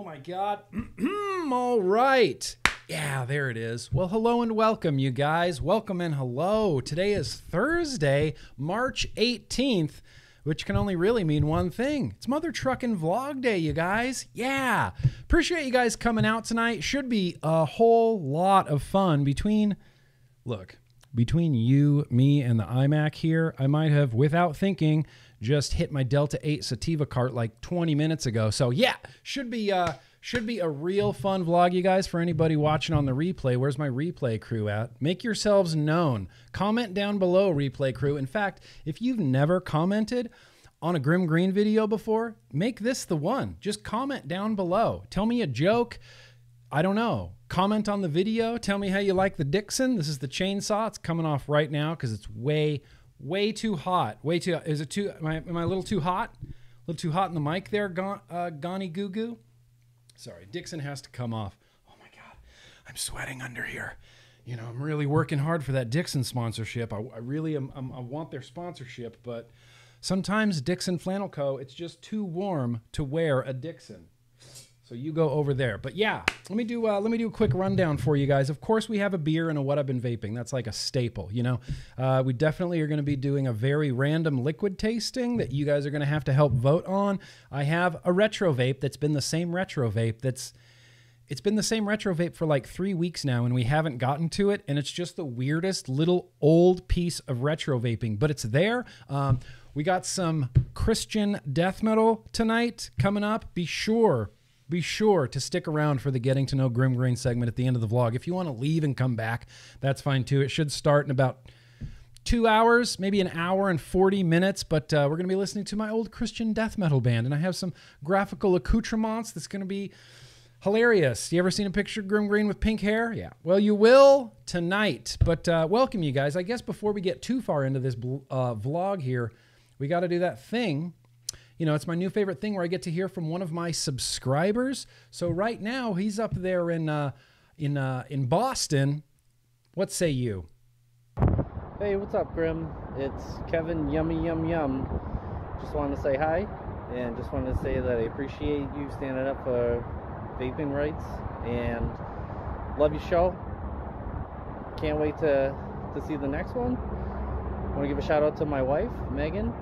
Oh, my God. All right. Yeah, there it is. Well, hello and welcome, you guys. Welcome and hello. Today is Thursday, March 18th, which can only really mean one thing. It's Mother Truckin' Vlog Day, you guys. Yeah. Appreciate you guys coming out tonight. Should be a whole lot of fun between, look, between you, me, and the iMac here. I might have, without thinking, just hit my Delta 8 Sativa cart like 20 minutes ago. So yeah, should be uh should be a real fun vlog, you guys, for anybody watching on the replay. Where's my replay crew at? Make yourselves known. Comment down below, replay crew. In fact, if you've never commented on a Grimm Green video before, make this the one. Just comment down below. Tell me a joke. I don't know. Comment on the video. Tell me how you like the Dixxon. This is the chainsaw. It's coming off right now because it's way, way too hot. Way too. Is it too? Am I, am I a little too hot? A little too hot in the mic there, Gon, uh, Gani Goo Goo. Sorry, Dixxon has to come off. Oh my God, I'm sweating under here. You know, I'm really working hard for that Dixxon sponsorship. I, I really am. I'm, I want their sponsorship, but sometimes Dixxon Flannel Co. It's just too warm to wear a Dixxon. So you go over there. But yeah, let me do uh, let me do a quick rundown for you guys. Of course, we have a beer and a what I've been vaping. That's like a staple, you know. Uh, we definitely are going to be doing a very random liquid tasting that you guys are going to have to help vote on. I have a retro vape that's been the same retro vape that's it's been the same retro vape for like three weeks now, and we haven't gotten to it. And it's just the weirdest little old piece of retro vaping, but it's there. Um, we got some Christian death metal tonight coming up. Be sure be sure to stick around for the getting to know Grimm Green segment at the end of the vlog. If you want to leave and come back, that's fine too. It should start in about two hours, maybe an hour and 40 minutes, but uh, we're going to be listening to my old Christian death metal band, and I have some graphical accoutrements that's going to be hilarious. You ever seen a picture of Grimm Green with pink hair? Yeah. Well, you will tonight, but uh, welcome you guys. I guess before we get too far into this uh, vlog here, we got to do that thing you know, it's my new favorite thing where I get to hear from one of my subscribers. So right now he's up there in uh, in uh, in Boston. What say you? Hey, what's up, Grim? It's Kevin Yummy Yum Yum. Just wanted to say hi, and just wanted to say that I appreciate you standing up for vaping rights, and love your show. Can't wait to to see the next one. Want to give a shout out to my wife, Megan,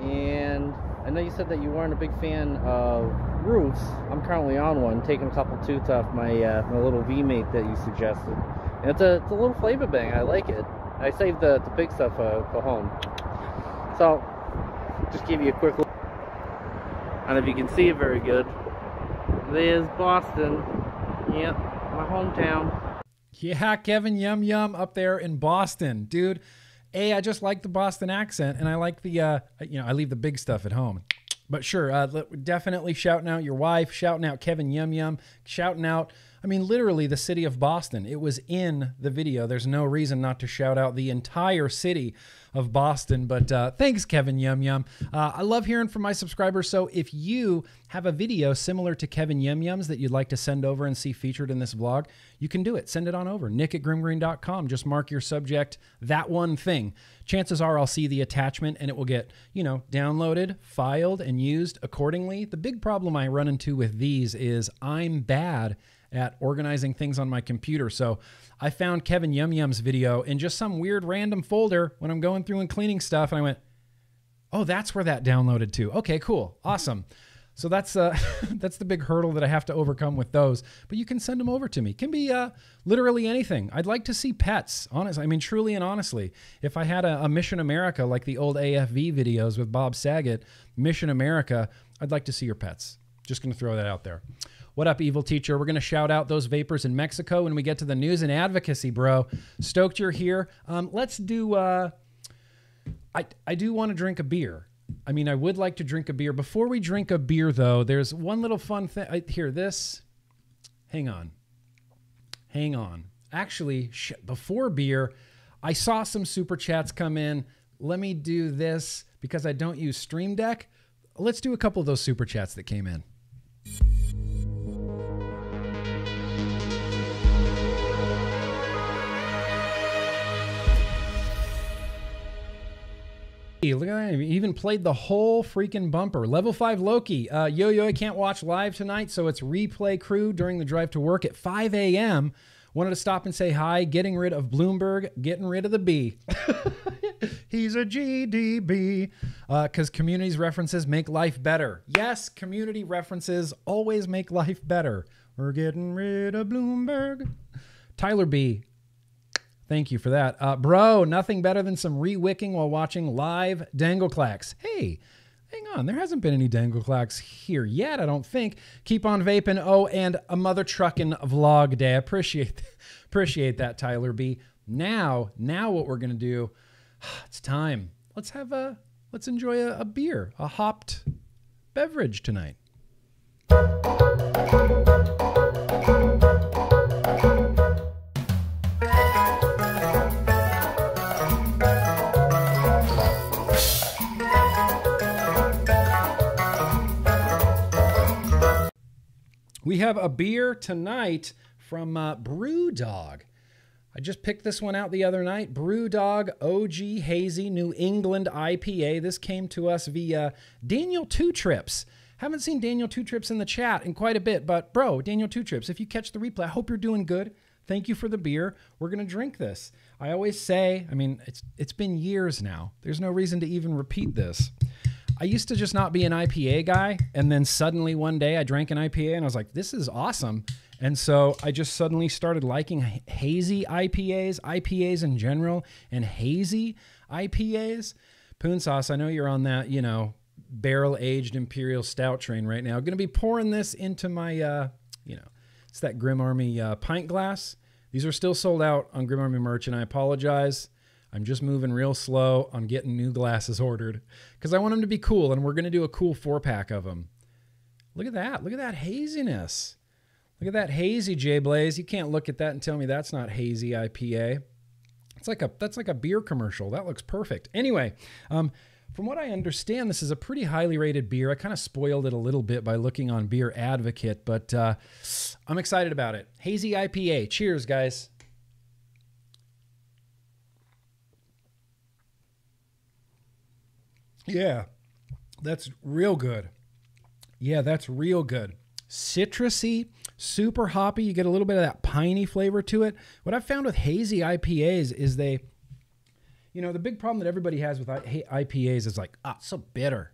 and I know you said that you weren't a big fan of roofs. I'm currently on one, taking a couple tooths off my uh, my little V-mate that you suggested. And it's a, it's a little flavor bang. I like it. I saved the, the big stuff uh, for home. So, just give you a quick look. And if you can see it very good, there's Boston. Yep, my hometown. Yeah, Kevin Yum Yum up there in Boston. Dude, a, I just like the Boston accent, and I like the, uh, you know, I leave the big stuff at home. But sure, uh, definitely shouting out your wife, shouting out Kevin Yum Yum, shouting out, I mean, literally the city of Boston. It was in the video. There's no reason not to shout out the entire city of Boston. But uh, thanks, Kevin Yum Yum. Uh, I love hearing from my subscribers. So if you have a video similar to Kevin Yum Yum's that you'd like to send over and see featured in this vlog, you can do it. Send it on over. Nick at grimmgreen.com. Just mark your subject, that one thing. Chances are I'll see the attachment and it will get, you know, downloaded, filed, and used accordingly. The big problem I run into with these is I'm bad at organizing things on my computer. So I found Kevin Yum Yum's video in just some weird random folder when I'm going through and cleaning stuff. And I went, oh, that's where that downloaded to. Okay, cool. Awesome. So that's uh, that's the big hurdle that I have to overcome with those. But you can send them over to me. Can be uh, literally anything. I'd like to see pets. Honestly, I mean, truly and honestly, if I had a, a Mission America like the old AFV videos with Bob Saget, Mission America, I'd like to see your pets. Just to throw that out there. What up, evil teacher? We're going to shout out those vapors in Mexico when we get to the news and advocacy, bro. Stoked you're here. Um, let's do. Uh, I I do want to drink a beer. I mean, I would like to drink a beer. Before we drink a beer, though, there's one little fun thing. Here, this. Hang on. Hang on. Actually, sh- before beer, I saw some super chats come in. Let me do this because I don't use Stream Deck. Let's do a couple of those super chats that came in. Look at that. He even played the whole freaking bumper. Level 5 Loki. Uh, yo Yo, I can't watch live tonight, so it's replay crew during the drive to work at 5 a.m. Wanted to stop and say hi, getting rid of Bloomberg, getting rid of the B. He's a GDB. Because uh, communities references make life better. Yes, community references always make life better. We're getting rid of Bloomberg. Tyler B. Thank you for that. Uh, bro, nothing better than some re-wicking while watching live dangle clacks. Hey, hang on. There hasn't been any dangle clacks here yet, I don't think. Keep on vaping. Oh, and a mother trucking vlog day. Appreciate, appreciate that, Tyler B. Now, now what we're going to do, it's time. Let's have a, let's enjoy a, a beer, a hopped beverage tonight. We have a beer tonight from uh, Brewdog. I just picked this one out the other night. Brewdog OG Hazy New England IPA. This came to us via Daniel Two Trips. Haven't seen Daniel Two Trips in the chat in quite a bit, but bro, Daniel Two Trips, if you catch the replay, I hope you're doing good. Thank you for the beer. We're gonna drink this. I always say, I mean, it's it's been years now. There's no reason to even repeat this. I used to just not be an IPA guy. And then suddenly one day I drank an IPA and I was like, this is awesome. And so I just suddenly started liking hazy IPAs, IPAs in general, and hazy IPAs. Poon Sauce, I know you're on that, you know, barrel aged imperial stout train right now. Going to be pouring this into my, uh, you know, it's that Grim Army uh, pint glass. These are still sold out on Grim Army merch, and I apologize. I'm just moving real slow on getting new glasses ordered because I want them to be cool, and we're going to do a cool four pack of them. Look at that. Look at that haziness. Look at that hazy J Blaze. You can't look at that and tell me that's not hazy IPA. It's like a that's like a beer commercial. That looks perfect. Anyway, um, from what I understand, this is a pretty highly rated beer. I kind of spoiled it a little bit by looking on Beer Advocate, but uh, I'm excited about it. Hazy IPA. Cheers, guys. Yeah, that's real good. Yeah, that's real good. Citrusy, super hoppy. You get a little bit of that piney flavor to it. What I've found with hazy IPAs is they, you know, the big problem that everybody has with IPAs is like, ah, so bitter.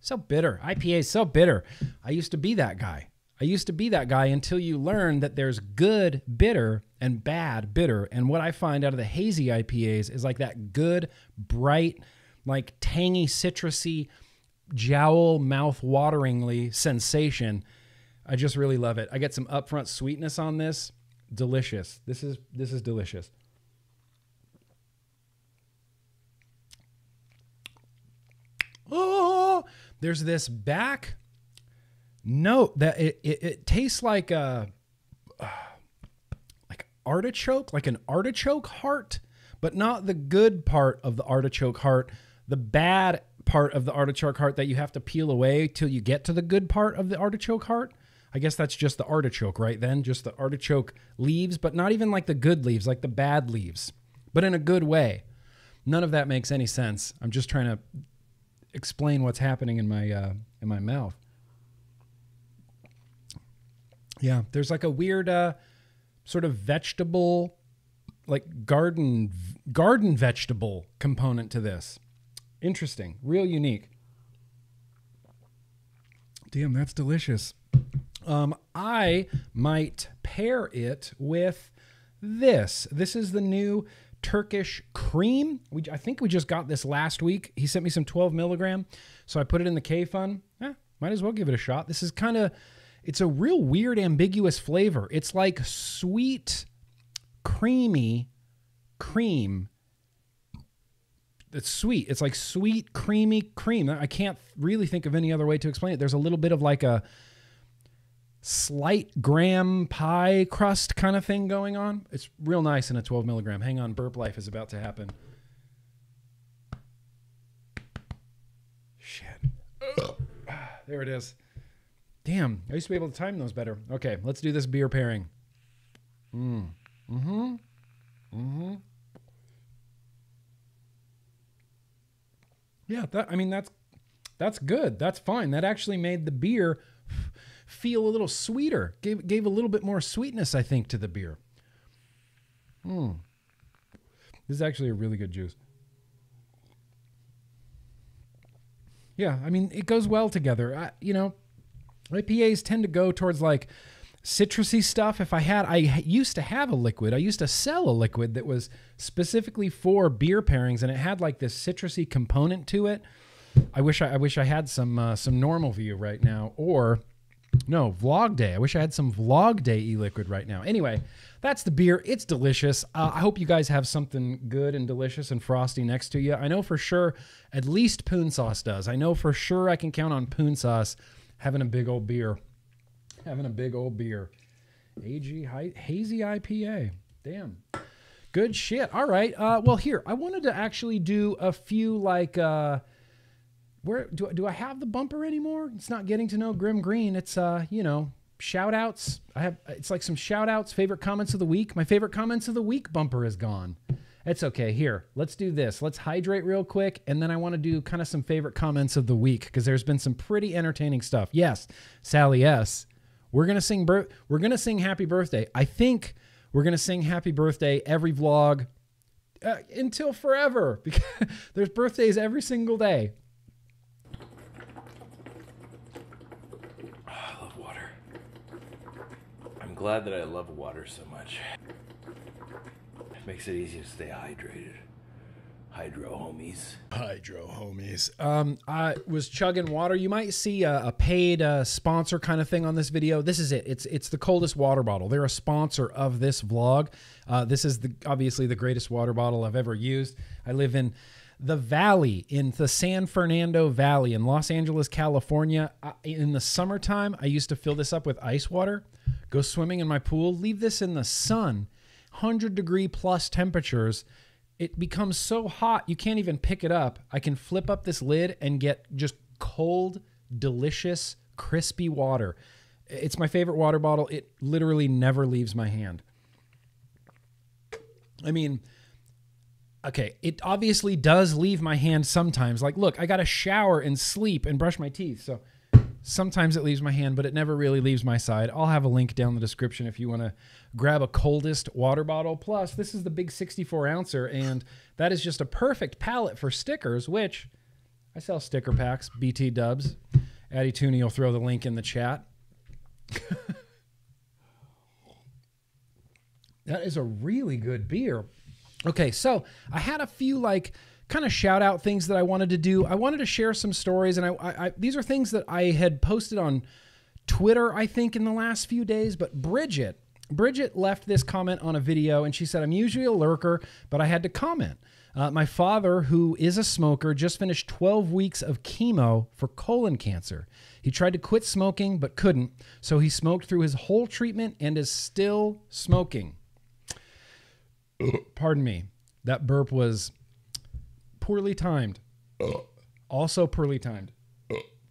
So bitter. IPA so bitter. I used to be that guy. I used to be that guy until you learn that there's good bitter and bad bitter. And what I find out of the hazy IPAs is like that good, bright, like tangy, citrusy, jowl, mouth wateringly sensation. I just really love it. I get some upfront sweetness on this. Delicious. This is this is delicious. Oh, there's this back note that it, it, it tastes like a uh, like artichoke, like an artichoke heart, but not the good part of the artichoke heart the bad part of the artichoke heart that you have to peel away till you get to the good part of the artichoke heart. I guess that's just the artichoke, right? Then just the artichoke leaves, but not even like the good leaves, like the bad leaves, but in a good way. None of that makes any sense. I'm just trying to explain what's happening in my uh, in my mouth. Yeah, there's like a weird uh, sort of vegetable, like garden garden vegetable component to this. Interesting, real unique. Damn, that's delicious. Um, I might pair it with this. This is the new Turkish cream. We, I think we just got this last week. He sent me some 12 milligram, so I put it in the Kayfun. Eh, might as well give it a shot. This is kind of, it's a real weird, ambiguous flavor. It's like sweet, creamy cream it's sweet. It's like sweet, creamy cream. I can't really think of any other way to explain it. There's a little bit of like a slight graham pie crust kind of thing going on. It's real nice in a 12 milligram. Hang on, burp life is about to happen. Shit. there it is. Damn, I used to be able to time those better. Okay, let's do this beer pairing. Mm. Mm-hmm. Mm-hmm. Yeah, that, I mean that's that's good. That's fine. That actually made the beer feel a little sweeter. Gave gave a little bit more sweetness, I think, to the beer. Hmm. This is actually a really good juice. Yeah, I mean it goes well together. I, you know, IPAs tend to go towards like citrusy stuff. If I had, I used to have a liquid. I used to sell a liquid that was specifically for beer pairings, and it had like this citrusy component to it. I wish I, I wish I had some uh, some normal view right now, or no vlog day. I wish I had some vlog day e liquid right now. Anyway, that's the beer. It's delicious. Uh, I hope you guys have something good and delicious and frosty next to you. I know for sure at least Poon Sauce does. I know for sure I can count on Poon Sauce having a big old beer, having a big old beer. AG hazy IPA. Damn. Good shit. All right. Uh, well, here I wanted to actually do a few like. Uh, where do, do I have the bumper anymore? It's not getting to know Grimm Green. It's uh, you know, shout outs. I have it's like some shout outs, favorite comments of the week. My favorite comments of the week bumper is gone. It's okay. Here, let's do this. Let's hydrate real quick, and then I want to do kind of some favorite comments of the week because there's been some pretty entertaining stuff. Yes, Sally S. We're gonna sing. We're gonna sing Happy Birthday. I think we're gonna sing Happy Birthday every vlog uh, until forever because there's birthdays every single day. Oh, I love water. I'm glad that I love water so much. It makes it easy to stay hydrated. Hydro homies. Hydro homies. Um, I was chugging water. You might see a, a paid uh, sponsor kind of thing on this video. This is it. It's it's the coldest water bottle. They're a sponsor of this vlog. Uh, this is the obviously the greatest water bottle I've ever used. I live in the valley in the San Fernando Valley in Los Angeles, California. In the summertime, I used to fill this up with ice water, go swimming in my pool, leave this in the sun, 100 degree plus temperatures. It becomes so hot you can't even pick it up. I can flip up this lid and get just cold, delicious, crispy water. It's my favorite water bottle. It literally never leaves my hand. I mean, okay, it obviously does leave my hand sometimes. Like, look, I got to shower and sleep and brush my teeth. So sometimes it leaves my hand, but it never really leaves my side. I'll have a link down in the description if you want to grab a coldest water bottle. Plus, this is the big 64 ouncer, and that is just a perfect palette for stickers, which I sell sticker packs, BT dubs. Addy Tooney will throw the link in the chat. that is a really good beer. Okay, so I had a few like kind of shout out things that I wanted to do. I wanted to share some stories, and I, I, I, these are things that I had posted on Twitter, I think, in the last few days. But Bridget, Bridget left this comment on a video, and she said, "I'm usually a lurker, but I had to comment." Uh, my father, who is a smoker, just finished 12 weeks of chemo for colon cancer. He tried to quit smoking but couldn't, so he smoked through his whole treatment and is still smoking. Pardon me. That burp was poorly timed. Also poorly timed.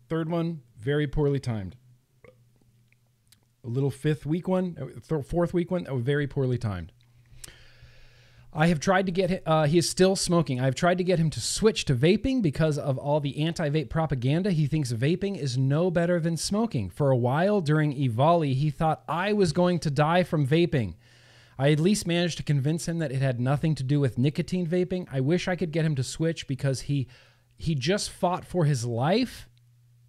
Third one, very poorly timed. A little fifth week one, uh, fourth week one, very poorly timed. I have tried to get uh, he is still smoking. I've tried to get him to switch to vaping because of all the anti vape propaganda. He thinks vaping is no better than smoking. For a while during EVALI, he thought I was going to die from vaping. I at least managed to convince him that it had nothing to do with nicotine vaping. I wish I could get him to switch because he he just fought for his life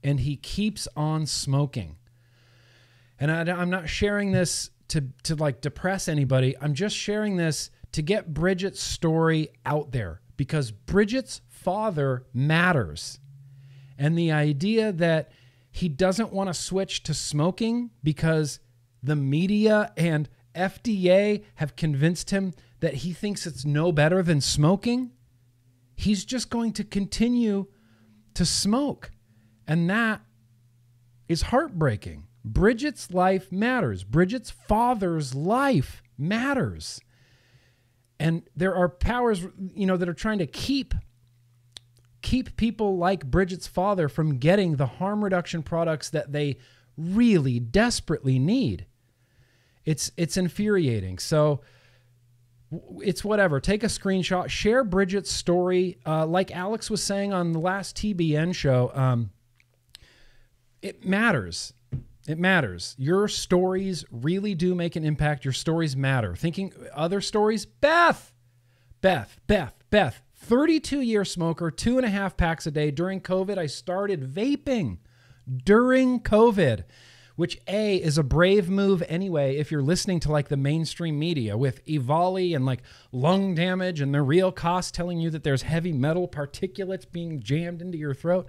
and he keeps on smoking. And I, am not sharing this to to like depress anybody. I'm just sharing this to get Bridget's story out there because Bridget's father matters. And the idea that he doesn't want to switch to smoking because the media and FDA have convinced him that he thinks it's no better than smoking, he's just going to continue to smoke. And that is heartbreaking. Bridget's life matters. Bridget's father's life matters. And there are powers, you know, that are trying to keep keep people like Bridget's father from getting the harm reduction products that they really desperately need. It's it's infuriating. So it's whatever. Take a screenshot, share Bridget's story. Uh, like Alex was saying on the last TBN show, um, it matters. It matters. Your stories really do make an impact. Your stories matter. Thinking other stories, Beth, Beth, Beth, Beth, 32 year smoker, two and a half packs a day. During COVID, I started vaping during COVID which A is a brave move anyway if you're listening to like the mainstream media with EVALI and like lung damage and the real cost telling you that there's heavy metal particulates being jammed into your throat.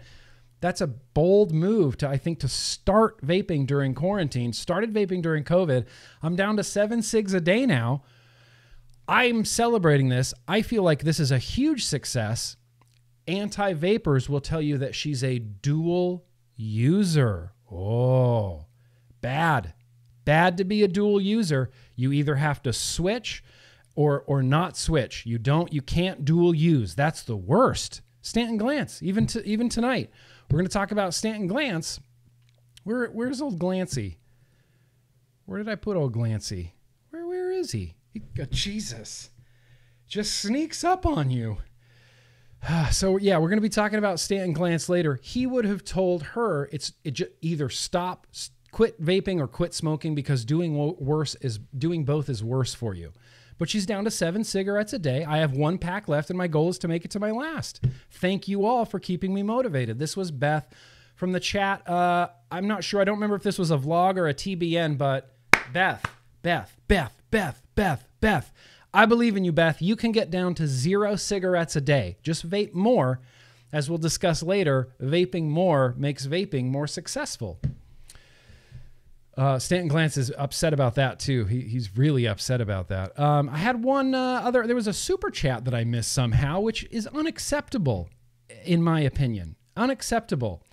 That's a bold move to I think to start vaping during quarantine. Started vaping during COVID. I'm down to 7 cigs a day now. I'm celebrating this. I feel like this is a huge success. Anti vapors will tell you that she's a dual user. Oh, bad. Bad to be a dual user. You either have to switch or or not switch. You don't you can't dual use. That's the worst. Stanton Glantz, even to, even tonight. We're going to talk about Stanton Glantz. Where where's old Glancy? Where did I put old Glancy? Where where is he? he oh, Jesus. Just sneaks up on you. So yeah, we're going to be talking about Stanton Glantz later. He would have told her it's it either stop quit vaping or quit smoking because doing worse is doing both is worse for you. But she's down to seven cigarettes a day. I have one pack left, and my goal is to make it to my last. Thank you all for keeping me motivated. This was Beth from the chat. Uh, I'm not sure. I don't remember if this was a vlog or a TBN, but Beth, Beth, Beth, Beth, Beth, Beth. I believe in you, Beth. You can get down to zero cigarettes a day. Just vape more. As we'll discuss later, vaping more makes vaping more successful. Uh, Stanton Glantz is upset about that too. He, he's really upset about that. Um, I had one uh, other. There was a super chat that I missed somehow, which is unacceptable, in my opinion. Unacceptable.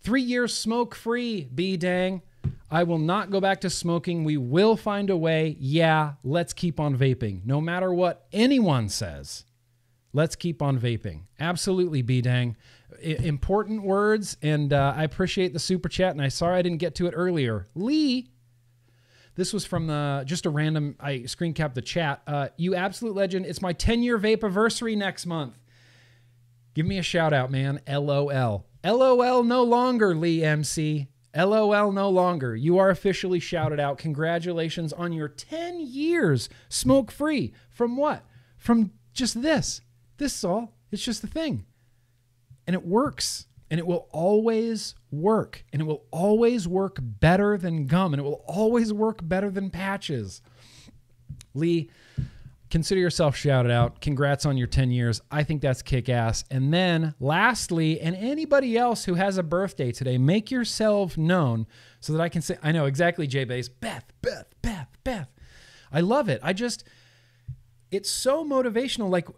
Three years smoke free. B dang. I will not go back to smoking. We will find a way. Yeah, let's keep on vaping. No matter what anyone says, let's keep on vaping. Absolutely, B dang important words, and uh, I appreciate the super chat. And I sorry I didn't get to it earlier. Lee, this was from the just a random. I screen capped the chat. Uh, you absolute legend. It's my 10 year vape anniversary next month. Give me a shout out, man. LOL. LOL no longer, Lee MC. LOL no longer. You are officially shouted out. Congratulations on your 10 years smoke free. From what? From just this. This is all. It's just the thing and it works and it will always work and it will always work better than gum and it will always work better than patches. Lee, consider yourself shouted out. Congrats on your 10 years. I think that's kick ass. And then, lastly, and anybody else who has a birthday today, make yourself known so that I can say, I know exactly, J Base, Beth, Beth, Beth, Beth. I love it. I just, it's so motivational. Like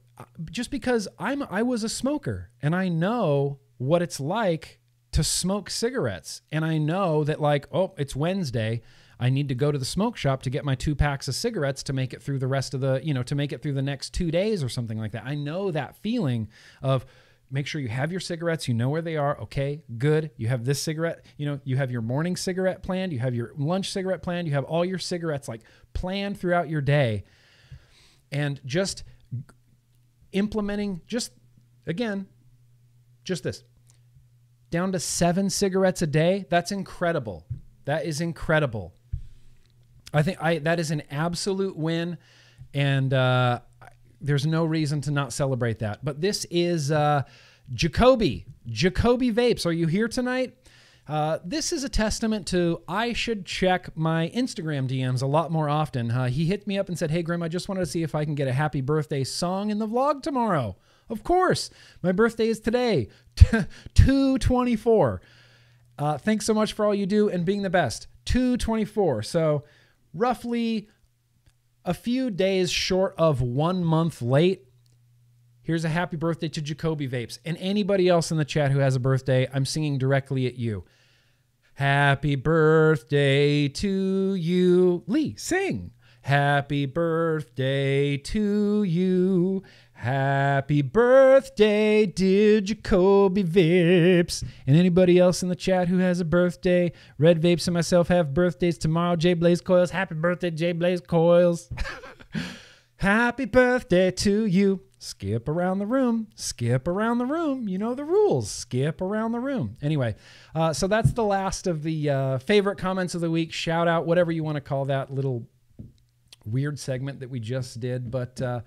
just because I'm I was a smoker and I know what it's like to smoke cigarettes. And I know that like oh it's Wednesday. I need to go to the smoke shop to get my two packs of cigarettes to make it through the rest of the you know to make it through the next 2 days or something like that. I know that feeling of make sure you have your cigarettes. You know where they are. Okay good. You have this cigarette you know you have your morning cigarette planned. You have your lunch cigarette planned. You have all your cigarettes like planned throughout your day. And just implementing just again just this. Down to seven cigarettes a day? That's incredible. That is incredible. I think i that is an absolute win and uh, there's no reason to not celebrate that. But this is uh, jacoby jacoby vapes. Are you here tonight uh, this is a testament to I should check my Instagram DMs a lot more often. Uh, he hit me up and said, Hey, Grim, I just wanted to see if I can get a happy birthday song in the vlog tomorrow. Of course, my birthday is today, 224. Uh, thanks so much for all you do and being the best. 224. So, roughly a few days short of one month late. Here's a happy birthday to Jacoby Vapes and anybody else in the chat who has a birthday. I'm singing directly at you. Happy birthday to you. Lee, sing. Happy birthday to you. Happy birthday, dear Jacoby Vapes. And anybody else in the chat who has a birthday, Red Vapes and myself have birthdays tomorrow. J Blaze Coils, happy birthday, J Blaze Coils. Happy birthday to you. Skip around the room. Skip around the room. You know the rules. Skip around the room. Anyway, uh, so that's the last of the uh, favorite comments of the week. Shout out, whatever you want to call that little weird segment that we just did. But uh,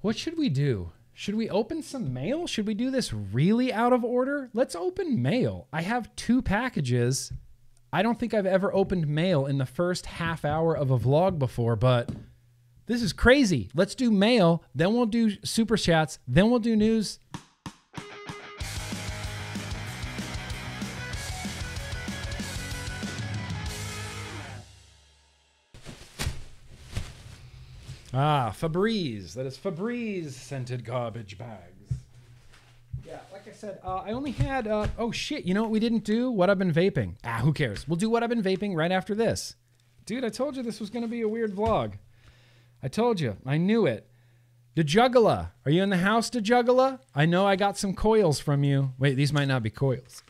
what should we do? Should we open some mail? Should we do this really out of order? Let's open mail. I have two packages. I don't think I've ever opened mail in the first half hour of a vlog before, but this is crazy. Let's do mail, then we'll do super chats, then we'll do news. Ah, Febreze. That is Febreze scented garbage bags. Yeah, like I said, uh, I only had. Uh, oh shit! You know what we didn't do? What I've been vaping. Ah, who cares? We'll do what I've been vaping right after this. Dude, I told you this was gonna be a weird vlog. I told you. I knew it. DeJuggala. Are you in the house, DeJuggala? I know I got some coils from you. Wait, these might not be coils.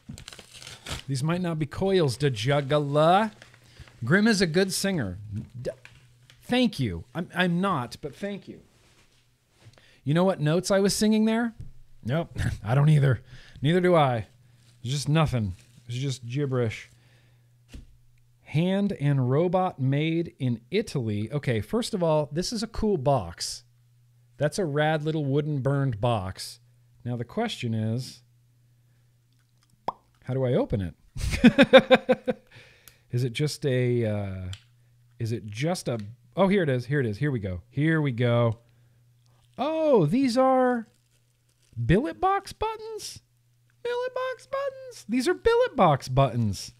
These might not be coils, DeJuggala. Grim is a good singer. D- thank you. I'm, I'm not, but thank you. You know what notes I was singing there? Nope, I don't either. Neither do I. It's just nothing. It's just gibberish. Hand and robot made in Italy. Okay, first of all, this is a cool box. That's a rad little wooden burned box. Now the question is, how do I open it? is it just a? Uh, is it just a? Oh, here it is. Here it is. Here we go. Here we go. Oh, these are billet box buttons. Billet box buttons. These are billet box buttons.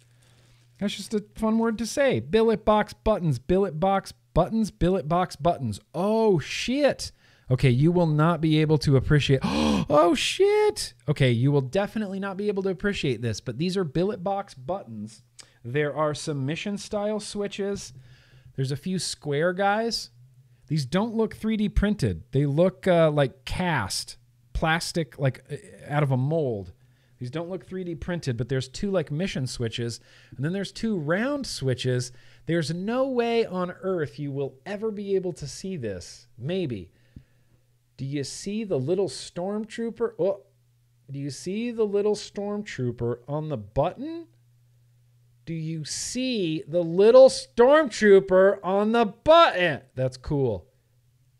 That's just a fun word to say. Billet box buttons. Billet box buttons. Billet box buttons. Oh shit. Okay, you will not be able to appreciate. Oh shit. Okay, you will definitely not be able to appreciate this, but these are billet box buttons. There are some mission style switches. There's a few square guys. These don't look 3D printed. They look uh, like cast plastic, like uh, out of a mold. These don't look 3D printed, but there's two like mission switches, and then there's two round switches. There's no way on earth you will ever be able to see this. Maybe. Do you see the little stormtrooper? Oh, do you see the little stormtrooper on the button? Do you see the little stormtrooper on the button? That's cool.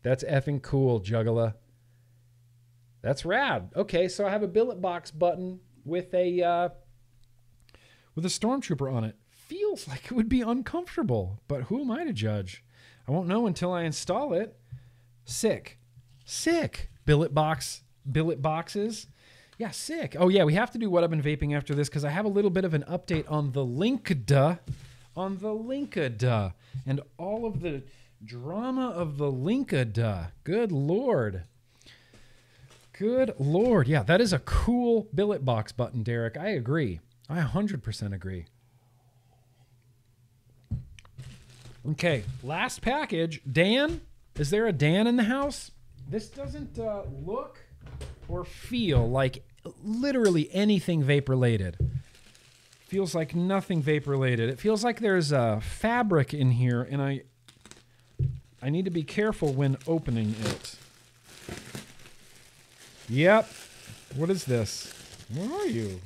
That's effing cool, Juggala. That's rad. Okay, so I have a billet box button with a uh, with a stormtrooper on it. Feels like it would be uncomfortable, but who am I to judge? I won't know until I install it. Sick. Sick. Billet box, billet boxes. Yeah, sick. Oh yeah, we have to do what I've been vaping after this because I have a little bit of an update on the Linkada, on the Linkada, and all of the drama of the Linkada. Good lord. Good lord. Yeah, that is a cool billet box button, Derek. I agree. I 100% agree. Okay, last package. Dan, is there a Dan in the house? This doesn't uh, look or feel like literally anything vape related. Feels like nothing vape related. It feels like there's a fabric in here, and I I need to be careful when opening it. Yep. What is this? Where are you?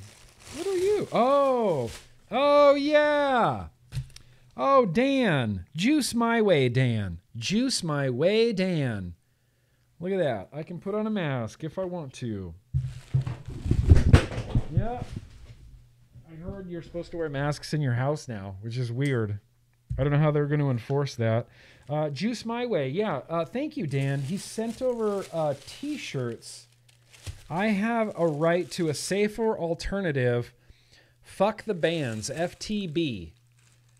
What are you? Oh. Oh yeah. Oh, Dan. Juice my way, Dan. Juice my way, Dan. Look at that. I can put on a mask if I want to. Yeah. I heard you're supposed to wear masks in your house now, which is weird. I don't know how they're going to enforce that. Uh, Juice My Way. Yeah. Uh, thank you, Dan. He sent over uh, t shirts. I have a right to a safer alternative. Fuck the bans. FTB.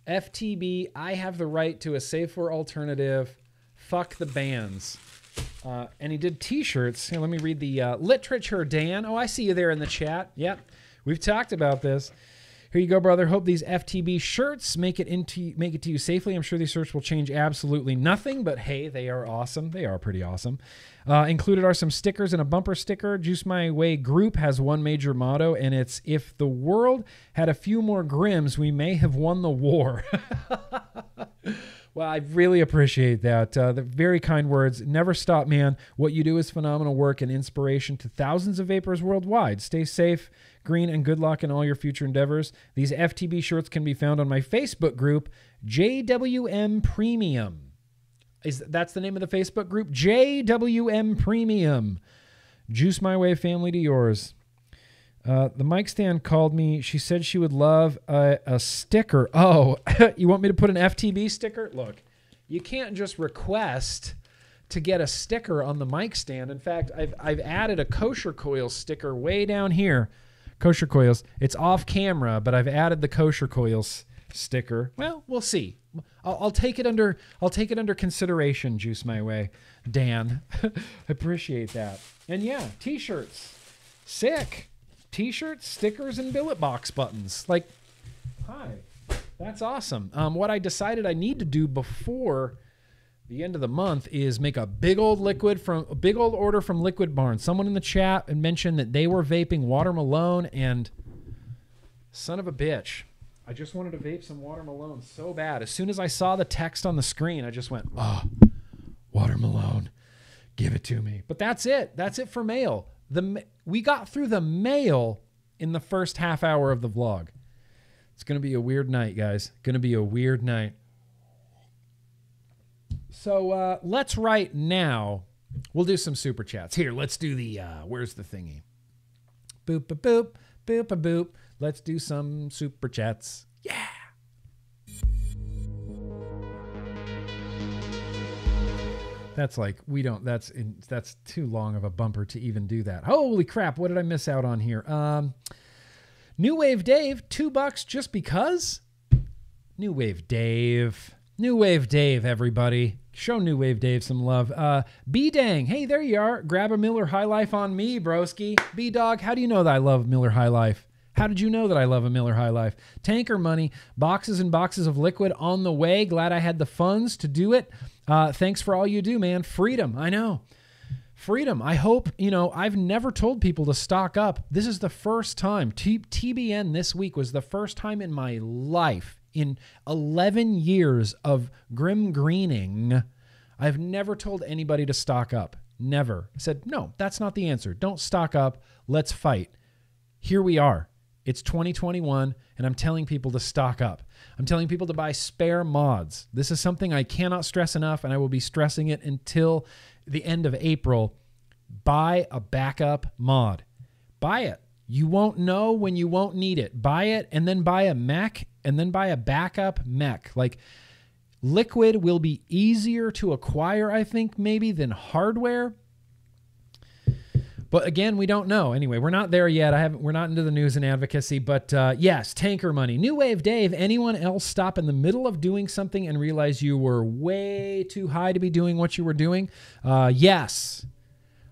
FTB. I have the right to a safer alternative. Fuck the bans. Uh, and he did T-shirts. Let me read the uh, literature, Dan. Oh, I see you there in the chat. Yep, we've talked about this. Here you go, brother. Hope these FTB shirts make it into make it to you safely. I'm sure these shirts will change absolutely nothing, but hey, they are awesome. They are pretty awesome. Uh, included are some stickers and a bumper sticker. Juice My Way Group has one major motto, and it's "If the world had a few more Grims, we may have won the war." Well, I really appreciate that. Uh, the very kind words. Never stop, man. What you do is phenomenal work and inspiration to thousands of vapors worldwide. Stay safe, green, and good luck in all your future endeavors. These FTB shirts can be found on my Facebook group, JWM Premium. Is that's the name of the Facebook group? JWM Premium. Juice my way, family to yours. Uh, the mic stand called me. She said she would love a, a sticker. Oh, you want me to put an FTB sticker? Look, you can't just request to get a sticker on the mic stand. In fact, I've, I've added a kosher coil sticker way down here. Kosher coils. It's off camera, but I've added the kosher coils sticker. Well, we'll see. I'll, I'll take it under I'll take it under consideration. Juice my way, Dan. I appreciate that. And yeah, t-shirts, sick. T-shirts, stickers, and billet box buttons. Like, hi, that's awesome. Um, what I decided I need to do before the end of the month is make a big old liquid from a big old order from Liquid Barn. Someone in the chat and mentioned that they were vaping Water Malone and son of a bitch. I just wanted to vape some Water Malone so bad. As soon as I saw the text on the screen, I just went, "Oh, Water Malone, give it to me." But that's it. That's it for mail. The we got through the mail in the first half hour of the vlog. It's going to be a weird night, guys. Going to be a weird night. So uh, let's right now. We'll do some super chats. Here, let's do the. Uh, where's the thingy? Boop, boop, boop, boop, boop, boop. Let's do some super chats. Yeah. That's like we don't. That's in, that's too long of a bumper to even do that. Holy crap! What did I miss out on here? Um, New Wave Dave, two bucks just because. New Wave Dave, New Wave Dave, everybody, show New Wave Dave some love. Uh, B Dang, hey there you are. Grab a Miller High Life on me, broski. B Dog, how do you know that I love Miller High Life? How did you know that I love a Miller High Life? Tanker money, boxes and boxes of liquid on the way. Glad I had the funds to do it. Uh, thanks for all you do, man. Freedom, I know. Freedom. I hope, you know, I've never told people to stock up. This is the first time. T- TBN this week was the first time in my life, in 11 years of grim greening, I've never told anybody to stock up. Never. I said, no, that's not the answer. Don't stock up. Let's fight. Here we are. It's 2021, and I'm telling people to stock up. I'm telling people to buy spare mods. This is something I cannot stress enough, and I will be stressing it until the end of April. Buy a backup mod. Buy it. You won't know when you won't need it. Buy it and then buy a mech and then buy a backup mech. Like liquid will be easier to acquire, I think, maybe than hardware. But again, we don't know. Anyway, we're not there yet. I haven't. We're not into the news and advocacy. But uh, yes, tanker money. New wave, Dave. Anyone else stop in the middle of doing something and realize you were way too high to be doing what you were doing? Uh, yes.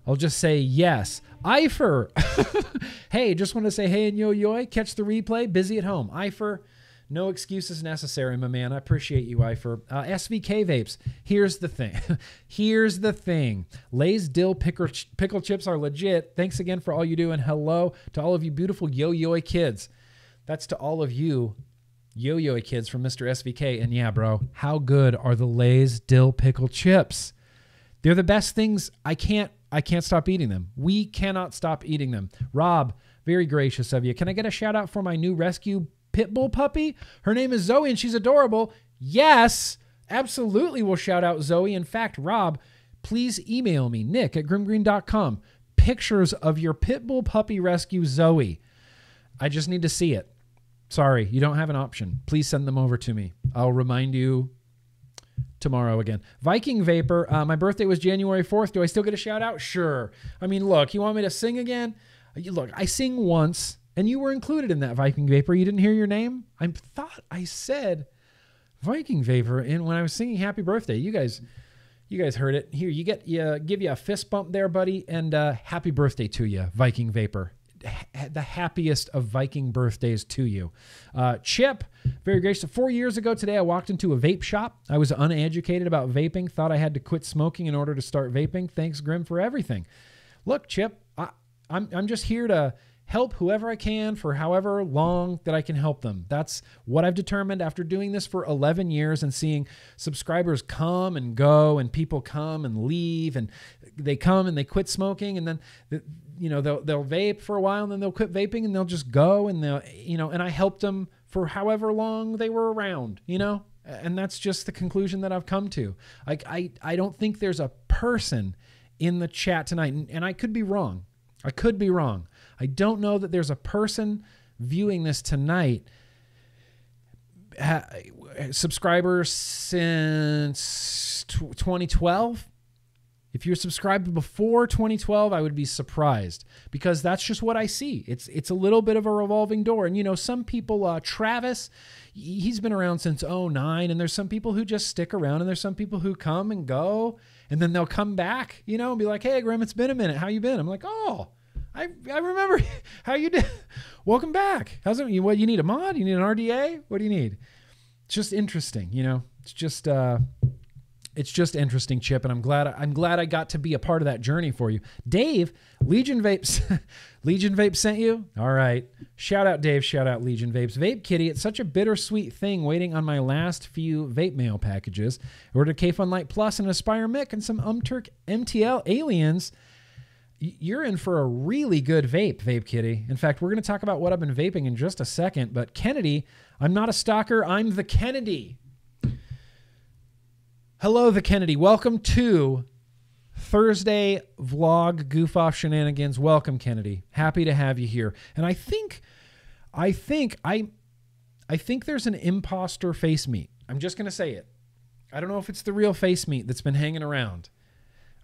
I'll just say yes. Eifer. hey, just want to say hey and yo yo. Catch the replay. Busy at home. Eifer. No excuses necessary, my man. I appreciate you, Eifer. Uh, SVK vapes. Here's the thing. Here's the thing. Lay's dill pickle, pickle chips are legit. Thanks again for all you do, and hello to all of you beautiful yo yo kids. That's to all of you yo yo kids from Mr. SVK. And yeah, bro, how good are the Lay's dill pickle chips? They're the best things. I can't. I can't stop eating them. We cannot stop eating them. Rob, very gracious of you. Can I get a shout out for my new rescue pit bull puppy. Her name is Zoe and she's adorable. Yes, absolutely we'll shout out Zoe. In fact, Rob, please email me, nick at grimmgreen.com, pictures of your pit bull puppy rescue, Zoe. I just need to see it. Sorry, you don't have an option. Please send them over to me. I'll remind you tomorrow again. Viking Vapor, uh, my birthday was January 4th. Do I still get a shout out? Sure. I mean, look, you want me to sing again? Look, I sing once and you were included in that Viking Vapor. You didn't hear your name? I thought I said Viking Vapor in when I was singing Happy Birthday. You guys, you guys heard it. Here, you get you give you a fist bump there, buddy, and uh, happy birthday to you, Viking Vapor. the happiest of Viking birthdays to you. Uh, Chip, very gracious. Four years ago today, I walked into a vape shop. I was uneducated about vaping, thought I had to quit smoking in order to start vaping. Thanks, Grimm, for everything. Look, Chip, I, I'm, I'm just here to help whoever I can for however long that I can help them. That's what I've determined after doing this for 11 years and seeing subscribers come and go and people come and leave and they come and they quit smoking and then you know they'll they'll vape for a while and then they'll quit vaping and they'll just go and they'll you know and I helped them for however long they were around, you know? And that's just the conclusion that I've come to. Like I I don't think there's a person in the chat tonight and, and I could be wrong. I could be wrong. I don't know that there's a person viewing this tonight ha, subscribers since 2012 if you're subscribed before 2012, I would be surprised because that's just what I see. It's it's a little bit of a revolving door. And you know, some people uh, Travis, he's been around since 09 and there's some people who just stick around and there's some people who come and go and then they'll come back, you know, and be like, "Hey, Graham, it's been a minute. How you been?" I'm like, "Oh, I, I remember how you did. Welcome back. How's it? You, what you need a mod? You need an RDA? What do you need? It's just interesting, you know. It's just uh, it's just interesting, Chip, and I'm glad I'm glad I got to be a part of that journey for you. Dave, Legion Vapes, Legion Vapes sent you. All right, shout out Dave, shout out Legion Vapes, Vape Kitty. It's such a bittersweet thing waiting on my last few vape mail packages. I ordered K Fun Light Plus and Aspire Mic and some Umturk MTL aliens. You're in for a really good vape, Vape Kitty. In fact, we're going to talk about what I've been vaping in just a second. But Kennedy, I'm not a stalker. I'm the Kennedy. Hello, the Kennedy. Welcome to Thursday vlog goof off shenanigans. Welcome, Kennedy. Happy to have you here. And I think, I think I, I think there's an imposter face meet. I'm just gonna say it. I don't know if it's the real face meat that's been hanging around.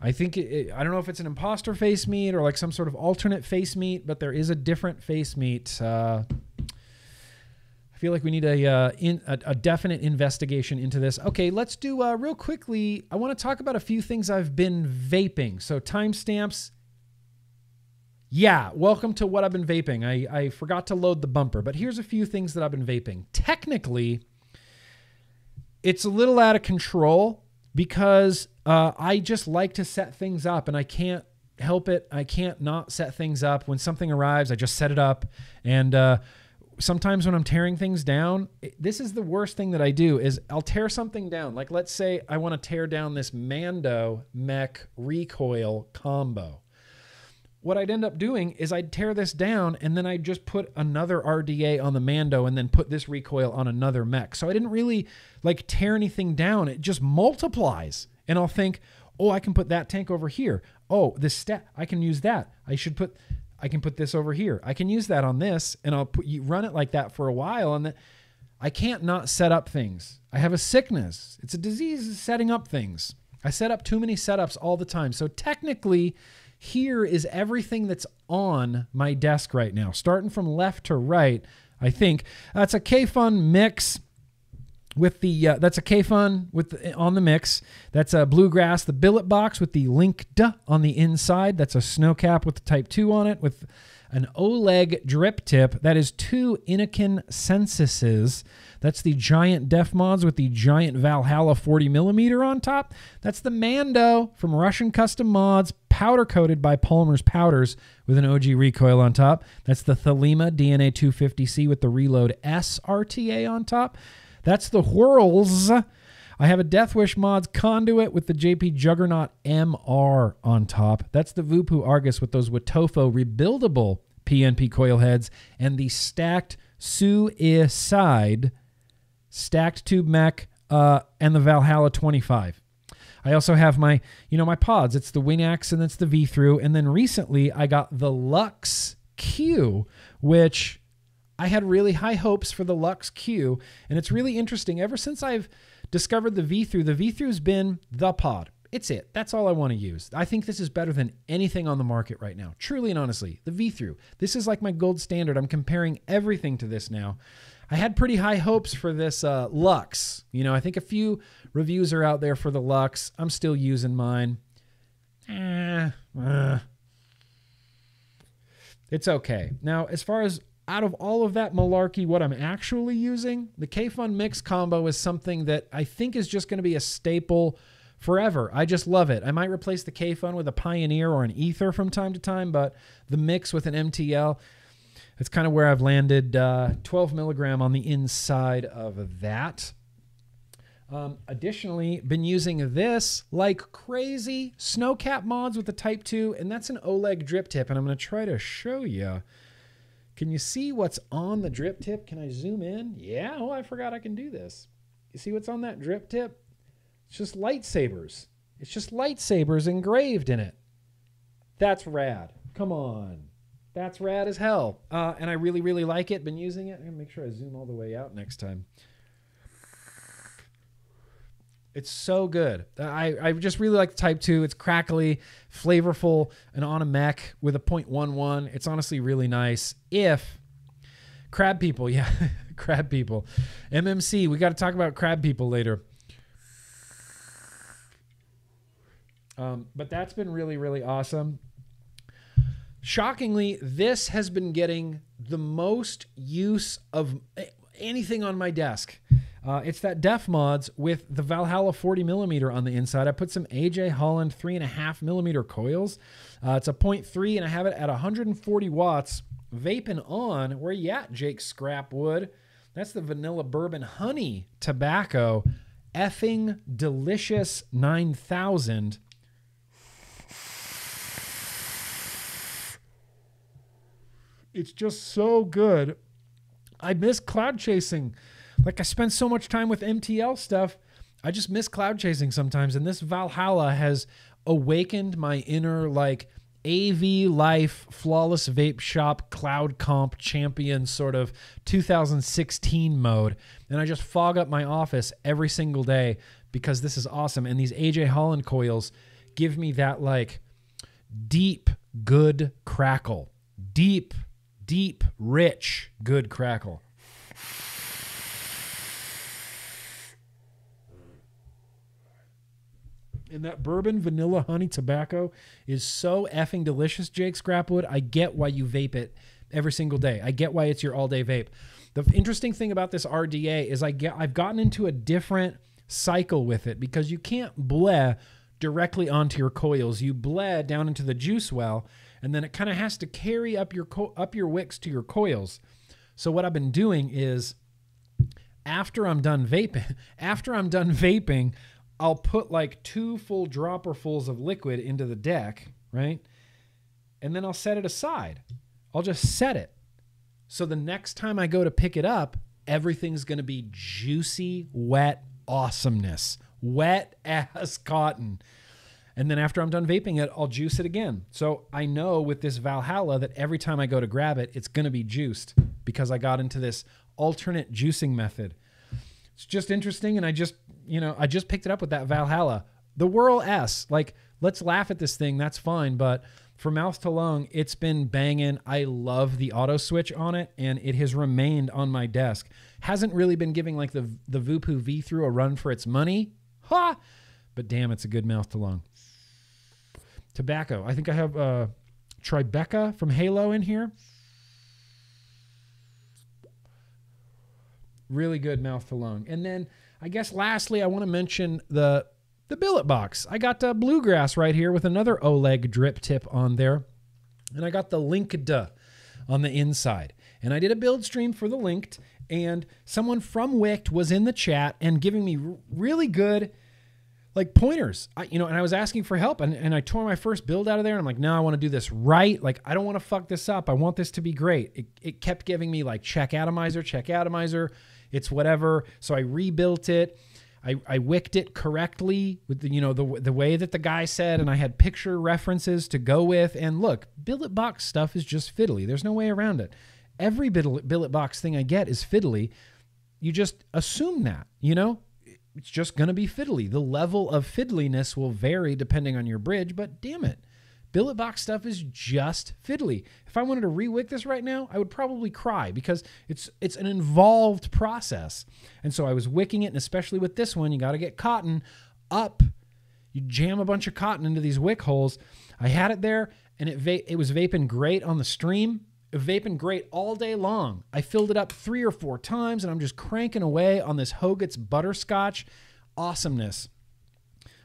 I think it, I don't know if it's an imposter face meet or like some sort of alternate face meet, but there is a different face meet. Uh, I feel like we need a, uh, in, a, a, definite investigation into this. Okay, let's do uh, real quickly. I want to talk about a few things I've been vaping. So timestamps. Yeah, welcome to what I've been vaping. I, I forgot to load the bumper, but here's a few things that I've been vaping. Technically, it's a little out of control because uh, I just like to set things up and I can't help it. I can't not set things up. When something arrives, I just set it up. And uh, sometimes when I'm tearing things down, this is the worst thing that I do is I'll tear something down. Like let's say I want to tear down this Mando mech recoil combo. What I'd end up doing is I'd tear this down and then I'd just put another RDA on the Mando and then put this recoil on another mech. So I didn't really like tear anything down. It just multiplies. And I'll think, oh, I can put that tank over here. Oh, this stat, I can use that. I should put I can put this over here. I can use that on this, and I'll put you run it like that for a while, and then I can't not set up things. I have a sickness. It's a disease setting up things. I set up too many setups all the time. So technically, here is everything that's on my desk right now, starting from left to right. I think that's a K-Fun mix with the uh, that's a K-Fun with the, on the mix. That's a bluegrass, the billet box with the LINK'D on the inside. That's a snow cap with the Type 2 on it with an Oleg drip tip. That is two Innokin censuses. That's the giant def mods with the giant Valhalla 40 millimeter on top. That's the Mando from Russian Custom Mods, powder coated by Palmer's Powders with an OG recoil on top. That's the Thelema DNA 250C with the Reload S RTA on top. That's the Whirl S. I have a Death Wish Mods conduit with the JP Juggernaut MR on top. That's the Voopoo Argus with those Wotofo rebuildable PNP coil heads and the stacked Suicide stacked tube mech uh, and the Valhalla 25. I also have my, you know, my pods. It's the Wenax and it's the V.Thru. And then recently I got the Luxe Q, which I had really high hopes for the Luxe Q, and it's really interesting. Ever since I've discovered the V.Thru, the V.Thru's been the pod. It's it. That's all I want to use. I think this is better than anything on the market right now. Truly and honestly, the V.Thru. This is like my gold standard. I'm comparing everything to this now. I had pretty high hopes for this uh, Luxe. You know, I think a few reviews are out there for the Luxe. I'm still using mine. Eh, uh, it's okay. Now, as far as out of all of that malarkey, what I'm actually using, the K-Fun Mix combo is something that I think is just going to be a staple forever. I just love it. I might replace the K-Fun with a Pioneer or an Ether from time to time, but the mix with an MTL, That's kind of where I've landed. Uh, 12 milligram on the inside of that. Um, additionally, been using this like crazy snowcap mods with the Type 2, and that's an Oleg drip tip, and I'm going to try to show you. Can you see what's on the drip tip? Can I zoom in? Yeah, oh, I forgot I can do this. You see what's on that drip tip? It's just lightsabers. It's just lightsabers engraved in it. That's rad. Come on. That's rad as hell. Uh, and I really, really like it. Been using it. I'm going to make sure I zoom all the way out next time. It's so good. I, I just really like the Type 2. It's crackly, flavorful, and on a mech with a 0.11. It's honestly really nice. If crab people, yeah, crab people. MMC, we got to talk about crab people later. Um, but that's been really, really awesome. Shockingly, this has been getting the most use of anything on my desk. Uh, it's that Def Mods with the Valhalla 40 millimeter on the inside. I put some AJ Holland three and a half millimeter coils. Uh, it's a 0.3 and I have it at 140 watts. Vaping on. Where you at, Jake Scrapwood? That's the vanilla bourbon honey tobacco. Effing delicious 9000. It's just so good. I miss cloud chasing. Like I spend so much time with MTL stuff. I just miss cloud chasing sometimes. And this Valhalla has awakened my inner like AV life flawless vape shop cloud comp champion sort of 2016 mode. And I just fog up my office every single day because this is awesome. And these AJ Holland coils give me that like deep, good crackle. Deep, deep, rich, good crackle. And that bourbon vanilla honey tobacco is so effing delicious, Jake Scrapwood. I get why you vape it every single day. I get why it's your all day vape. The interesting thing about this RDA is I get I've gotten into a different cycle with it because you can't bleh directly onto your coils. You bleh down into the juice well, and then it kind of has to carry up your up your wicks to your coils. So what I've been doing is after I'm done vaping, after I'm done vaping, I'll put like two full dropperfuls of liquid into the deck, right? And then I'll set it aside. I'll just set it. So the next time I go to pick it up, everything's going to be juicy, wet awesomeness. Wet as cotton. And then after I'm done vaping it, I'll juice it again. So I know with this Valhalla that every time I go to grab it, it's going to be juiced because I got into this alternate juicing method. It's just interesting. And I just, you know, I just picked it up with that Valhalla. The Whirl S, like, let's laugh at this thing. That's fine. But for mouth to lung, it's been banging. I love the auto switch on it, and it has remained on my desk. Hasn't really been giving like the the Voopoo V.Thru a run for its money. Ha! But damn, it's a good mouth to lung. Tobacco. I think I have uh, Tribeca from Halo in here. Really good mouth to lung. And then I guess lastly, I want to mention the the billet box. I got bluegrass right here with another Oleg drip tip on there, and I got the LINK'D on the inside. And I did a build stream for the LINK'D, and someone from Wicked was in the chat and giving me really good like pointers. I, you know, and I was asking for help, and, and I tore my first build out of there. And I'm like, no, I want to do this right. Like, I don't want to fuck this up. I want this to be great. It, it kept giving me like check atomizer, check atomizer. It's whatever. So I rebuilt it. I, I wicked it correctly with the, you know the the way that the guy said, and I had picture references to go with. And look, billet box stuff is just fiddly. There's no way around it. Every billet, billet box thing I get is fiddly. You just assume that, you know it's just going to be fiddly. The level of fiddliness will vary depending on your bridge, but damn it. Billet box stuff is just fiddly. If I wanted to rewick this right now, I would probably cry because it's it's an involved process. And so I was wicking it, and especially with this one, you got to get cotton up. You jam a bunch of cotton into these wick holes. I had it there, and it va- it was vaping great on the stream vaping great all day long. I filled it up three or four times and I'm just cranking away on this Hoget's butterscotch awesomeness.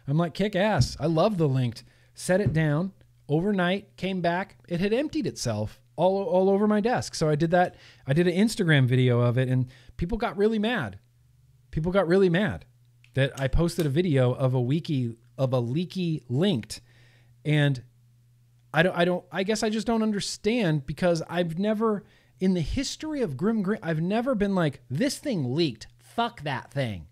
I'm like, kick ass. I love the LINK'D. Set it down. Overnight, came back, it had emptied itself all, all over my desk. So I did that. I did an Instagram video of it, and people got really mad. People got really mad that I posted a video of a wiki of a leaky LINK'D, and I don't. I don't. I guess I just don't understand because I've never in the history of Grim Grim. I've never been like this thing leaked. Fuck that thing.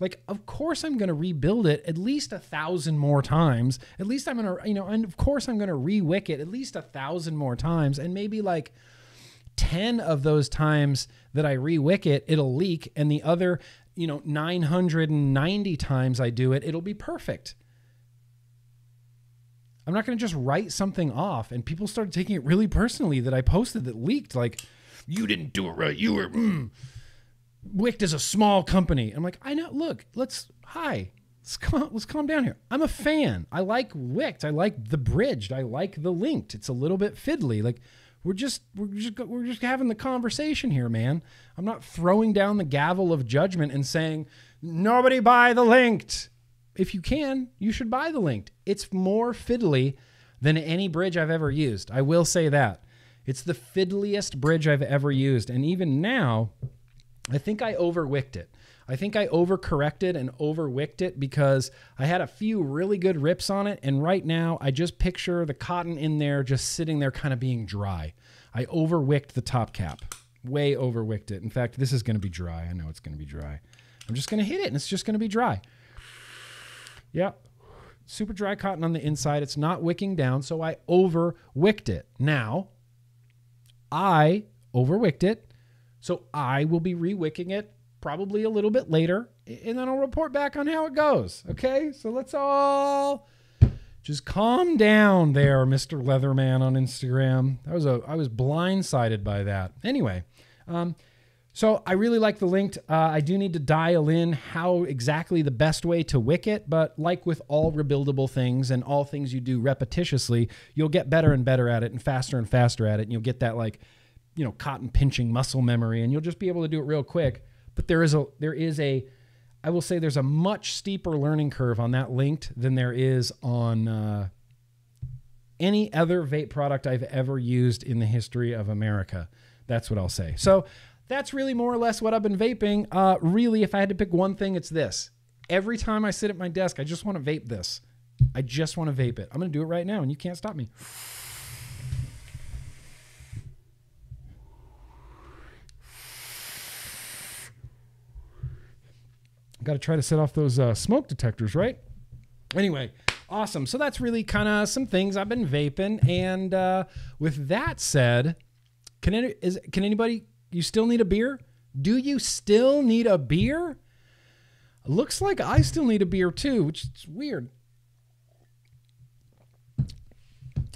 Like, of course I'm going to rebuild it at least a thousand more times. At least I'm going to, you know, and of course I'm going to re-wick it at least a thousand more times. And maybe like 10 of those times that I re-wick it, it'll leak. And the other, you know, 990 times I do it, it'll be perfect. I'm not going to just write something off. And people started taking it really personally that I posted that leaked. Like, you didn't do it right. You were, mm. Wicked is a small company. I'm like, I know. Look, let's hi. Let's calm, let's calm down here. I'm a fan. I like Wicked. I like the bridged. I like the LINK'D. It's a little bit fiddly. Like we're just we're just we're just having the conversation here, man. I'm not throwing down the gavel of judgment and saying nobody buy the LINK'D. If you can, you should buy the LINK'D. It's more fiddly than any bridge I've ever used. I will say that. It's the fiddliest bridge I've ever used. And even now, I think I overwicked it. I think I overcorrected and overwicked it because I had a few really good rips on it. And right now, I just picture the cotton in there just sitting there kind of being dry. I overwicked the top cap, way overwicked it. In fact, this is going to be dry. I know it's going to be dry. I'm just going to hit it and it's just going to be dry. Yep. Super dry cotton on the inside. It's not wicking down, so I overwicked it. Now, I overwicked it so I will be rewicking it probably a little bit later, and then I'll report back on how it goes. Okay, so let's all just calm down there, Mr. Leatherman on Instagram. That was a I was blindsided by that. Anyway, um, so I really like the LINK'D. Uh, I do need to dial in how exactly the best way to wick it, but like with all rebuildable things and all things you do repetitiously, you'll get better and better at it and faster and faster at it, and you'll get that like you know cotton pinching muscle memory and you'll just be able to do it real quick. But there is a there is a i will say there's a much steeper learning curve on that LINK'D than there is on uh, any other vape product i've ever used in the history of america. That's what i'll say. So that's really more or less what i've been vaping. Uh, really if i had to pick one thing it's this. Every time i sit at my desk i just want to vape this. I just want to vape it. I'm going to do it right now and you can't stop me Got to try to set off those uh, smoke detectors, right? Anyway, awesome. So that's really kind of some things I've been vaping. And uh, with that said, can any, is can anybody? You still need a beer? Do you still need a beer? Looks like I still need a beer too, which is weird.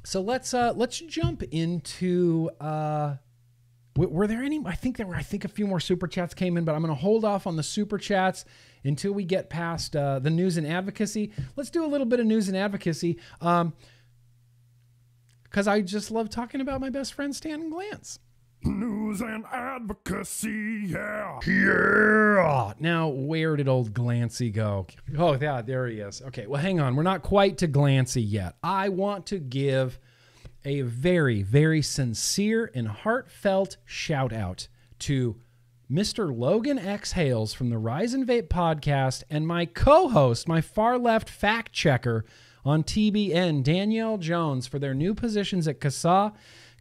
So let's uh, let's jump into. Uh, were there any? I think there were. I think a few more super chats came in, but I'm going to hold off on the super chats until we get past uh, the news and advocacy. Let's do a little bit of news and advocacy. Um, because I just love talking about my best friend Stan Glantz. News and advocacy, yeah. Yeah. Now, where did old Glancy go? Oh, yeah, there he is. Okay, well, hang on. We're not quite to Glancy yet. I want to give a very, very sincere and heartfelt shout out to Mr. Logan Exhales from the Rise and Vape podcast and my co host, my far left fact checker on TBN, Danielle Jones, for their new positions at CASA.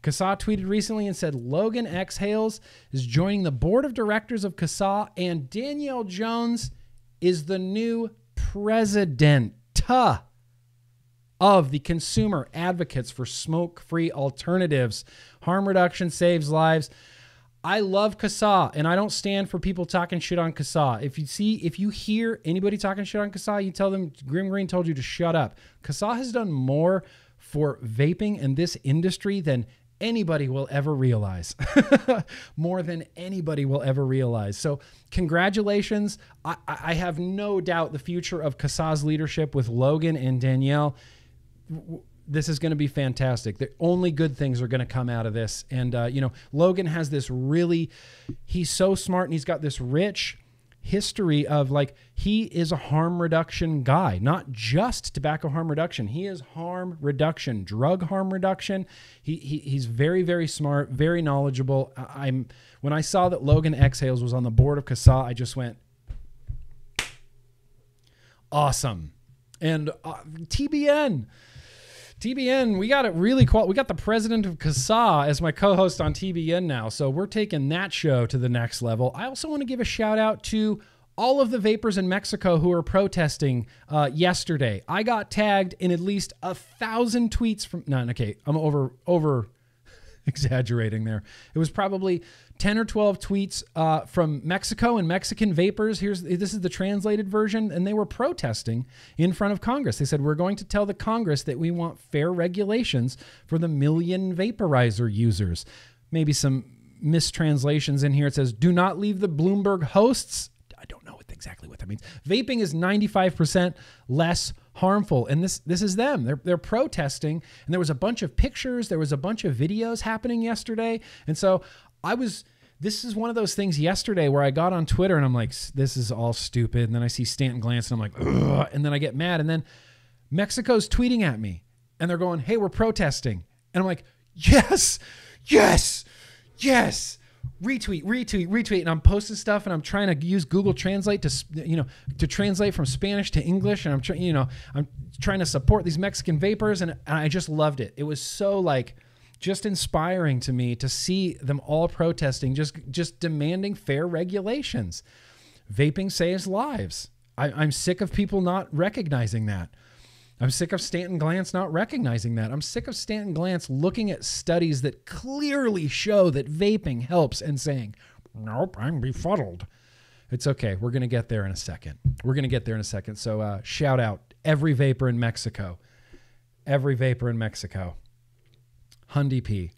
CASA tweeted recently and said Logan Exhales is joining the board of directors of CASA, and Danielle Jones is the new president of the Consumer Advocates for Smoke Free Alternatives. Harm reduction saves lives. I love CASA, and I don't stand for people talking shit on CASA. If you see, if you hear anybody talking shit on CASA, you tell them Grimm Green told you to shut up. CASA has done more for vaping and this industry than anybody will ever realize. more than anybody will ever realize. So, congratulations. I, I have no doubt the future of CASA's leadership with Logan and Danielle this is going to be fantastic. The only good things are going to come out of this. And, uh, you know, Logan has this really, he's so smart and he's got this rich history of like he is a harm reduction guy, not just tobacco harm reduction. He is harm reduction, drug harm reduction. He, he he's very very smart, very knowledgeable. I- I'm when I saw that Logan Exhales was on the board of CASA, I just went awesome. And uh, TBN TBN, we got it really cool. We got the president of CASA as my co host on TBN now. So we're taking that show to the next level. I also want to give a shout out to all of the vapors in Mexico who are protesting uh, yesterday. I got tagged in at least a thousand tweets from. No, okay, I'm over over exaggerating there. It was probably 10 or 12 tweets uh, from Mexico and Mexican vapors. Here's this is the translated version, and they were protesting in front of Congress. They said, "We're going to tell the Congress that we want fair regulations for the million vaporizer users." Maybe some mistranslations in here. It says, "Do not leave the Bloomberg hosts." I don't know exactly what that means. Vaping is 95% less harmful and this this is them they're they're protesting and there was a bunch of pictures there was a bunch of videos happening yesterday and so i was this is one of those things yesterday where i got on twitter and i'm like this is all stupid. And then i see Stanton Glantz and i'm like Ugh, and then i get mad. And then mexico's tweeting at me and they're going hey we're protesting. And i'm like yes yes yes. Retweet retweet retweet. And i'm posting stuff and i'm trying to use google translate to you know to translate from spanish to english. And i'm trying you know i'm trying to support these mexican vapors and, and i just loved it. It was so like just inspiring to me to see them all protesting just just demanding fair regulations vaping saves lives I, i'm sick of people not recognizing that I'm sick of Stanton Glantz not recognizing that. I'm sick of Stanton Glantz looking at studies that clearly show that vaping helps and saying, Nope, I'm befuddled. It's okay. We're going to get there in a second. We're going to get there in a second. So, uh, shout out every vapor in Mexico. Every vapor in Mexico. Hundy P.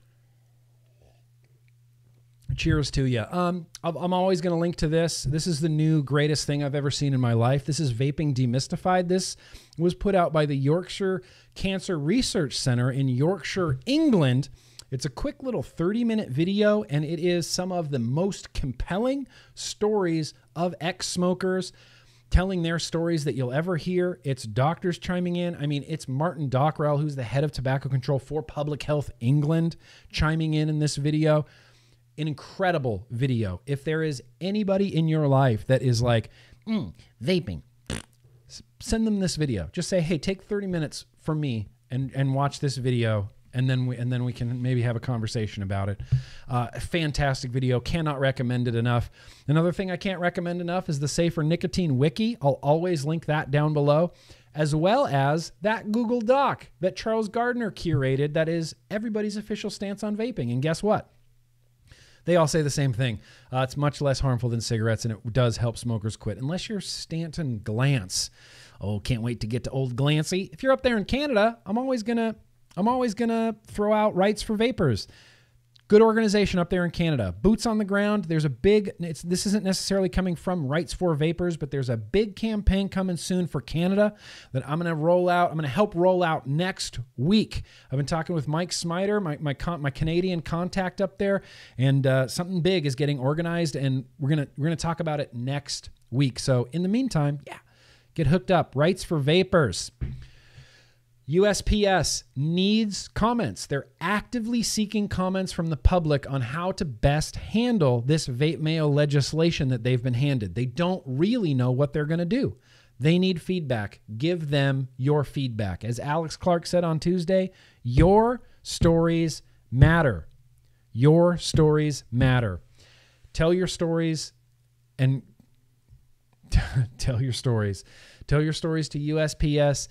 Cheers to you. Um, I'm always going to link to this. This is the new greatest thing I've ever seen in my life. This is Vaping Demystified. This was put out by the Yorkshire Cancer Research Center in Yorkshire, England. It's a quick little 30 minute video, and it is some of the most compelling stories of ex smokers telling their stories that you'll ever hear. It's doctors chiming in. I mean, it's Martin Dockrell, who's the head of tobacco control for Public Health England, chiming in in this video an incredible video. If there is anybody in your life that is like, "Mm, vaping, send them this video. Just say, hey, take 30 minutes from me and, and watch this video. And then we and then we can maybe have a conversation about it. Uh, fantastic video. Cannot recommend it enough. Another thing I can't recommend enough is the Safer Nicotine Wiki. I'll always link that down below, as well as that Google Doc that Charles Gardner curated. That is everybody's official stance on vaping. And guess what? They all say the same thing. Uh, it's much less harmful than cigarettes, and it does help smokers quit. Unless you're Stanton Glantz. Oh, can't wait to get to Old Glancy. If you're up there in Canada, I'm always gonna, I'm always gonna throw out rights for vapors. Good organization up there in Canada. Boots on the ground. There's a big. It's this isn't necessarily coming from Rights for Vapors, but there's a big campaign coming soon for Canada that I'm going to roll out. I'm going to help roll out next week. I've been talking with Mike Smider, my my, con, my Canadian contact up there, and uh, something big is getting organized, and we're gonna we're gonna talk about it next week. So in the meantime, yeah, get hooked up. Rights for Vapors. USPS needs comments. They're actively seeking comments from the public on how to best handle this vape mail legislation that they've been handed. They don't really know what they're going to do. They need feedback. Give them your feedback. As Alex Clark said on Tuesday, your stories matter. Your stories matter. Tell your stories and tell your stories. Tell your stories to USPS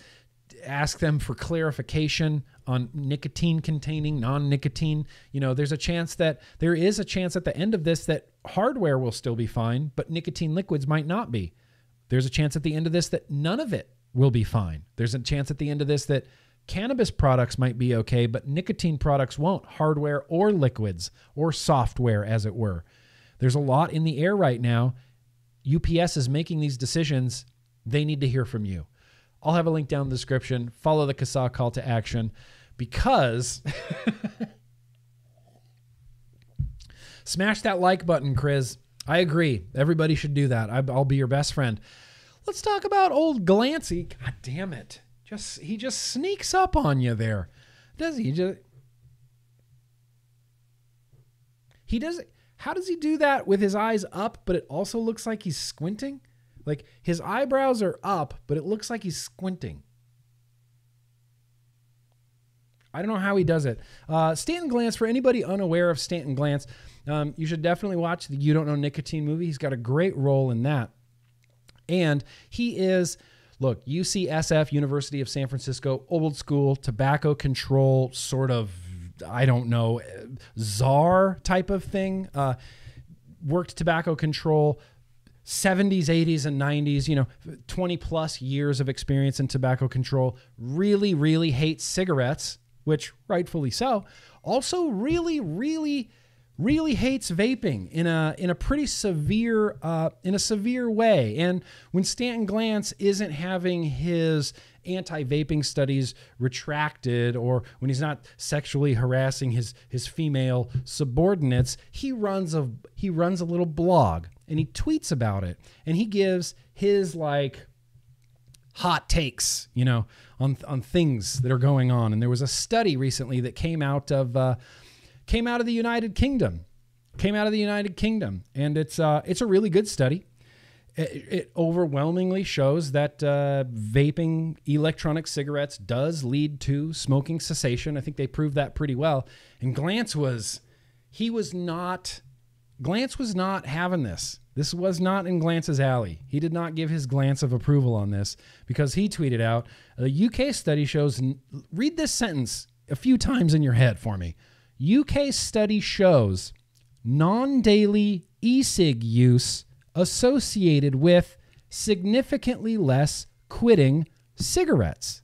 ask them for clarification on nicotine containing non-nicotine. You know there's a chance that there is a chance at the end of this that hardware will still be fine but nicotine liquids might not be. There's a chance at the end of this that none of it will be fine. There's a chance at the end of this that cannabis products might be okay but nicotine products won't. Hardware or liquids or software as it were. There's a lot in the air right now. UPS is making these decisions. They need to hear from you I'll have a link down in the description. Follow the CASA call to action because smash that like button, Chris. I agree. Everybody should do that. I'll be your best friend. Let's talk about old Glancy. God damn it! Just he just sneaks up on you there, does he? Just he does. How does he do that with his eyes up, but it also looks like he's squinting? Like his eyebrows are up, but it looks like he's squinting. I don't know how he does it. Uh, Stanton Glantz, for anybody unaware of Stanton Glantz, um, you should definitely watch the You Don't Know Nicotine movie. He's got a great role in that. And he is, look, UCSF, University of San Francisco, old school, tobacco control, sort of, I don't know, czar type of thing. Uh, worked tobacco control 70s, 80s, and 90s, you know, 20 plus years of experience in tobacco control, really, really hates cigarettes, which rightfully so. Also, really, really, really hates vaping in a in a pretty severe uh, in a severe way. And when Stanton Glantz isn't having his anti-vaping studies retracted or when he's not sexually harassing his his female subordinates, he runs a he runs a little blog and he tweets about it and he gives his like hot takes, you know, on on things that are going on. And there was a study recently that came out of uh, came out of the United Kingdom, came out of the United Kingdom, and it's uh, it's a really good study. It, it overwhelmingly shows that uh, vaping electronic cigarettes does lead to smoking cessation. I think they proved that pretty well. And Glantz was he was not Glantz was not having this. This was not in Glantz's alley. He did not give his glance of approval on this because he tweeted out a UK study shows, read this sentence a few times in your head for me. UK study shows non daily e cig use associated with significantly less quitting cigarettes.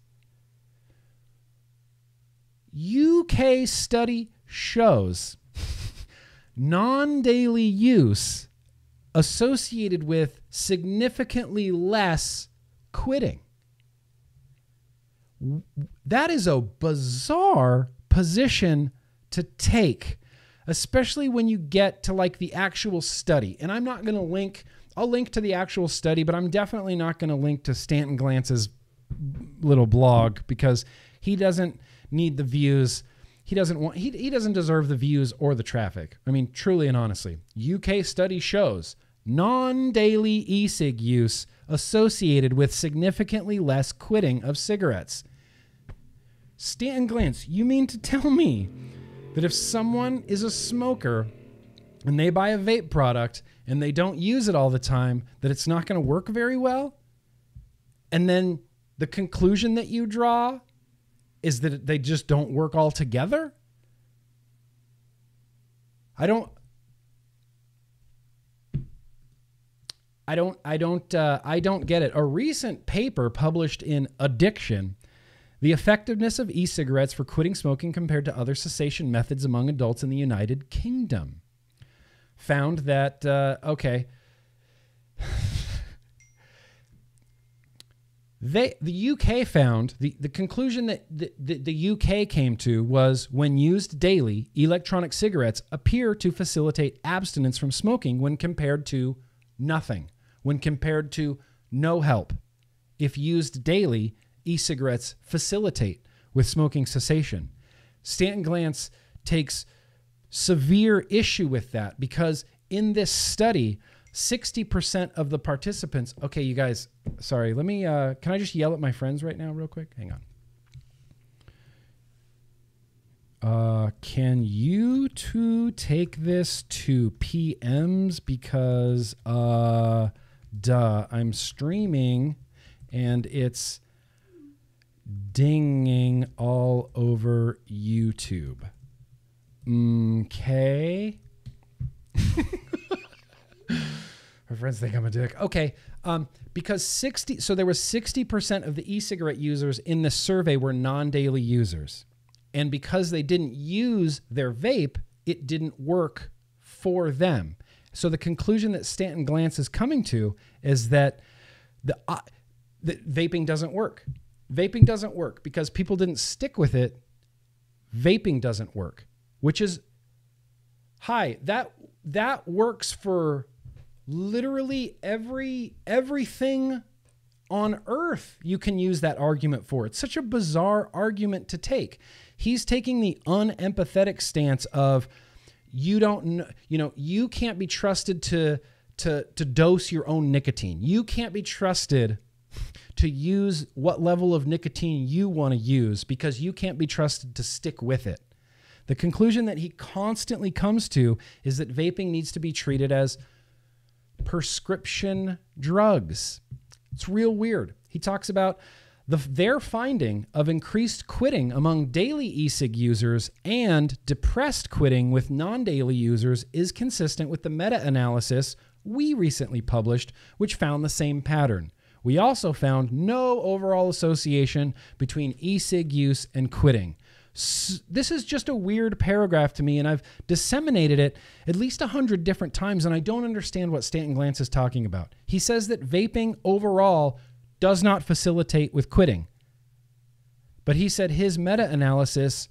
UK study shows non daily use associated with significantly less quitting. That is a bizarre position to take, especially when you get to like the actual study. And I'm not going to link, I'll link to the actual study, but I'm definitely not going to link to Stanton Glantz's little blog because he doesn't need the views he doesn't want he, he doesn't deserve the views or the traffic. I mean, truly and honestly, UK study shows non-daily e-cig use associated with significantly less quitting of cigarettes. Stan Glantz, you mean to tell me that if someone is a smoker and they buy a vape product and they don't use it all the time, that it's not going to work very well? And then the conclusion that you draw is that they just don't work all together? I don't I don't I don't uh, I don't get it. A recent paper published in Addiction, the effectiveness of e-cigarettes for quitting smoking compared to other cessation methods among adults in the United Kingdom, found that uh, okay. They, the UK found the, the conclusion that the, the, the UK came to was when used daily, electronic cigarettes appear to facilitate abstinence from smoking when compared to nothing, when compared to no help. If used daily, e cigarettes facilitate with smoking cessation. Stanton Glantz takes severe issue with that because in this study, 60% of the participants. Okay, you guys, sorry. Let me, uh, can I just yell at my friends right now, real quick? Hang on. Uh, can you two take this to PMs because, uh, duh, I'm streaming and it's dinging all over YouTube. Okay. My friends think I'm a dick. Okay, um, because 60, so there was 60% of the e-cigarette users in the survey were non-daily users, and because they didn't use their vape, it didn't work for them. So the conclusion that Stanton Glantz is coming to is that the uh, vaping doesn't work. Vaping doesn't work because people didn't stick with it. Vaping doesn't work, which is hi that that works for literally every everything on earth you can use that argument for. It's such a bizarre argument to take. He's taking the unempathetic stance of you don't know, you know, you can't be trusted to to to dose your own nicotine. You can't be trusted to use what level of nicotine you want to use because you can't be trusted to stick with it. The conclusion that he constantly comes to is that vaping needs to be treated as prescription drugs. It's real weird. He talks about the, their finding of increased quitting among daily e-cig users and depressed quitting with non-daily users is consistent with the meta-analysis we recently published, which found the same pattern. We also found no overall association between e-cig use and quitting. This is just a weird paragraph to me, and I've disseminated it at least a hundred different times, and I don't understand what Stanton Glantz is talking about. He says that vaping overall does not facilitate with quitting. But he said his meta analysis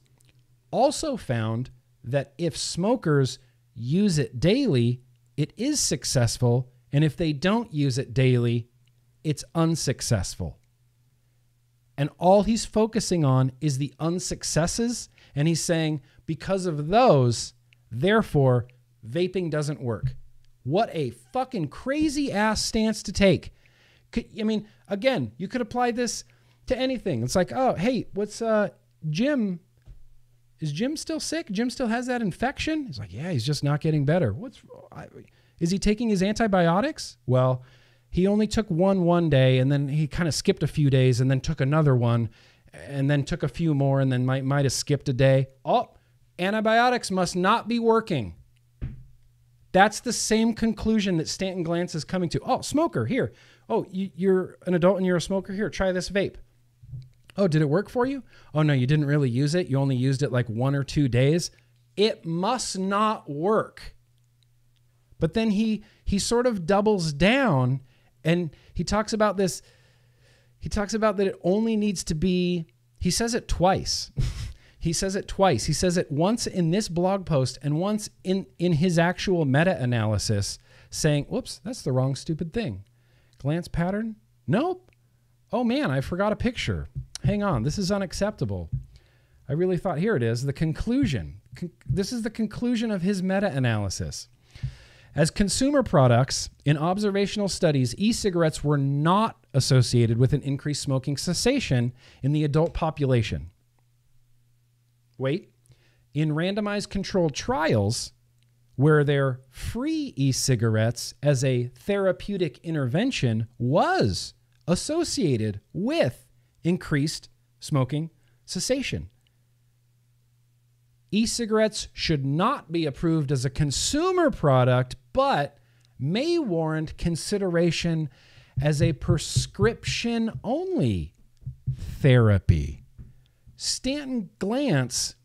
also found that if smokers use it daily, it is successful, and if they don't use it daily, it's unsuccessful. And all he's focusing on is the unsuccesses. And he's saying, because of those, therefore, vaping doesn't work. What a fucking crazy ass stance to take. Could, I mean, again, you could apply this to anything. It's like, oh, hey, what's uh, Jim? Is Jim still sick? Jim still has that infection? He's like, yeah, he's just not getting better. What's I, is he taking his antibiotics? Well, he only took one one day and then he kind of skipped a few days and then took another one and then took a few more and then might might have skipped a day. Oh, antibiotics must not be working. That's the same conclusion that Stanton Glantz is coming to. Oh, smoker, here. Oh, you, you're an adult and you're a smoker. Here, try this vape. Oh, did it work for you? Oh, no, you didn't really use it. You only used it like one or two days. It must not work. But then he he sort of doubles down and he talks about this he talks about that it only needs to be he says it twice. he says it twice. He says it once in this blog post and once in in his actual meta-analysis saying, "Whoops, that's the wrong stupid thing." Glance pattern? Nope. Oh man, I forgot a picture. Hang on, this is unacceptable. I really thought here it is, the conclusion. Con- this is the conclusion of his meta-analysis. As consumer products, in observational studies, e cigarettes were not associated with an increased smoking cessation in the adult population. Wait, in randomized controlled trials, where their free e cigarettes as a therapeutic intervention was associated with increased smoking cessation. E cigarettes should not be approved as a consumer product, but may warrant consideration as a prescription only therapy. Stanton Glantz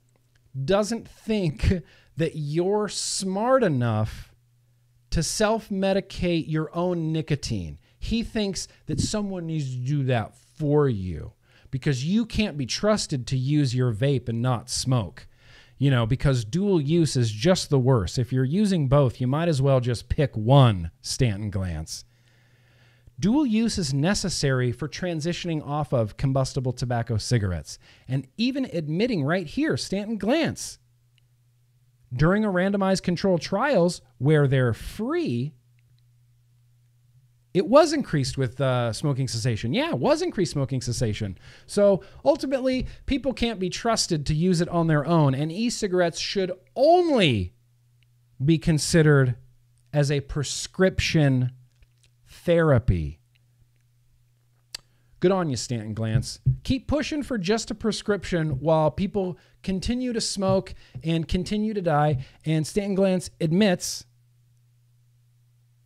doesn't think that you're smart enough to self medicate your own nicotine. He thinks that someone needs to do that for you because you can't be trusted to use your vape and not smoke. You know, because dual use is just the worst. If you're using both, you might as well just pick one, Stanton Glantz. Dual use is necessary for transitioning off of combustible tobacco cigarettes. And even admitting right here, Stanton Glantz, during a randomized controlled trials where they're free, it was increased with uh, smoking cessation. Yeah, it was increased smoking cessation. So ultimately, people can't be trusted to use it on their own, and e cigarettes should only be considered as a prescription therapy. Good on you, Stanton Glantz. Keep pushing for just a prescription while people continue to smoke and continue to die. And Stanton Glantz admits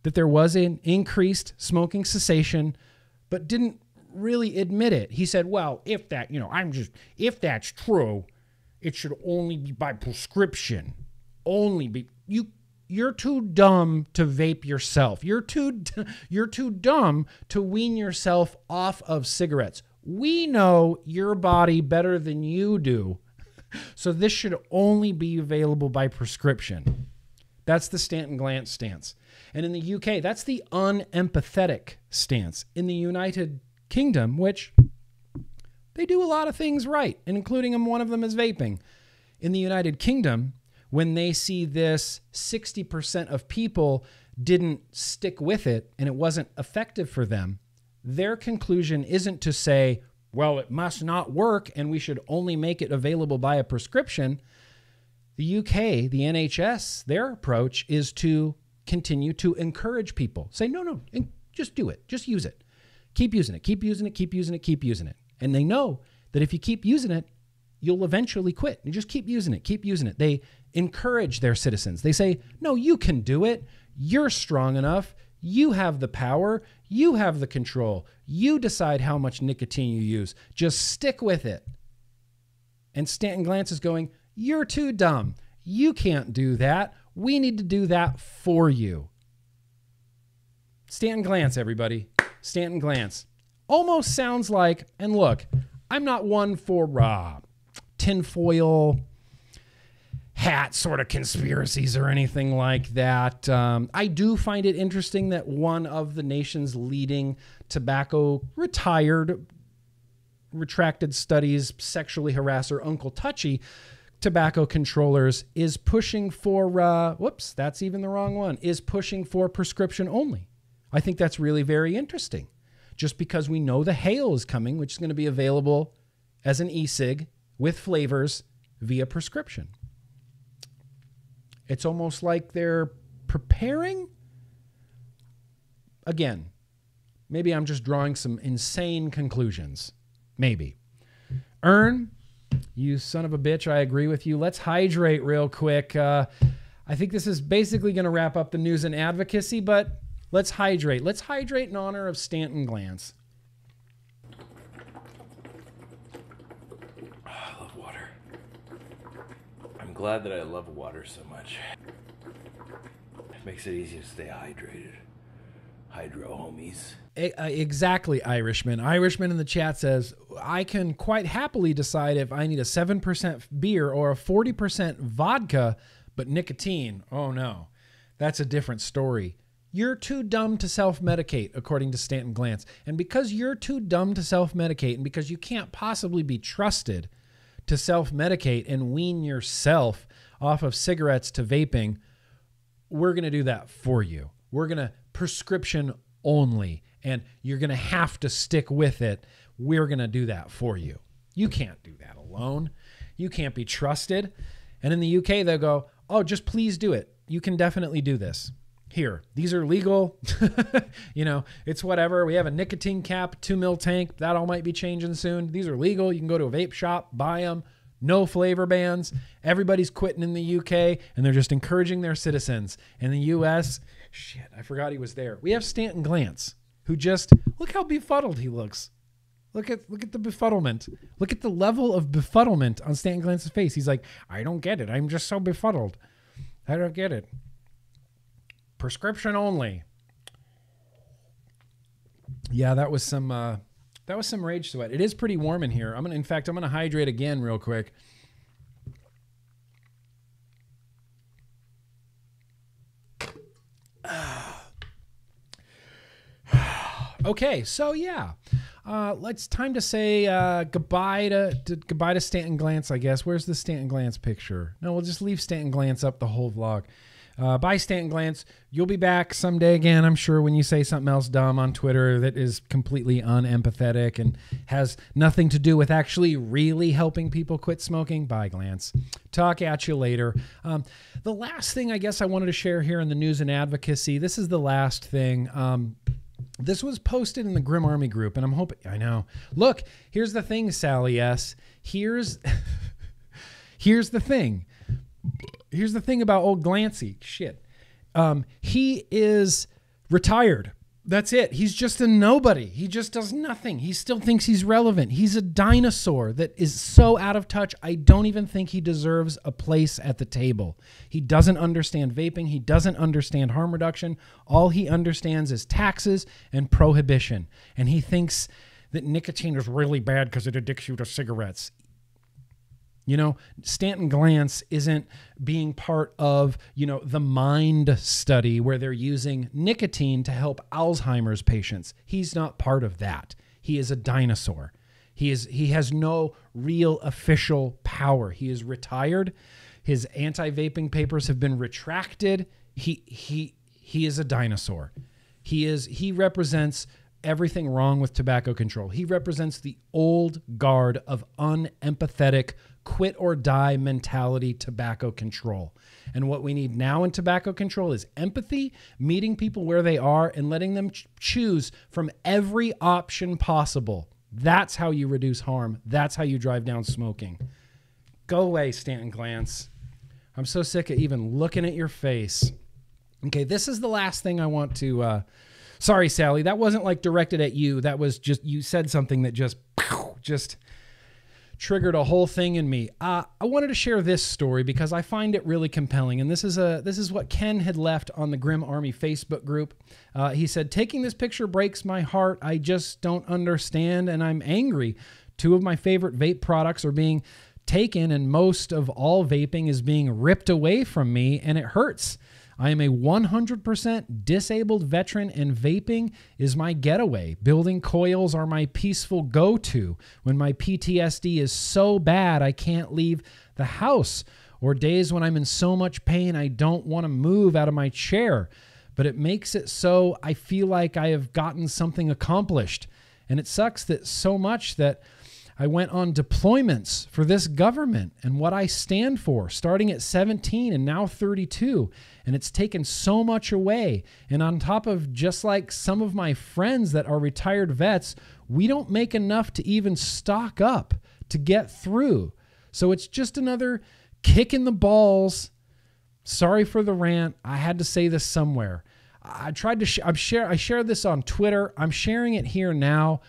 that there was an increased smoking cessation, but didn't really admit it. He said, well, if that, you know, I'm just, if that's true, it should only be by prescription. Only be, you, you're too dumb to vape yourself. You're too, you're too dumb to wean yourself off of cigarettes. We know your body better than you do. So this should only be available by prescription. That's the Stanton Glantz stance. And in the UK, that's the unempathetic stance. In the United Kingdom, which they do a lot of things right, including one of them is vaping. In the United Kingdom, when they see this 60% of people didn't stick with it and it wasn't effective for them, their conclusion isn't to say, well, it must not work and we should only make it available by a prescription. The UK, the NHS, their approach is to continue to encourage people. Say, no, no, just do it. Just use it. Keep using it. Keep using it. Keep using it. Keep using it. And they know that if you keep using it, you'll eventually quit. You just keep using it. Keep using it. They encourage their citizens. They say, no, you can do it. You're strong enough. You have the power. You have the control. You decide how much nicotine you use. Just stick with it. And Stanton Glantz is going, You're too dumb. You can't do that. We need to do that for you. Stanton Glantz, everybody. Stanton Glantz. Almost sounds like, and look, I'm not one for uh, tinfoil hat sort of conspiracies or anything like that. Um, I do find it interesting that one of the nation's leading tobacco retired, retracted studies, sexually harasser Uncle Touchy tobacco controllers is pushing for uh, whoops that's even the wrong one is pushing for prescription only. I think that's really very interesting. Just because we know the hail is coming which is going to be available as an e-cig with flavors via prescription it's almost like they're preparing again maybe i'm just drawing some insane conclusions maybe earn you son of a bitch, I agree with you. Let's hydrate real quick. Uh, I think this is basically going to wrap up the news and advocacy, but let's hydrate. Let's hydrate in honor of Stanton Glantz. I love water. I'm glad that I love water so much. It makes it easy to stay hydrated. Hydro homies. Uh, exactly, Irishman. Irishman in the chat says, I can quite happily decide if I need a 7% beer or a 40% vodka, but nicotine, oh no, that's a different story. You're too dumb to self medicate, according to Stanton Glantz. And because you're too dumb to self medicate, and because you can't possibly be trusted to self medicate and wean yourself off of cigarettes to vaping, we're going to do that for you. We're going to prescription only, and you're going to have to stick with it. We're going to do that for you. You can't do that alone. You can't be trusted. And in the UK, they'll go, oh, just please do it. You can definitely do this. Here, these are legal. you know, it's whatever. We have a nicotine cap, two mil tank. That all might be changing soon. These are legal. You can go to a vape shop, buy them. No flavor bans. Everybody's quitting in the UK and they're just encouraging their citizens. In the US, Shit, I forgot he was there. We have Stanton Glantz, who just look how befuddled he looks. Look at look at the befuddlement. Look at the level of befuddlement on Stanton Glantz's face. He's like, I don't get it. I'm just so befuddled. I don't get it. Prescription only. Yeah, that was some uh, that was some rage sweat. It is pretty warm in here. I'm gonna in fact I'm gonna hydrate again real quick. okay, so yeah, uh, it's time to say uh, goodbye to, to, goodbye to Stanton Glantz. I guess. Where's the Stanton Glantz picture? No, we'll just leave Stanton Glantz up the whole vlog. Uh, bye, Stanton Glantz. You'll be back someday again, I'm sure, when you say something else dumb on Twitter that is completely unempathetic and has nothing to do with actually really helping people quit smoking. Bye, Glantz. Talk at you later. Um, the last thing I guess I wanted to share here in the news and advocacy this is the last thing. Um, this was posted in the Grimm Army group, and I'm hoping I know. Look, here's the thing, Sally S. Here's here's the thing. Here's the thing about old Glancy. Shit. Um, he is retired. That's it. He's just a nobody. He just does nothing. He still thinks he's relevant. He's a dinosaur that is so out of touch. I don't even think he deserves a place at the table. He doesn't understand vaping. He doesn't understand harm reduction. All he understands is taxes and prohibition. And he thinks that nicotine is really bad because it addicts you to cigarettes. You know, Stanton Glantz isn't being part of, you know, the mind study where they're using nicotine to help Alzheimer's patients. He's not part of that. He is a dinosaur. He is he has no real official power. He is retired. His anti-vaping papers have been retracted. He he he is a dinosaur. He is he represents everything wrong with tobacco control. He represents the old guard of unempathetic quit or die mentality tobacco control. And what we need now in tobacco control is empathy, meeting people where they are and letting them ch- choose from every option possible. That's how you reduce harm. That's how you drive down smoking. Go away, Stanton Glantz. I'm so sick of even looking at your face. Okay, this is the last thing I want to. Uh, sorry, Sally, that wasn't like directed at you. That was just you said something that just, just triggered a whole thing in me. Uh, I wanted to share this story because I find it really compelling, and this is a this is what Ken had left on the Grimm Army Facebook group. Uh, he said, "Taking this picture breaks my heart. I just don't understand, and I'm angry. Two of my favorite vape products are being." Taken, and most of all vaping is being ripped away from me, and it hurts. I am a 100% disabled veteran, and vaping is my getaway. Building coils are my peaceful go to when my PTSD is so bad I can't leave the house, or days when I'm in so much pain I don't want to move out of my chair. But it makes it so I feel like I have gotten something accomplished. And it sucks that so much that I went on deployments for this government and what I stand for, starting at 17 and now 32. And it's taken so much away. And on top of just like some of my friends that are retired vets, we don't make enough to even stock up to get through. So it's just another kick in the balls. Sorry for the rant. I had to say this somewhere. I tried to sh- I'm share I shared this on Twitter. I'm sharing it here now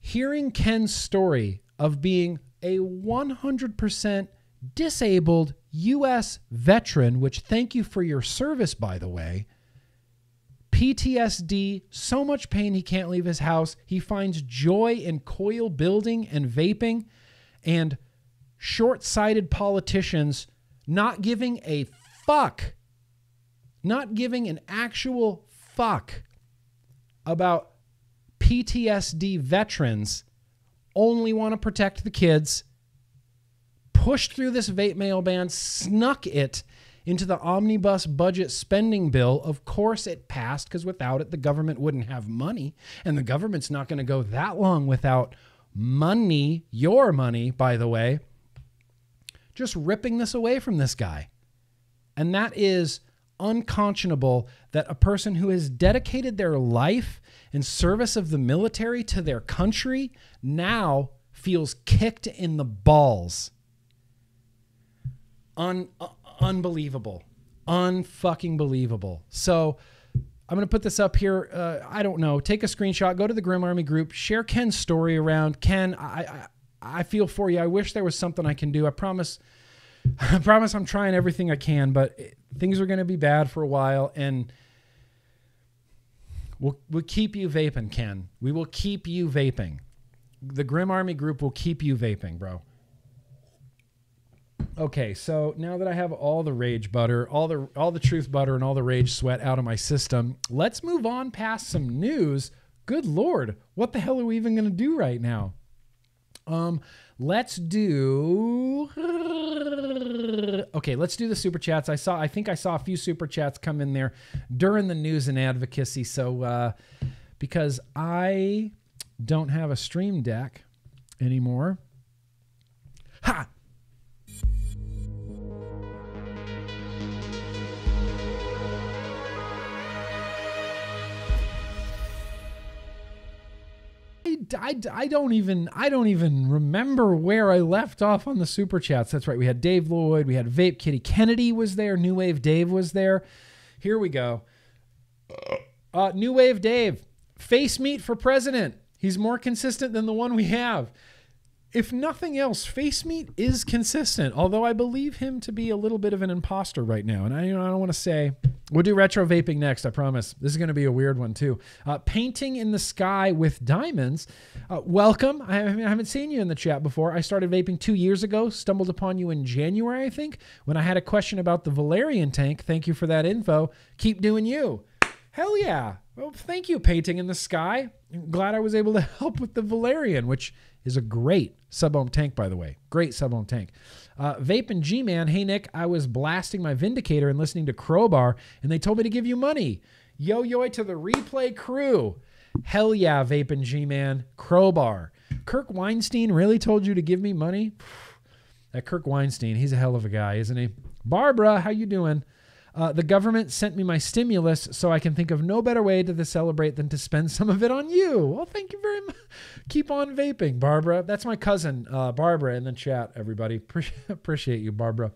hearing Ken's story of being a 100% disabled U.S. veteran, which thank you for your service, by the way. PTSD, so much pain he can't leave his house. He finds joy in coil building and vaping, and short sighted politicians not giving a fuck, not giving an actual fuck about PTSD veterans only want to protect the kids, pushed through this vape mail ban, snuck it into the omnibus budget spending bill. Of course, it passed because without it, the government wouldn't have money. And the government's not going to go that long without money, your money, by the way, just ripping this away from this guy. And that is unconscionable that a person who has dedicated their life in service of the military to their country now feels kicked in the balls. Un- uh, unbelievable. Unfucking believable. So I'm going to put this up here. Uh, I don't know. Take a screenshot, go to the Grimm Army group, share Ken's story around. Ken, I, I, I feel for you. I wish there was something I can do. I promise. I promise I'm trying everything I can, but things are going to be bad for a while. And We'll, we'll keep you vaping, Ken. We will keep you vaping. The Grimm Army group will keep you vaping, bro. Okay, so now that I have all the rage butter, all the all the truth butter and all the rage sweat out of my system, let's move on past some news. Good lord, what the hell are we even going to do right now? Um, let's do okay let's do the super chats. I saw i think i saw a few super chats come in there during the news and advocacy. So uh because i don't have a stream deck anymore. Ha I, I don't even I don't even remember where I left off on the super chats. That's right. We had Dave Lloyd, we had Vape Kitty Kennedy was there, New Wave Dave was there. Here we go. Uh, New Wave Dave, face meat for president. He's more consistent than the one we have. If nothing else, face meat is consistent. Although I believe him to be a little bit of an imposter right now, and I, you know, I don't want to say We'll do retro vaping next, I promise. This is going to be a weird one, too. Uh, painting in the sky with diamonds. Uh, welcome. I haven't, seen you in the chat before. I started vaping two years ago, stumbled upon you in January, I think, when I had a question about the Valyrian tank. Thank you for that info. Keep doing you. Hell yeah. Well, thank you, Painting in the Sky. I'm glad I was able to help with the Valyrian, which is a great sub ohm tank, by the way. Great sub ohm tank. Uh, Vape and G Man, hey Nick, I was blasting my Vindicator and listening to Crowbar, and they told me to give you money. Yo yo to the replay crew. Hell yeah, Vape and G Man. Crowbar. Kirk Windstein really told you to give me money? That Kirk Windstein, he's a hell of a guy, isn't he? Barbara, how you doing? Uh, the government sent me my stimulus, so I can think of no better way to celebrate than to spend some of it on you. Well, thank you very much. Keep on vaping, Barbara. That's my cousin, uh, Barbara, in the chat. Everybody, appreciate you, Barbara.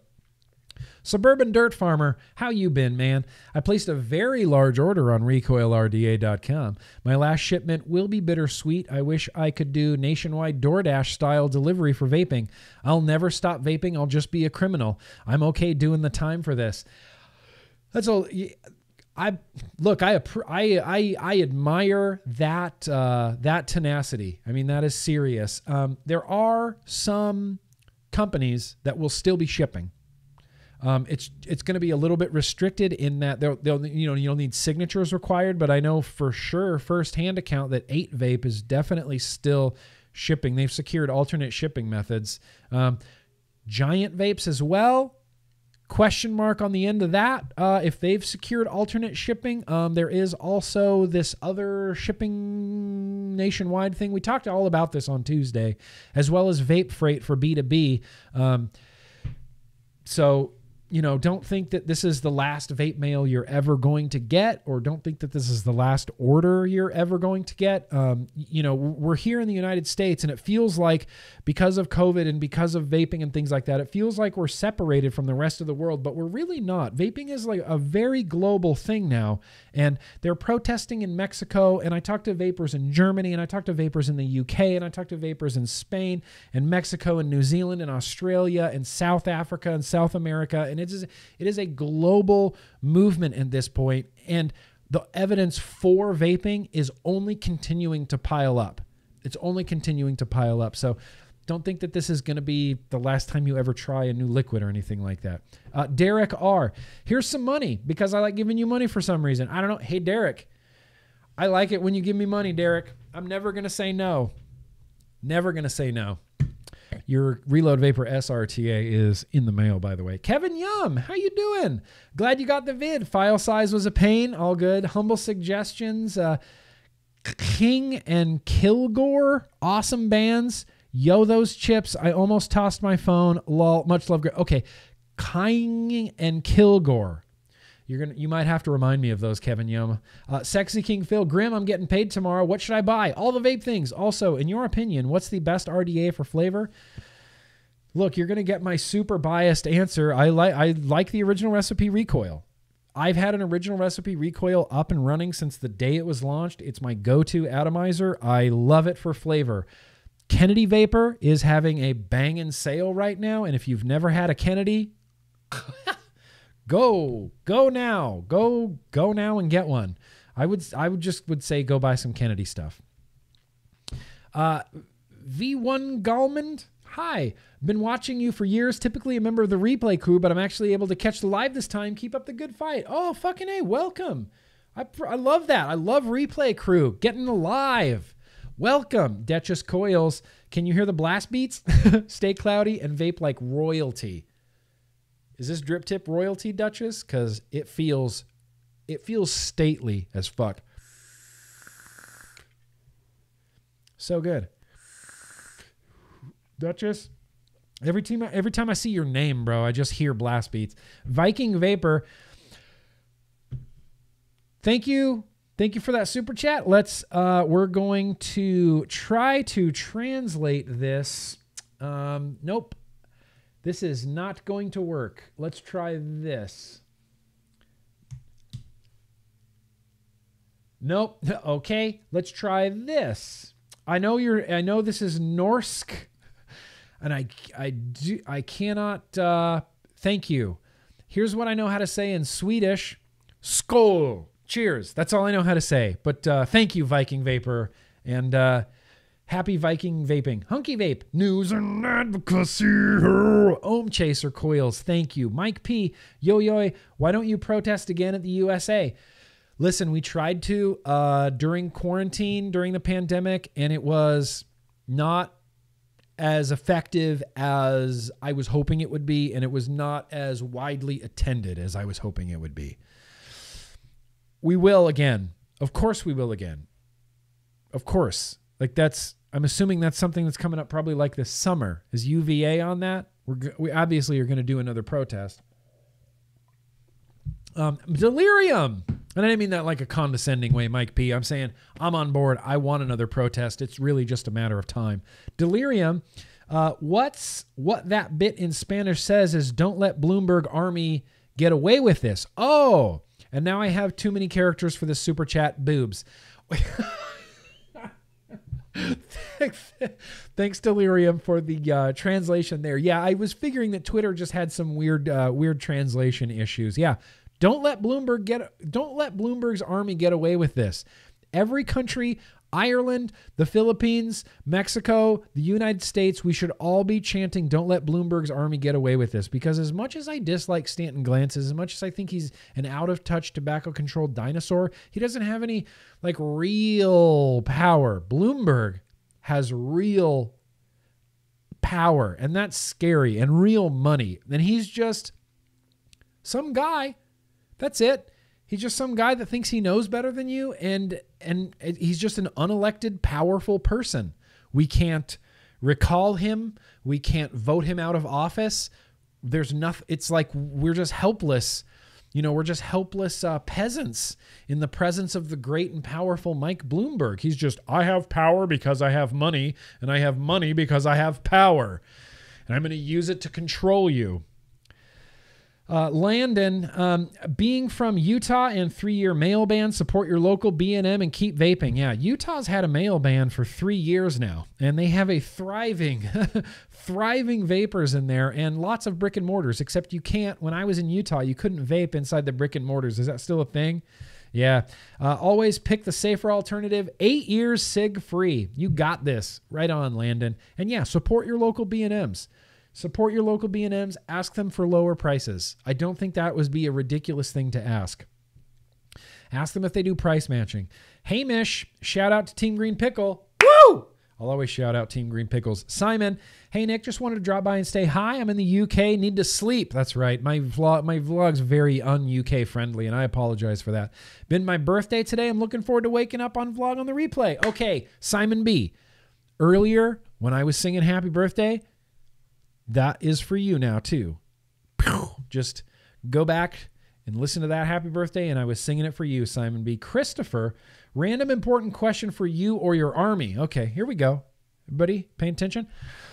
Suburban Dirt Farmer, how you been, man? I placed a very large order on recoilrda.com. My last shipment will be bittersweet. I wish I could do nationwide DoorDash style delivery for vaping. I'll never stop vaping. I'll just be a criminal. I'm okay doing the time for this. That's all. I look. I I I, I admire that uh, that tenacity. I mean, that is serious. Um, there are some companies that will still be shipping. Um, it's it's going to be a little bit restricted in that they'll, they'll you know you'll need signatures required, but I know for sure firsthand account that Eight Vape is definitely still shipping. They've secured alternate shipping methods. Um, Giant Vapes as well question mark on the end of that uh, if they've secured alternate shipping. Um, there is also this other shipping nationwide thing. We talked all about this on tuesday as well as vape freight for b2b um, so you know, don't think that this is the last vape mail you're ever going to get, or don't think that this is the last order you're ever going to get. Um, you know, we're here in the United States, and it feels like because of COVID and because of vaping and things like that, it feels like we're separated from the rest of the world, but we're really not. Vaping is like a very global thing now, and they're protesting in Mexico. And I talked to vapors in Germany, and I talked to vapors in the UK, and I talked to vapors in Spain and Mexico and New Zealand and Australia and South Africa and South America, and it is it is a global movement at this point, and the evidence for vaping is only continuing to pile up. It's only continuing to pile up. So don't think that this is going to be the last time you ever try a new liquid or anything like that. Uh, Derek R. Here's some money because I like giving you money for some reason. I don't know. Hey, Derek, I like it when you give me money, Derek. I'm never going to say no. Never going to say no. Your Reload Vapor SRTA is in the mail, by the way. Kevin Yum, how you doing? Glad you got the vid. File size was a pain. All good. Humble suggestions. Uh, King and Kilgore, awesome bands. Yo, those chips. I almost tossed my phone. Lol. Much love. Okay. King and Kilgore. You're gonna, you might have to remind me of those, Kevin Yum. Uh, Sexy King Phil Grim. I'm getting paid tomorrow. What should I buy? All the vape things. Also, in your opinion, what's the best RDA for flavor? Look, you're gonna get my super biased answer. I like I like the original recipe recoil. I've had an original recipe recoil up and running since the day it was launched. It's my go-to atomizer. I love it for flavor. Kennedy Vapor is having a banging sale right now, and if you've never had a Kennedy, go go now go go now and get one. I would i would just would say go buy some kennedy stuff. Uh v1 Gallman, hi. Been watching you for years typically a member of the replay crew but i'm actually able to catch the live this time. Keep up the good fight. Oh fucking a welcome. I, I love that. I love replay crew. Getting alive. Welcome Duchess coils. Can you hear the blast beats? Stay cloudy and vape like royalty is this drip tip royalty Duchess? Because it feels it feels stately as fuck. So good. Duchess. Every time, every time I see your name, bro, I just hear blast beats. Viking Vapor. Thank you. Thank you for that super chat. Let's uh we're going to try to translate this. Um nope. This is not going to work. Let's try this. Nope. Okay, let's try this. I know you're I know this is Norse and I I do I cannot uh thank you. Here's what I know how to say in Swedish. Skål. Cheers. That's all I know how to say. But uh, thank you, Viking Vapor. And uh, happy Viking vaping. Hunky Vape. News and advocacy. Ohm Chaser Coils. Thank you. Mike P. Yo yo. Why don't you protest again at the USA? Listen, we tried to uh, during quarantine, during the pandemic, and it was not as effective as I was hoping it would be, and it was not as widely attended as I was hoping it would be. We will again. Of course, we will again. Of course. Like that's, I'm assuming that's something that's coming up probably like this summer. Is UVA on that? We're, we obviously are going to do another protest. Um, delirium. And I didn't mean that like a condescending way, Mike P. I'm saying I'm on board. I want another protest. It's really just a matter of time. Delirium. Uh, what's what that bit in Spanish says is don't let Bloomberg Army get away with this. Oh, and now I have too many characters for the super chat boobs. Thanks, Delirium, for the uh, translation there. Yeah, I was figuring that Twitter just had some weird, uh, weird translation issues. Yeah, don't let Bloomberg get, don't let Bloomberg's army get away with this. Every country, Ireland, the Philippines, Mexico, the United States, we should all be chanting, don't let Bloomberg's army get away with this. Because as much as I dislike Stanton Glantz's, as much as I think he's an out of touch, tobacco controlled dinosaur, he doesn't have any like real power. Bloomberg has real power, and that's scary, and real money. And he's just some guy. That's it. He's just some guy that thinks he knows better than you, and and he's just an unelected, powerful person. We can't recall him. We can't vote him out of office. There's nothing. It's like we're just helpless. You know, we're just helpless uh, peasants in the presence of the great and powerful Mike Bloomberg. He's just, I have power because I have money, and I have money because I have power, and I'm going to use it to control you. Uh, Landon, um, being from Utah and three-year mail ban, support your local B&M and keep vaping. Yeah, Utah's had a mail ban for three years now, and they have a thriving, thriving vapors in there, and lots of brick and mortars. Except you can't. When I was in Utah, you couldn't vape inside the brick and mortars. Is that still a thing? Yeah. Uh, always pick the safer alternative. Eight years sig free. You got this. Right on, Landon. And yeah, support your local B&Ms. Support your local B&Ms, ask them for lower prices. I don't think that would be a ridiculous thing to ask. Ask them if they do price matching. Hamish, shout out to Team Green Pickle. Woo! I'll always shout out Team Green Pickles. Simon, hey Nick, just wanted to drop by and say hi. I'm in the UK, need to sleep. That's right. My vlog my vlog's very un-UK friendly and I apologize for that. Been my birthday today. I'm looking forward to waking up on vlog on the replay. Okay, Simon B. Earlier when I was singing happy birthday, that is for you now too. Just go back and listen to that happy birthday and I was singing it for you Simon B. Christopher, random important question for you or your army. Okay, here we go. Everybody paying attention?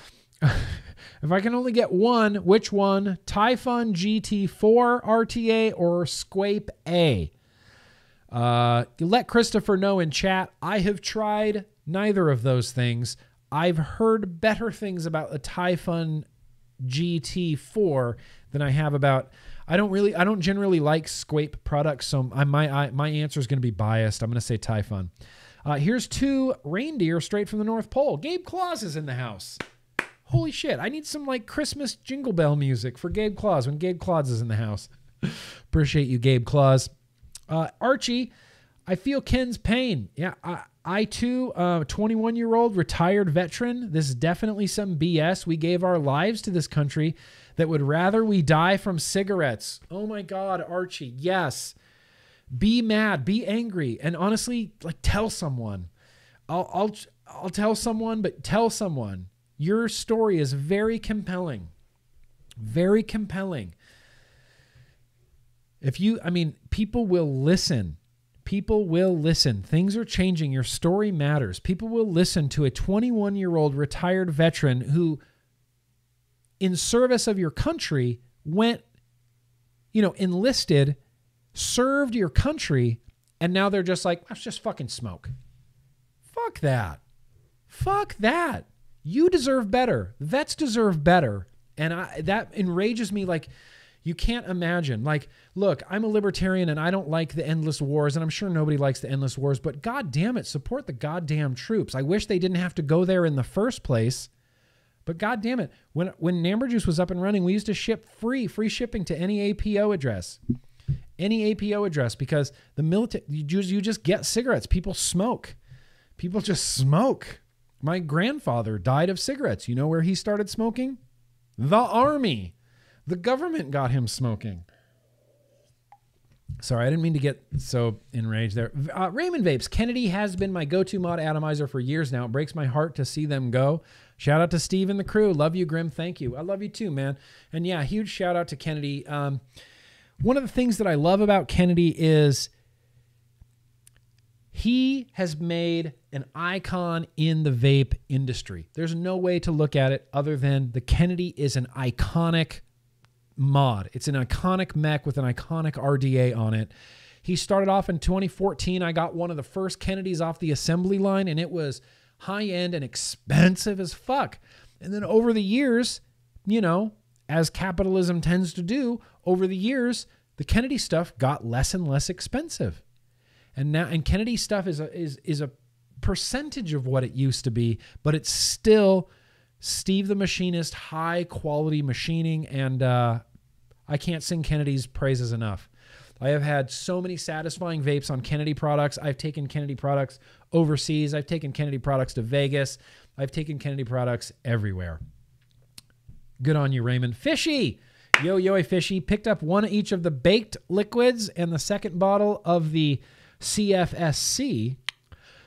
if I can only get one, which one? Typhon GT4 RTA or Squape A? Uh, let Christopher know in chat. I have tried neither of those things. I've heard better things about the Typhon GT4 than I have about. I don't really, I don't generally like Squape products, so I, my I, my answer is going to be biased. I'm going to say Typhon. Uh, here's two reindeer straight from the North Pole. Gabe Claus is in the house. Holy shit! I need some like Christmas jingle bell music for Gabe Claus when Gabe Claus is in the house. Appreciate you, Gabe Claus. Uh, Archie, I feel Ken's pain. Yeah, I, I too, uh, 21 year old retired veteran. This is definitely some BS. We gave our lives to this country that would rather we die from cigarettes. Oh my God, Archie. Yes. Be mad, be angry, and honestly, like tell someone. I'll, I'll, I'll tell someone, but tell someone. Your story is very compelling. Very compelling. If you, I mean, people will listen People will listen. Things are changing. Your story matters. People will listen to a 21 year old retired veteran who, in service of your country, went, you know, enlisted, served your country, and now they're just like, let's just fucking smoke. Fuck that. Fuck that. You deserve better. Vets deserve better. And I, that enrages me like, You can't imagine. Like, look, I'm a libertarian and I don't like the endless wars, and I'm sure nobody likes the endless wars, but god damn it, support the goddamn troops. I wish they didn't have to go there in the first place. But god damn it, when when Nambar Juice was up and running, we used to ship free, free shipping to any APO address. Any APO address because the military you just, you just get cigarettes. People smoke. People just smoke. My grandfather died of cigarettes. You know where he started smoking? The army. The government got him smoking. Sorry, I didn't mean to get so enraged there. Uh, Raymond Vapes. Kennedy has been my go to mod atomizer for years now. It breaks my heart to see them go. Shout out to Steve and the crew. Love you, Grimm. Thank you. I love you too, man. And yeah, huge shout out to Kennedy. Um, one of the things that I love about Kennedy is he has made an icon in the vape industry. There's no way to look at it other than the Kennedy is an iconic mod. It's an iconic mech with an iconic RDA on it. He started off in 2014. I got one of the first Kennedys off the assembly line, and it was high end and expensive as fuck. And then over the years, you know, as capitalism tends to do, over the years, the Kennedy stuff got less and less expensive. And now and Kennedy stuff is a is is a percentage of what it used to be, but it's still Steve the Machinist, high quality machining, and uh, I can't sing Kennedy's praises enough. I have had so many satisfying vapes on Kennedy products. I've taken Kennedy products overseas. I've taken Kennedy products to Vegas. I've taken Kennedy products everywhere. Good on you, Raymond. Fishy! Yo Yo Fishy picked up one each of the baked liquids and the second bottle of the CFSC.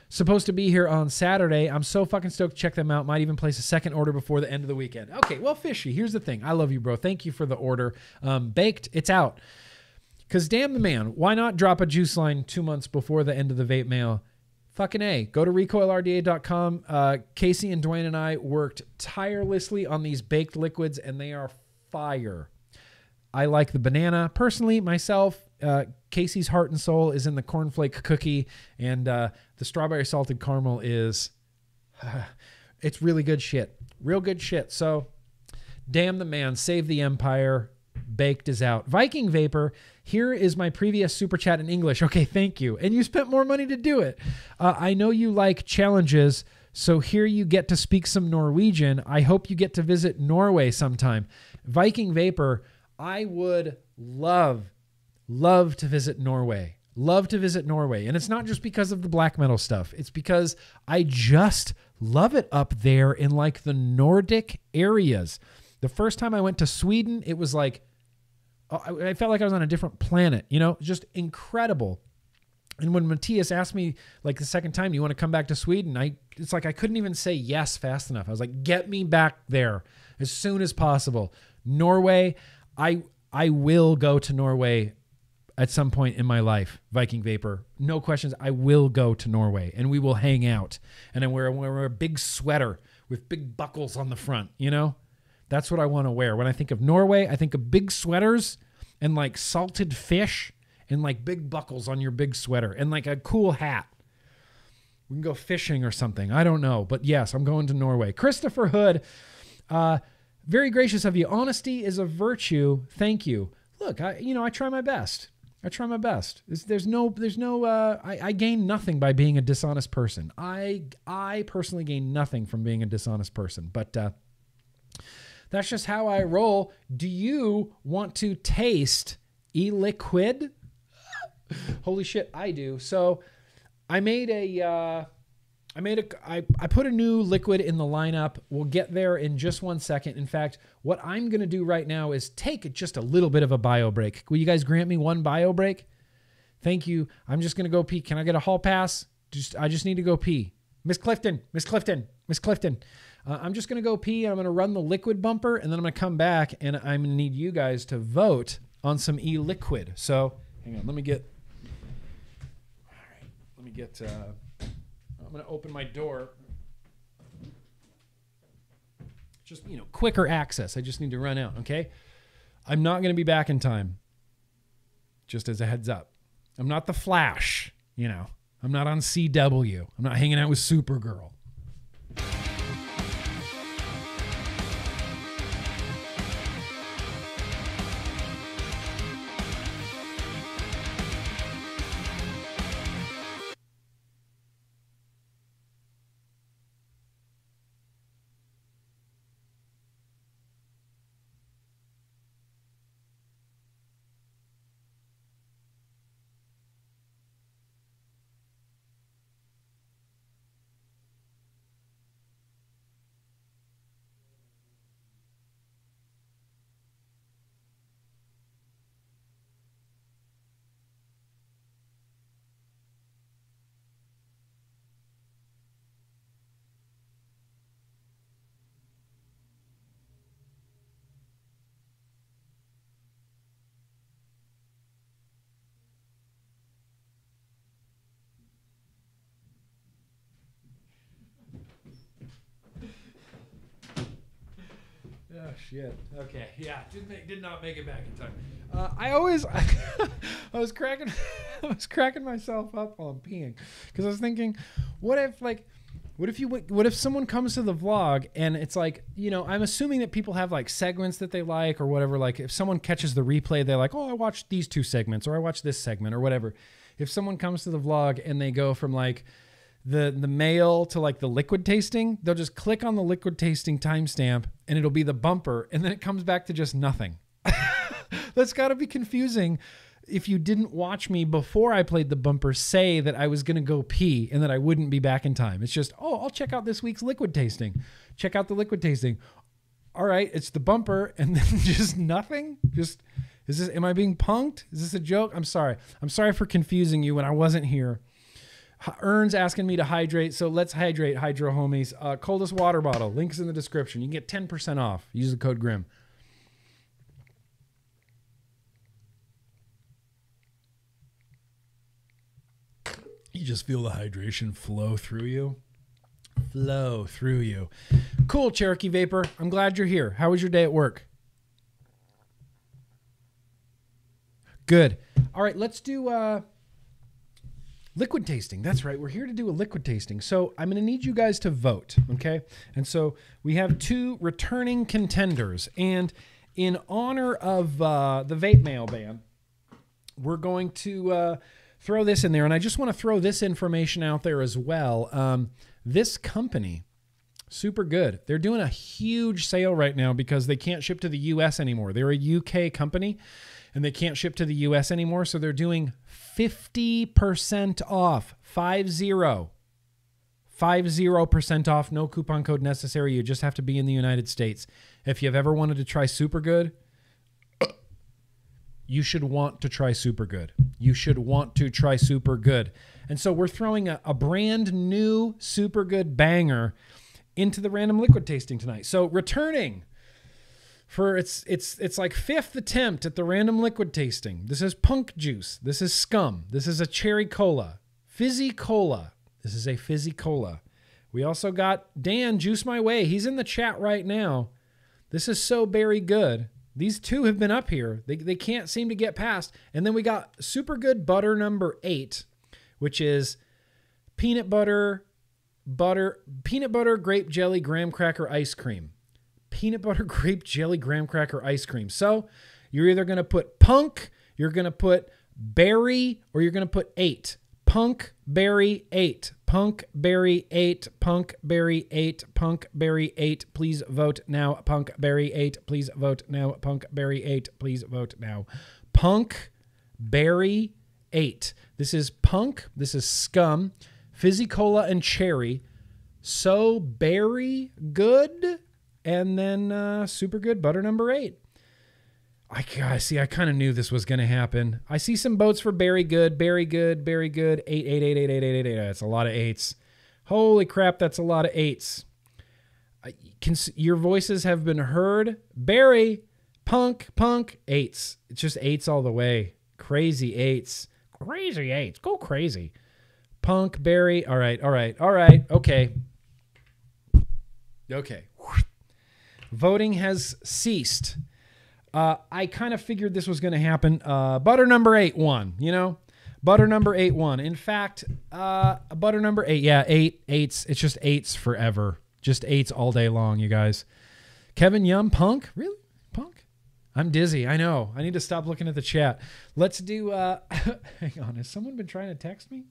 Supposed to be here on Saturday. I'm so fucking stoked check them out. Might even place a second order before the end of the weekend. Okay, well, Fishy, here's the thing. I love you, bro. Thank you for the order. Um, baked, it's out. Because damn the man, why not drop a juice line two months before the end of the vape mail? Fucking A. Go to recoilrda.com. Uh, Casey and Dwayne and I worked tirelessly on these baked liquids, and they are fire. I like the banana. Personally, myself, uh, Casey's heart and soul is in the cornflake cookie, and uh, the strawberry salted caramel is. it's really good shit. Real good shit. So, damn the man, save the empire. Baked is out. Viking Vapor. Here is my previous super chat in English. Okay, thank you. And you spent more money to do it. Uh, I know you like challenges, so here you get to speak some Norwegian. I hope you get to visit Norway sometime. Viking Vapor. I would love, love to visit Norway. Love to visit Norway. And it's not just because of the black metal stuff, it's because I just love it up there in like the Nordic areas. The first time I went to Sweden, it was like, oh, I felt like I was on a different planet, you know, just incredible. And when Matthias asked me like the second time, "Do you want to come back to Sweden?" I it's like I couldn't even say yes fast enough. I was like, "Get me back there as soon as possible." Norway, I I will go to Norway at some point in my life. Viking Vapor, no questions. I will go to Norway and we will hang out and I wear wear a big sweater with big buckles on the front. You know, that's what I want to wear. When I think of Norway, I think of big sweaters and like salted fish and like big buckles on your big sweater and like a cool hat. We can go fishing or something. I don't know. But yes, I'm going to Norway. Christopher Hood, uh, very gracious of you. Honesty is a virtue. Thank you. Look, I you know, I try my best. I try my best. There's, no, there's no. Uh, I, I gain nothing by being a dishonest person. I, I personally gain nothing from being a dishonest person. But uh, that's just how I roll. Do you want to taste e-liquid? Holy shit, I do. So I made a uh, I made a I, I put a new liquid in the lineup. We'll get there in just one second. In fact, what I'm gonna do right now is take just a little bit of a bio break. Will you guys grant me one bio break? Thank you. I'm just gonna go pee. Can I get a hall pass? Just I just need to go pee. Miss Clifton, Miss Clifton, Miss Clifton. Uh, I'm just gonna go pee. I'm gonna run the liquid bumper, and then I'm gonna come back, and I'm gonna need you guys to vote on some e-liquid. So hang on, let me get. All right, let me get. Uh, I'm gonna open my door. Just you know, quicker access. I just need to run out. Okay, I'm not gonna be back in time. Just as a heads up, I'm not the Flash. You know, I'm not on CW. I'm not hanging out with Supergirl. Shit. Okay, yeah, did make, did not make it back in time. Uh, I always, I, was cracking, I was cracking myself up while I'm peeing, because I was thinking, what if like, what if you, what if someone comes to the vlog and it's like, you know, I'm assuming that people have like segments that they like or whatever. Like if someone catches the replay, they're like, oh, I watched these two segments or I watched this segment or whatever. If someone comes to the vlog and they go from like the the mail to like the liquid tasting, they'll just click on the liquid tasting timestamp and it'll be the bumper, and then it comes back to just nothing. That's got to be confusing. If you didn't watch me before I played the bumper, say that I was going to go pee and that I wouldn't be back in time. It's just, oh, I'll check out this week's liquid tasting. Check out the liquid tasting. All right, it's the bumper, and then just nothing. Just is this? Am I being punked? Is this a joke? I'm sorry. I'm sorry for confusing you when I wasn't here. Ern's asking me to hydrate, so let's hydrate, Hydro Homies. Uh, coldest water bottle. Links in the description. You can get 10% off. Use the code GRIMM. You just feel the hydration flow through you. Flow through you. Cool, Cherokee Vapor. I'm glad you're here. How was your day at work? Good. All right, let's do uh liquid tasting. That's right. We're here to do a liquid tasting. So I'm going to need you guys to vote, okay? And so we have two returning contenders and in honor of uh, the vape mail ban, we're going to uh, throw this in there. And I just want to throw this information out there as well. Um, this company, super good. They're doing a huge sale right now because they can't ship to the US anymore. They're a UK company and they can't ship to the US anymore. So they're doing 50% off. 5 0. 50% off. No coupon code necessary. You just have to be in the United States. If you've ever wanted to try super good, you should want to try super good. You should want to try super good. And so we're throwing a, a brand new super good banger into the random liquid tasting tonight. So returning for its its it's like fifth attempt at the random liquid tasting. This is punk juice. This is scum. This is a cherry cola. Fizzy cola. This is a fizzy cola. We also got Dan Juice My Way. He's in the chat right now. This is so very good. These two have been up here. They, they can't seem to get past. And then we got super good butter number eight, which is peanut butter, butter, peanut butter, grape jelly, graham cracker, ice cream peanut butter grape jelly graham cracker ice cream. So you're either going to put punk, you're going to put berry, or you're going to put eight. Punk berry eight. Punk berry eight. Punk berry eight. Punk berry eight. Please vote now. Punk berry eight. Please vote now. Punk berry eight. Please vote now. Punk berry eight. This is punk. This is scum. Fizzy cola and cherry. So berry good and then uh, super good butter number eight. I, I see. I kind of knew this was going to happen. I see some boats for Berry Good, Berry Good, Berry Good. Eight, eight, eight, eight, eight, eight, eight, eight. That's a lot of eights. Holy crap, that's a lot of eights. I, can, your voices have been heard. Barry, punk, punk, eights. It's just eights all the way. Crazy eights. Crazy eights. Go crazy. Punk, Barry. All right, all right, all right. Okay. Okay. Voting has ceased. Uh, I kind of figured this was going to happen. Uh, butter number eight won, you know? Butter number eight won. In fact, uh, butter number eight, yeah, eight, eights. It's just eights forever. Just eights all day long, you guys. Kevin Yum, Punk? Really? Punk? I'm dizzy. I know. I need to stop looking at the chat. Let's do, uh, hang on. Has someone been trying to text me?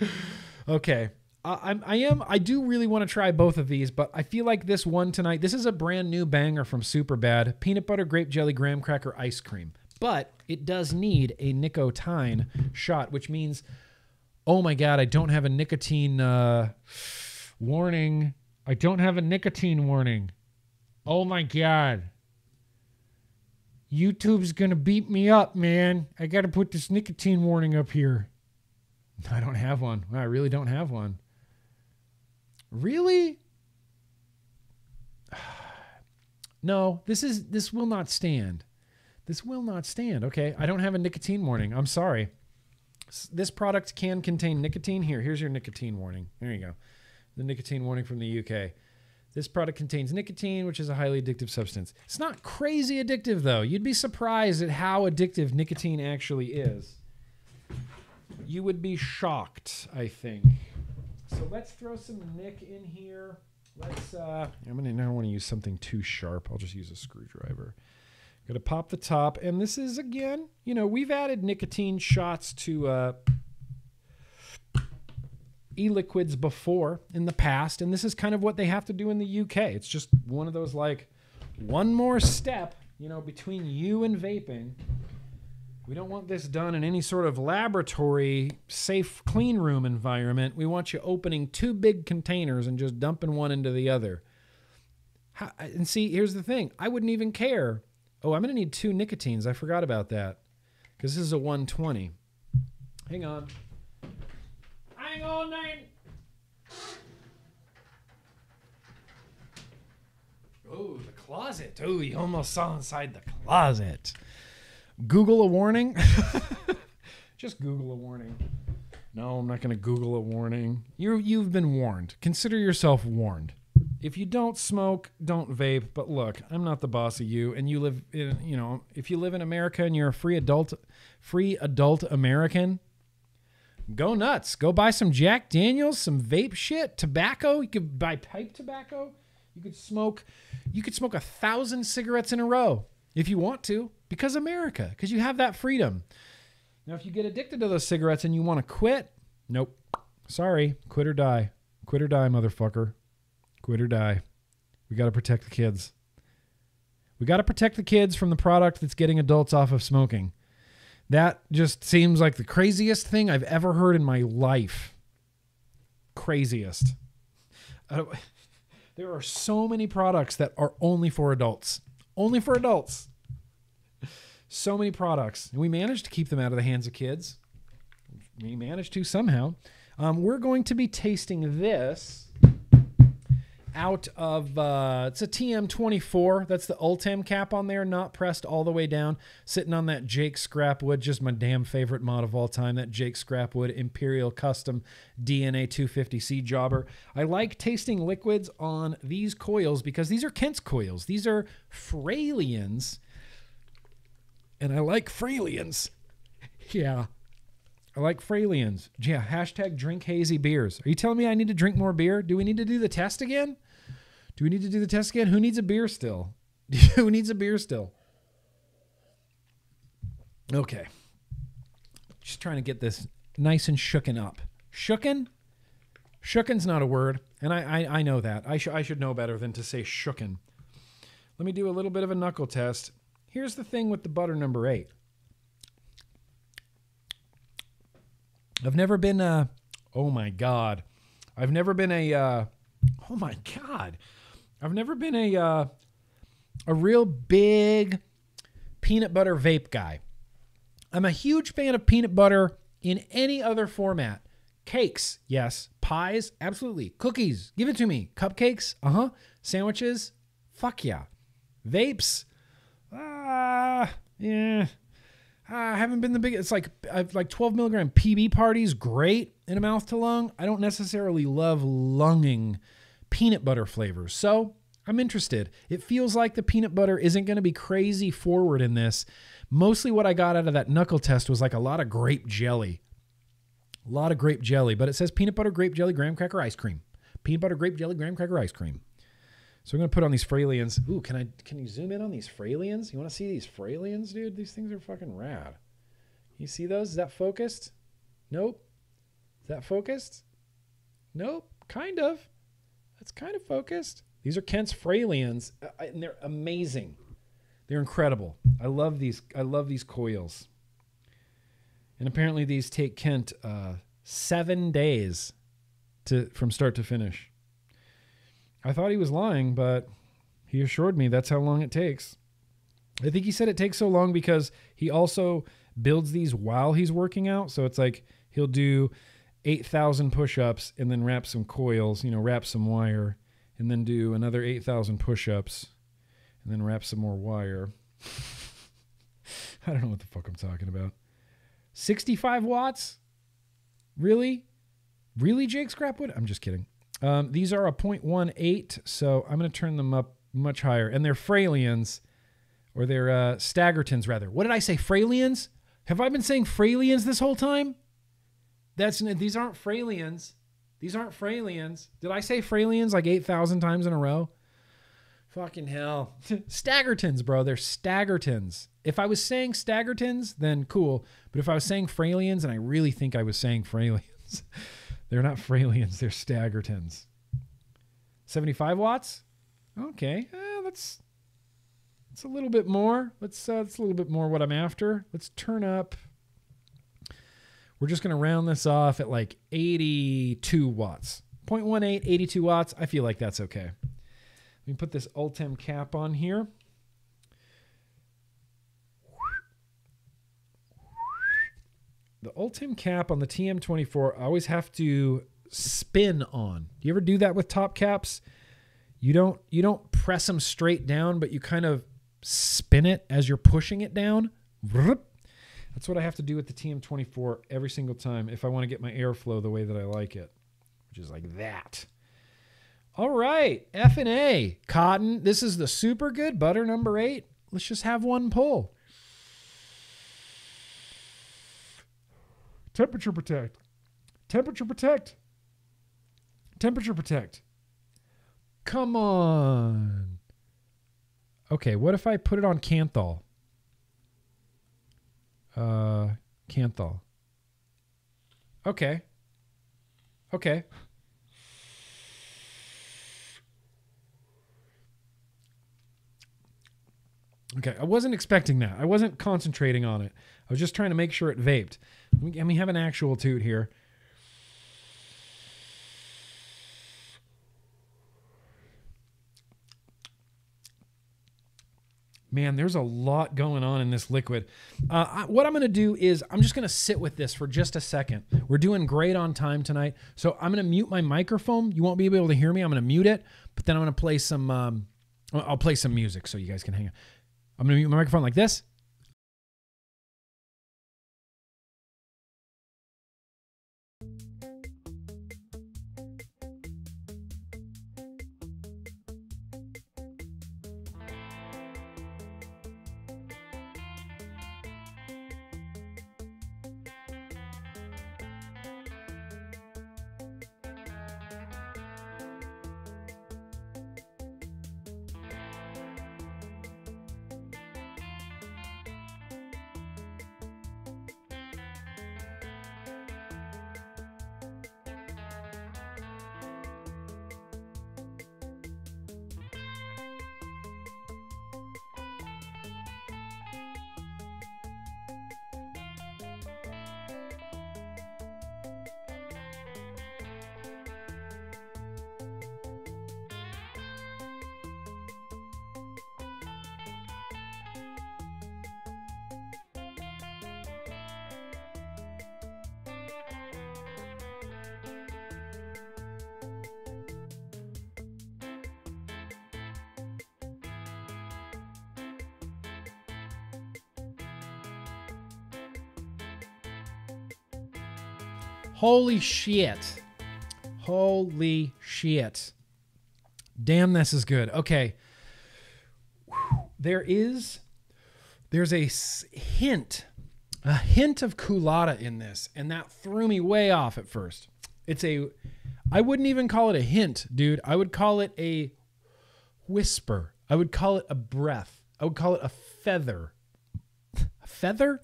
Okay. I'm, I am. I do really want to try both of these, but I feel like this one tonight. This is a brand new banger from Superbad: peanut butter grape jelly graham cracker ice cream. But it does need a nicotine shot, which means, oh my god, I don't have a nicotine uh, warning. I don't have a nicotine warning. Oh my god. YouTube's gonna beat me up, man. I gotta put this nicotine warning up here. I don't have one. I really don't have one. Really? No, this is this will not stand. This will not stand. Okay, I don't have a nicotine warning. I'm sorry. This product can contain nicotine. Here, here's your nicotine warning. There you go. the nicotine warning from the UK. This product contains nicotine, which is a highly addictive substance. It's not crazy addictive, though. You'd be surprised at how addictive nicotine actually is. You would be shocked, I think. So let's throw some Nick in here. Let's. Uh, I'm gonna. I want to use something too sharp. I'll just use a screwdriver. Gonna pop the top, and this is again. You know, we've added nicotine shots to uh, e-liquids before in the past, and this is kind of what they have to do in the UK. It's just one of those like one more step, you know, between you and vaping. We don't want this done in any sort of laboratory, safe clean room environment. We want you opening two big containers and just dumping one into the other. How, and see, here's the thing I wouldn't even care. Oh, I'm going to need two nicotines. I forgot about that because this is a 120. Hang on. Hang on, Nate. Oh, the closet. Oh, you almost saw inside the closet. Google a warning. Just Google a warning. No, I'm not going to Google a warning. You you've been warned. Consider yourself warned. If you don't smoke, don't vape. But look, I'm not the boss of you, and you live in you know if you live in America and you're a free adult, free adult American, go nuts. Go buy some Jack Daniels, some vape shit, tobacco. You could buy pipe tobacco. You could smoke. You could smoke a thousand cigarettes in a row if you want to, because America, because you have that freedom. Now, if you get addicted to those cigarettes and you want to quit, nope. Sorry, quit or die. Quit or die, motherfucker. Quit or die. We got to protect the kids. We got to protect the kids from the product that's getting adults off of smoking. That just seems like the craziest thing I've ever heard in my life. Craziest. There are so many products that are only for adults. Only for adults. So many products. And we managed to keep them out of the hands of kids. We managed to somehow. Um, we're going to be tasting this out of uh, it's a TM24. That's the Ultem cap on there, not pressed all the way down. Sitting on that Jake Scrapwood, just my damn favorite mod of all time. That Jake Scrapwood Imperial Custom DNA 250C jobber. I like tasting liquids on these coils because these are Kent's coils. These are Fraliens, and I like Fraliens. Yeah. I like Fraliens. Yeah, hashtag drink hazy beers. Are you telling me I need to drink more beer? Do we need to do the test again? Do we need to do the test again? Who needs a beer still? Who needs a beer still? Okay. Just trying to get this nice and shooken up. Shooken? Shooken's not a word, and I, I, I know that. I, sh- I should know better than to say shooken. Let me do a little bit of a knuckle test. Here's the thing with the butter number eight. I've never been a. Oh my god, I've never been a. Uh, oh my god, I've never been a uh, a real big peanut butter vape guy. I'm a huge fan of peanut butter in any other format. Cakes, yes. Pies, absolutely. Cookies, give it to me. Cupcakes, uh huh. Sandwiches, fuck yeah. Vapes, ah, yeah. I haven't been the biggest. It's like I've like 12 milligram PB parties, great in a mouth to lung. I don't necessarily love lunging peanut butter flavors, so I'm interested. It feels like the peanut butter isn't going to be crazy forward in this. Mostly what I got out of that knuckle test was like a lot of grape jelly, a lot of grape jelly, but it says peanut butter, grape jelly, graham cracker, ice cream. Peanut butter, grape jelly, graham cracker, ice cream. So I'm gonna put on these Fraliens. Ooh, can I can you zoom in on these Fraliens? You want to see these Fraliens, dude? These things are fucking rad. You see those? Is that focused? Nope. Is that focused? Nope. Kind of. That's kind of focused. These are Kent's Fraliens, uh, and they're amazing. They're incredible. I love these. I love these coils. And apparently, these take Kent uh, seven days to from start to finish. I thought he was lying, but he assured me that's how long it takes. I think he said it takes so long because he also builds these while he's working out. So it's like he'll do 8,000 push ups and then wrap some coils, you know, wrap some wire, and then do another 8,000 push ups and then wrap some more wire. I don't know what the fuck I'm talking about. 65 watts? Really? Really, Jake Scrapwood? I'm just kidding. Um, these are a 0.18, so I'm going to turn them up much higher. And they're Fraliens, or they're uh, Staggertons, rather. What did I say? Fraliens? Have I been saying Fraliens this whole time? That's These aren't Fraliens. These aren't Fraliens. Did I say Fraliens like 8,000 times in a row? Fucking hell. Staggertons, bro. They're Staggertons. If I was saying Staggertons, then cool. But if I was saying Fraliens, and I really think I was saying Fraliens, they're not Fraliens, they're Staggertons. 75 watts? Okay. Eh, that's that's a little bit more. Let's uh, that's a little bit more what I'm after. Let's turn up. We're just going to round this off at like 82 watts. 0.18, 82 watts. I feel like that's okay. Let me put this Ultem cap on here. The Ultem cap on the TM24, I always have to spin on. Do you ever do that with top caps? You don't you don't press them straight down, but you kind of spin it as you're pushing it down. That's what I have to do with the TM24 every single time if I want to get my airflow the way that I like it, which is like that. All right, F and A cotton. This is the super good butter number eight. Let's just have one pull. Temperature protect. Temperature protect. Temperature protect. Come on. Okay, what if I put it on Kanthal? Uh, Kanthal. Okay. Okay. Okay, I wasn't expecting that. I wasn't concentrating on it. I was just trying to make sure it vaped. Let me have an actual toot here. Man, there's a lot going on in this liquid. Uh, I, what I'm going to do is I'm just going to sit with this for just a second. We're doing great on time tonight. So I'm going to mute my microphone. You won't be able to hear me. I'm going to mute it, but then I'm going to play some, um, I'll play some music so you guys can hang on. I'm going to mute my microphone like this. Holy shit. Holy shit. Damn, this is good. Okay. There is, there's a hint, a hint of Koolada in this, and that threw me way off at first. It's a, I wouldn't even call it a hint, dude. I would call it a whisper. I would call it a breath. I would call it a feather. A feather?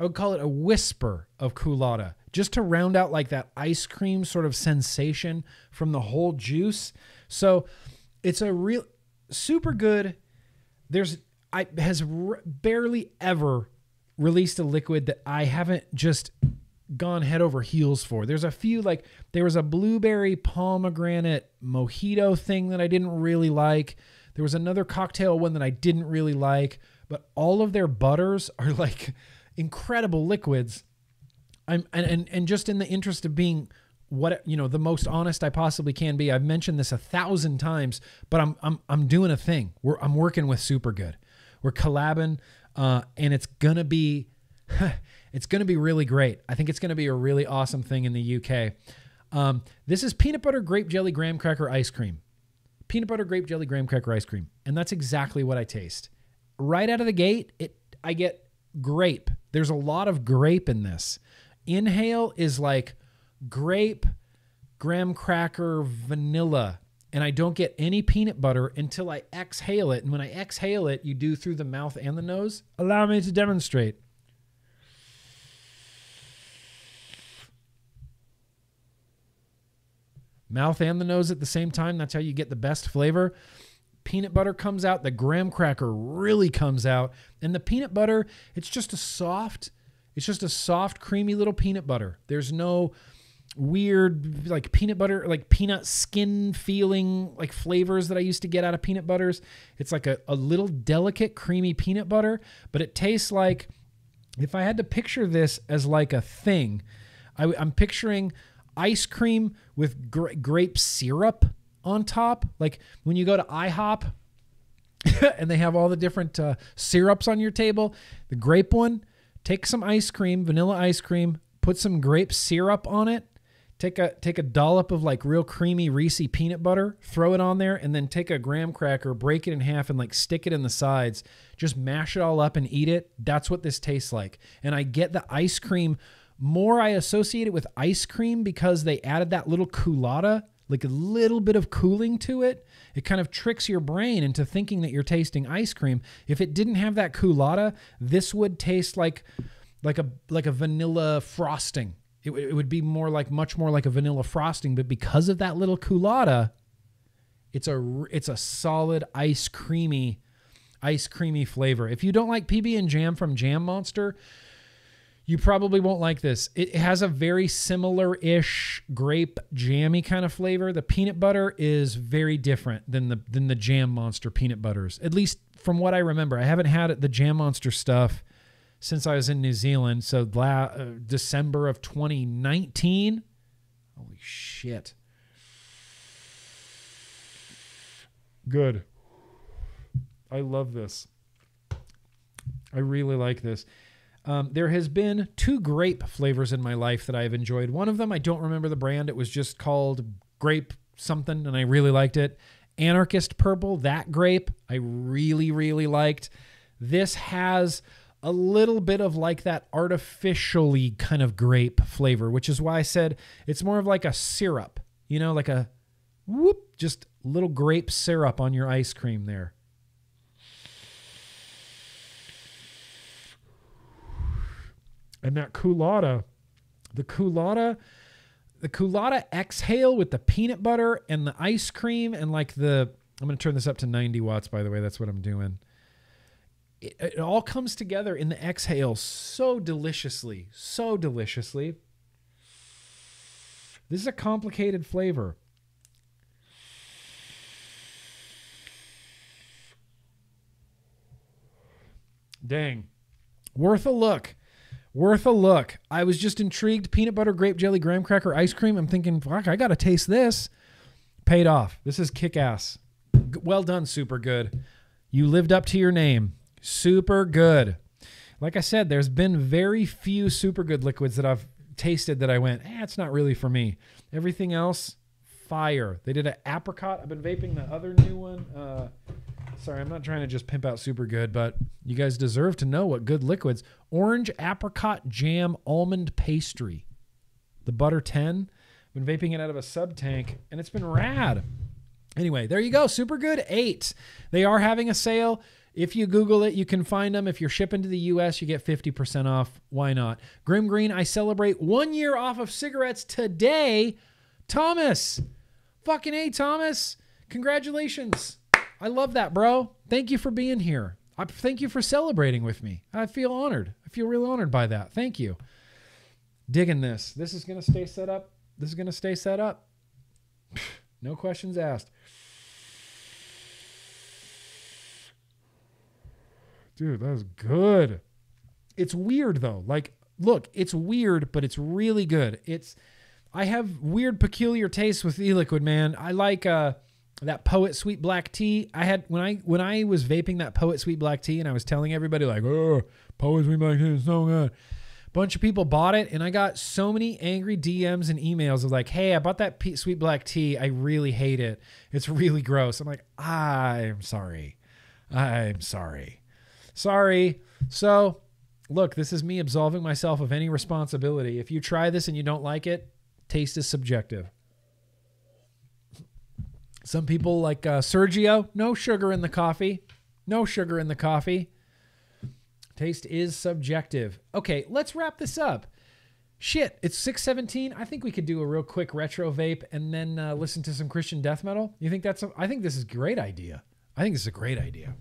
I would call it a whisper of Koolada just to round out like that ice cream sort of sensation from the whole juice. So it's a real super good. There's I has r- barely ever released a liquid that I haven't just gone head over heels for. There's a few like there was a blueberry pomegranate mojito thing that I didn't really like. There was another cocktail one that I didn't really like, but all of their butters are like incredible liquids I'm and, and and just in the interest of being what you know the most honest I possibly can be. I've mentioned this a thousand times, but I'm I'm I'm doing a thing. We're I'm working with Super Good. We're collabing, uh, and it's gonna be it's gonna be really great. I think it's gonna be a really awesome thing in the UK. Um, this is peanut butter grape jelly graham cracker ice cream. Peanut butter grape jelly graham cracker ice cream, and that's exactly what I taste. Right out of the gate, it I get grape. There's a lot of grape in this. Inhale is like grape, graham cracker, vanilla, and I don't get any peanut butter until I exhale it. And when I exhale it, you do through the mouth and the nose. Allow me to demonstrate. Mouth and the nose at the same time. That's how you get the best flavor. Peanut butter comes out, the graham cracker really comes out. And the peanut butter, it's just a soft, it's just a soft, creamy little peanut butter. There's no weird like peanut butter like peanut skin feeling like flavors that i used to get out of peanut butters it's like a, a little delicate creamy peanut butter but it tastes like if i had to picture this as like a thing I, am picturing ice cream with gra- grape syrup on top like when you go to ihop and they have all the different uh, syrups on your table the grape one take some ice cream vanilla ice cream put some grape syrup on it take a take a dollop of like real creamy Reese peanut butter, throw it on there, and then take a graham cracker, break it in half, and like stick it in the sides. Just mash it all up and eat it. That's what this tastes like. And I get the ice cream more. I associate it with ice cream because they added that little Koolada, like a little bit of cooling to it. It kind of tricks your brain into thinking that you're tasting ice cream. If it didn't have that Koolada, this would taste like like a like a vanilla frosting it, it would be more like much more like a vanilla frosting, but because of that little Koolada, it's a it's a solid ice creamy ice creamy flavor. If you don't like PB and jam from Jam Monster, you probably won't like this. It has a very similar-ish grape jammy kind of flavor. The peanut butter is very different than the than the Jam Monster peanut butters. At least from what I remember. I haven't had the Jam Monster stuff since I was in New Zealand. So la- uh, December of 2019. Holy shit. Good. I love this. I really like this. Um, there has been two grape flavors in my life that I've enjoyed. One of them, I don't remember the brand. It was just called grape something, and I really liked it. Anarchist purple, that grape, I really, really liked. This has a little bit of like that artificially kind of grape flavor, which is why I said it's more of like a syrup, you know, like a whoop, just little grape syrup on your ice cream there. And that Koolada, the Koolada, the Koolada exhale with the peanut butter and the ice cream and like the, I'm going to turn this up to 90 watts, by the way. That's what I'm doing it, it all comes together in the exhale so deliciously, so deliciously. This is a complicated flavor. Dang. Worth a look. Worth a look. I was just intrigued. Peanut butter, grape jelly, graham cracker, ice cream. I'm thinking, fuck, I got to taste this. Paid off. This is kick ass. Well done, super good. You lived up to your name. Super good. Like I said, there's been very few super good liquids that I've tasted that I went, eh, it's not really for me. Everything else, fire. They did an apricot. I've been vaping the other new one. Uh, sorry, I'm not trying to just pimp out super good, but you guys deserve to know what good liquids. Orange apricot jam almond pastry. The butter 10. I've Been vaping it out of a sub tank, and it's been rad. Anyway, there you go. Super good eight. They are having a sale. If you Google it, you can find them. If you're shipping to the US, you get 50% off. Why not? Grim Green, I celebrate one year off of cigarettes today. Thomas, fucking A, Thomas. Congratulations. I love that, bro. Thank you for being here. I thank you for celebrating with me. I feel honored. I feel really honored by that. Thank you. Digging this. This is going to stay set up. This is going to stay set up. no questions asked. Dude, that was good. It's weird though. Like, look, it's weird, but it's really good. It's I have weird peculiar tastes with e-liquid, man. I like uh that poet sweet black tea. I had when I when I was vaping that poet sweet black tea and I was telling everybody like, "Oh, poet sweet black tea is so good." bunch of people bought it, and I got so many angry DMs and emails of like, "Hey, I bought that sweet black tea. I really hate it. It's really gross." I'm like, "I'm sorry. I'm sorry. Sorry." So, look, this is me absolving myself of any responsibility. If you try this and you don't like it, taste is subjective. Some people like uh, Sergio, no sugar in the coffee. No sugar in the coffee. Taste is subjective. Okay, let's wrap this up. Shit, it's 617. I think we could do a real quick retro vape and then uh, listen to some Christian death metal. You think that's a, I think this is a great idea. I think this is a great idea.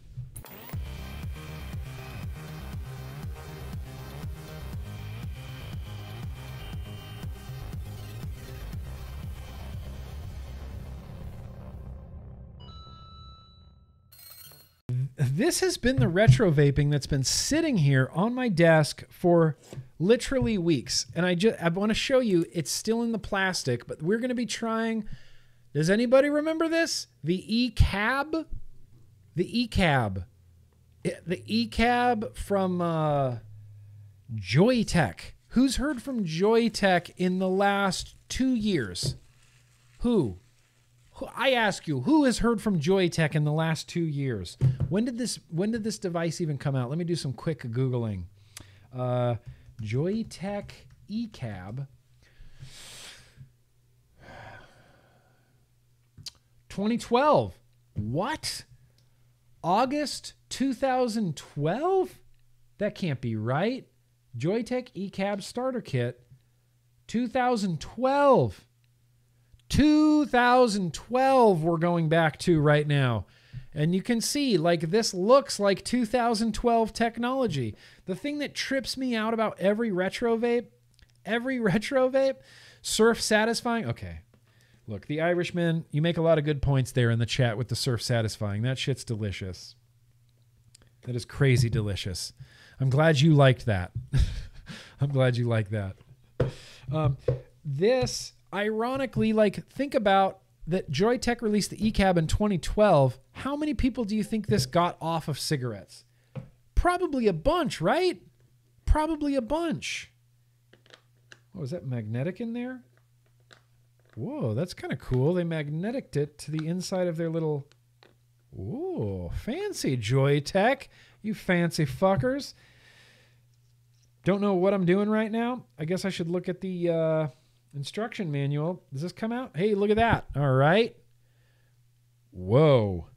This has been the retro vaping that's been sitting here on my desk for literally weeks. And i just i want to show you it's still in the plastic but we're going to be trying does anybody remember this? The e-cab? The e-cab. The e-cab from uh Joyetech. Who's heard from Joyetech in the last two years? Who who- I ask you, who has heard from Joyetech in the last two years? When did this when did this device even come out? Let me do some quick googling. Uh, Joyetech eCab. 2012. What? August 2012? That can't be right. Joyetech eCab starter kit 2012. 2012 we're going back to right now. And you can see like this looks like 2012 technology. The thing that trips me out about every retro vape, every retro vape, surf satisfying. Okay. Look, the Irishman, you make a lot of good points there in the chat with the surf satisfying. That shit's delicious. That is crazy delicious. I'm glad you liked that. I'm glad you liked that. Um, this, ironically, like think about that Joyetech released the eCab in 2012. How many people do you think this got off of cigarettes? Probably a bunch, right? Probably a bunch. Oh, is that magnetic in there? Whoa, that's kind of cool. They magneticed it to the inside of their little. Ooh, fancy Joyetech, you fancy fuckers. Don't know what I'm doing right now. I guess I should look at the uh, instruction manual. Does this come out? Hey, look at that. All right. Whoa.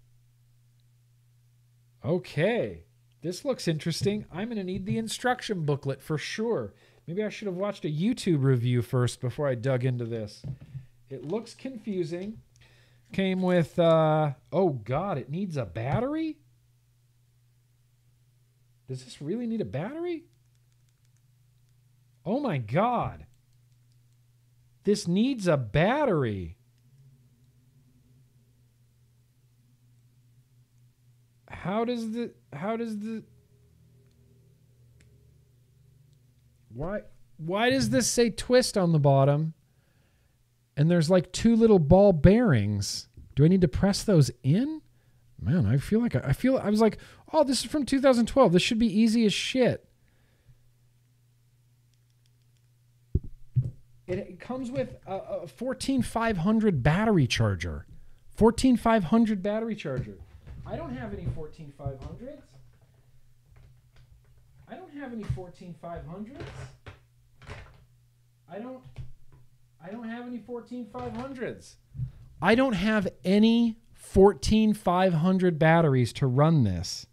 Okay. This looks interesting. I'm going to need the instruction booklet for sure. Maybe I should have watched a YouTube review first before I dug into this. It looks confusing. Came with, uh, oh God, it needs a battery? Does this really need a battery? Oh my God. This needs a battery. How does the how does the why why does this say twist on the bottom? And there's like two little ball bearings. Do I need to press those in? Man, I feel like I, I feel I was like, "Oh, this is from 2012. This should be easy as shit." It, it comes with a, a 14500 battery charger. 14500 battery charger. I don't have any 14500s. I don't have any 14500s. I don't I don't have any 14500s. I don't have any 14500 batteries to run this.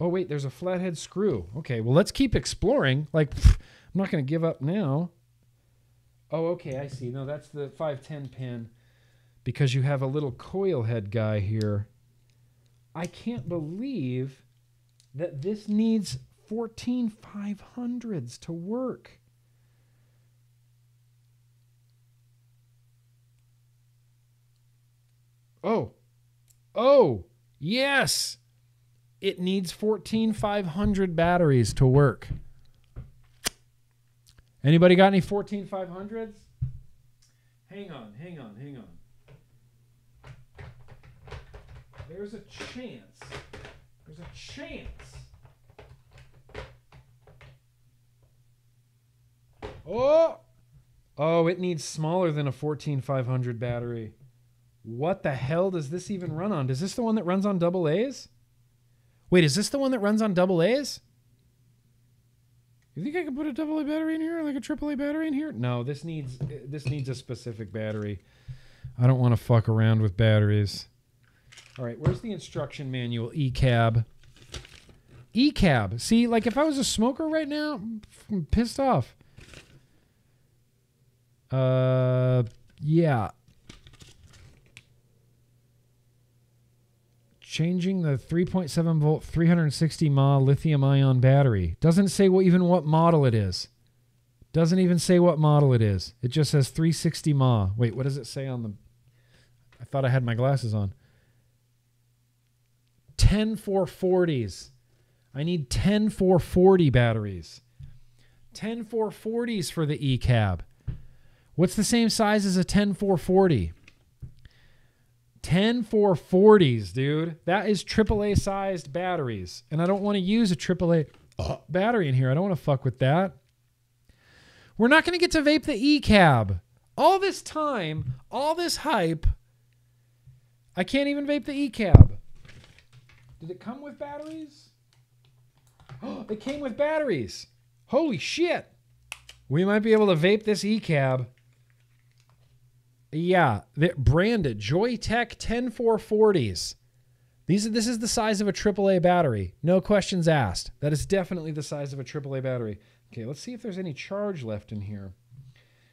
Oh wait, there's a flathead screw. Okay, well let's keep exploring. Like pff, I'm not going to give up now. Oh, okay, I see. No, that's the 510 pin because you have a little coil head guy here. I can't believe that this needs 14500s to work. Oh. Oh, yes. It needs 14500 batteries to work. Anybody got any 14500s? Hang on, hang on, hang on. There's a chance. There's a chance Oh, oh, it needs smaller than a 14500 battery. What the hell does this even run on? Is this the one that runs on double A's? Wait, is this the one that runs on double A's? You think I can put a double A battery in here, like a triple A battery in here? No, this needs this needs a specific battery. I don't want to fuck around with batteries. All right, where's the instruction manual? ECAB. ECAB. See, like if I was a smoker right now, I'm pissed off. Uh, yeah. Changing the 3.7 volt 360 mAh lithium ion battery. Doesn't say what, even what model it is. Doesn't even say what model it is. It just says 360 mAh. Wait, what does it say on the I thought I had my glasses on. 10 440s. I need 10 440 batteries. 10 440s for the ECAB. What's the same size as a 10 440? 10 440s, dude. That is AAA sized batteries. And I don't want to use a AAA uh-huh. battery in here. I don't want to fuck with that. We're not going to get to vape the ECAB. All this time, all this hype. I can't even vape the ECAB. Did it come with batteries? Oh, it came with batteries. Holy shit. We might be able to vape this ECAB. Yeah, branded Joyetech 10440s. These are, this is the size of a AAA battery. No questions asked. That is definitely the size of a AAA battery. Okay, let's see if there's any charge left in here.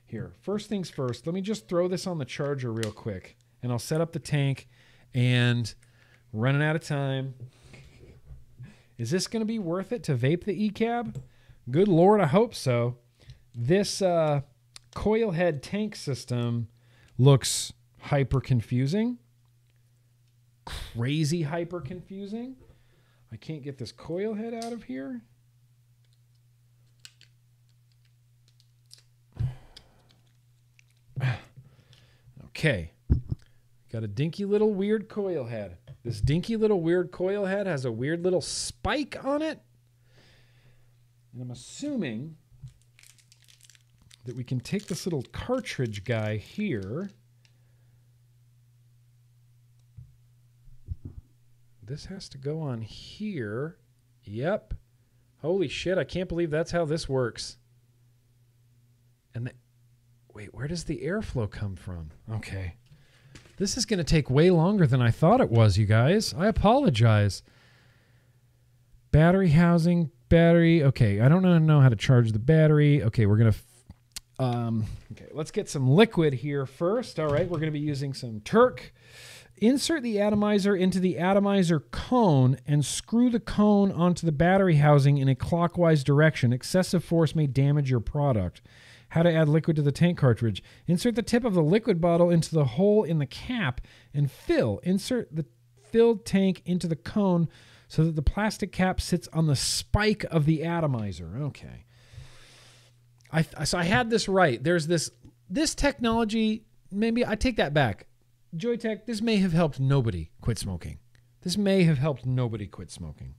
Here, first things first, let me just throw this on the charger real quick and I'll set up the tank and running out of time. Is this going to be worth it to vape the ECAB? Good Lord, I hope so. This uh, coil head tank system looks hyper confusing. Crazy hyper confusing. I can't get this coil head out of here. Okay. Got a dinky little weird coil head. This dinky little weird coil head has a weird little spike on it. And I'm assuming that we can take this little cartridge guy here. This has to go on here. Yep. Holy shit, I can't believe that's how this works. And the, wait, where does the airflow come from? Okay. This is going to take way longer than I thought it was, you guys. I apologize. Battery housing, battery. Okay, I don't know how to charge the battery. Okay, we're going to um, okay, let's get some liquid here first. All right, we're going to be using some Turk. Insert the atomizer into the atomizer cone and screw the cone onto the battery housing in a clockwise direction. Excessive force may damage your product. How to add liquid to the tank cartridge. Insert the tip of the liquid bottle into the hole in the cap and fill. Insert the filled tank into the cone so that the plastic cap sits on the spike of the atomizer. Okay. I so I had this right. There's this this technology. Maybe I take that back. Joyetech. This may have helped nobody quit smoking. This may have helped nobody quit smoking.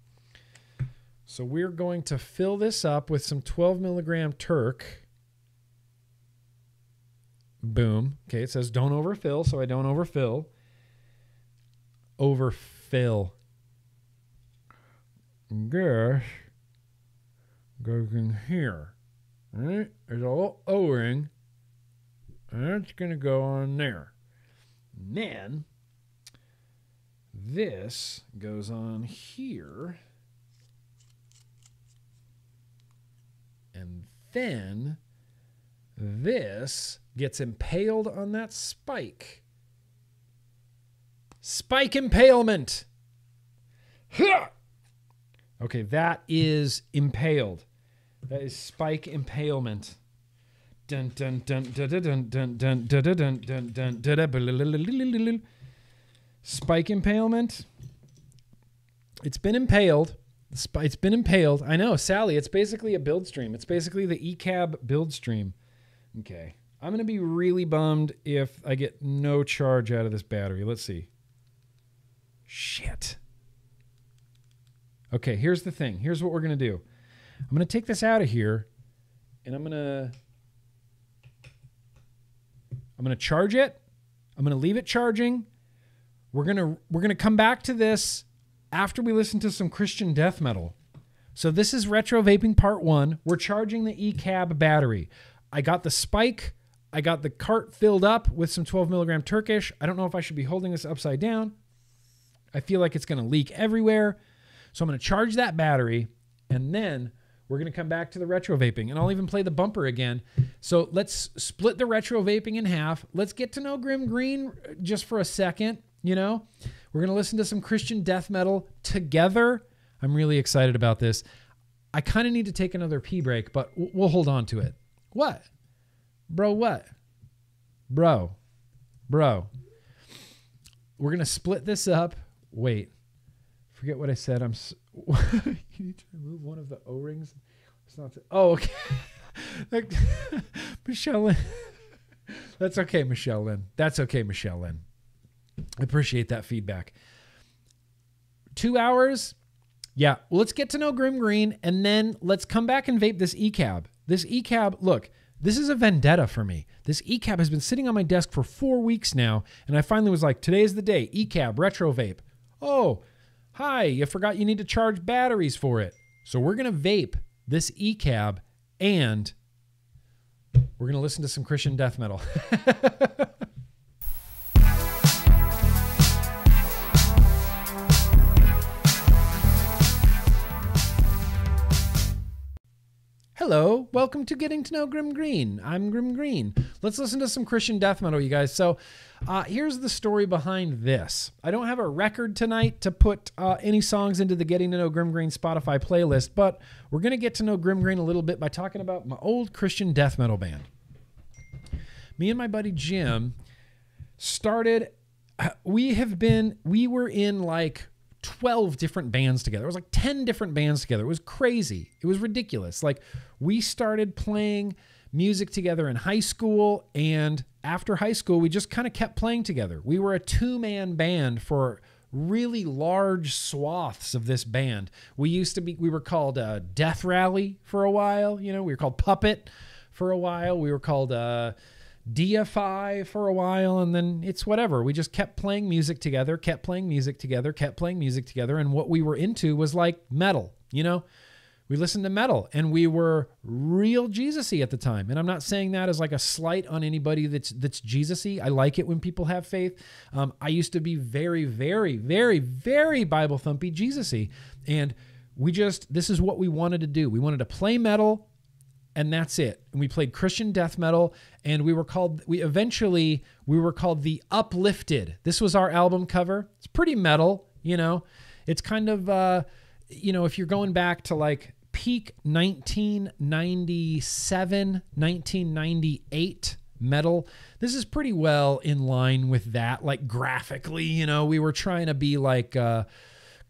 So we're going to fill this up with some 12 milligram Turk. Boom. Okay, it says don't overfill, so I don't overfill. Overfill. Gas goes in here. There's a little O-ring. That's going to go on there. And then this goes on here. And then this gets impaled on that spike. Spike impalement. Okay, that is impaled. That is spike impalement. Dun dun dun dun dun dun dun dun dun dun dun dun Spike impalement. It's been impaled. It's been impaled. I know, Sally. It's basically a build stream. It's basically the ECAB build stream. Okay. I'm going to be really bummed if I get no charge out of this battery. Let's see. Shit. Okay, here's the thing. Here's what we're going to do. I'm going to take this out of here and I'm going to I'm going to charge it. I'm going to leave it charging. We're going to we're going to come back to this after we listen to some Christian death metal. So this is retro vaping part 1. We're charging the eCab battery. I got the spike. I got the cart filled up with some 12 milligram Turkish. I don't know if I should be holding this upside down. I feel like it's going to leak everywhere. So I'm going to charge that battery and then we're going to come back to the retro vaping and I'll even play the bumper again. So let's split the retro vaping in half. Let's get to know Grimm Green uh, just for a second. You know, we're going to listen to some Christian death metal together. I'm really excited about this. I kind of need to take another pee break, but we'll hold on to it. What? Bro, what? Bro, bro. We're going to split this up. Wait, forget what I said. I'm. You need to remove one of the O rings. It's not. oh, okay. Like, Michelle Lynn. That's okay, Michelle Lynn. That's okay, Michelle Lynn. I appreciate that feedback. Two hours. Yeah. Well, let's get to know Grimm Green and then let's come back and vape this ECAB. This ECAB, look, this is a vendetta for me. This ECAB has been sitting on my desk for four weeks now, and I finally was like, today's the day. ECAB, retro vape. Oh, hi, you forgot you need to charge batteries for it. So we're going to vape this ECAB and we're going to listen to some Christian death metal. Hello, welcome to Getting to Know Grimm Green. I'm Grimm Green. Let's listen to some Christian death metal, you guys. So, uh, here's the story behind this. I don't have a record tonight to put uh, any songs into the Getting to Know Grimm Green Spotify playlist, but we're going to get to know Grimm Green a little bit by talking about my old Christian death metal band. Me and my buddy Jim started, uh, we have been, we were in like 12 different bands together. It was like 10 different bands together. It was crazy. It was ridiculous. Like we started playing music together in high school and after high school we just kind of kept playing together. We were a two-man band for really large swaths of this band. We used to be we were called uh, Death Rally for a while, you know, we were called Puppet for a while. We were called uh DFI for a while, and then it's whatever. We just kept playing music together, kept playing music together, kept playing music together. And what we were into was like metal, you know? We listened to metal and we were real Jesus-y at the time. And I'm not saying that as like a slight on anybody that's that's Jesus-y. I like it when people have faith. Um, I used to be very, very, very, very Bible thumpy Jesus-y. And we just this is what we wanted to do. We wanted to play metal and that's it. And we played Christian death metal, and we were called. We eventually we were called the Uplifted. This was our album cover. It's pretty metal, you know. It's kind of, uh, you know, if you're going back to like peak 1997, 1998 metal. This is pretty well in line with that. Like graphically, you know, we were trying to be like uh,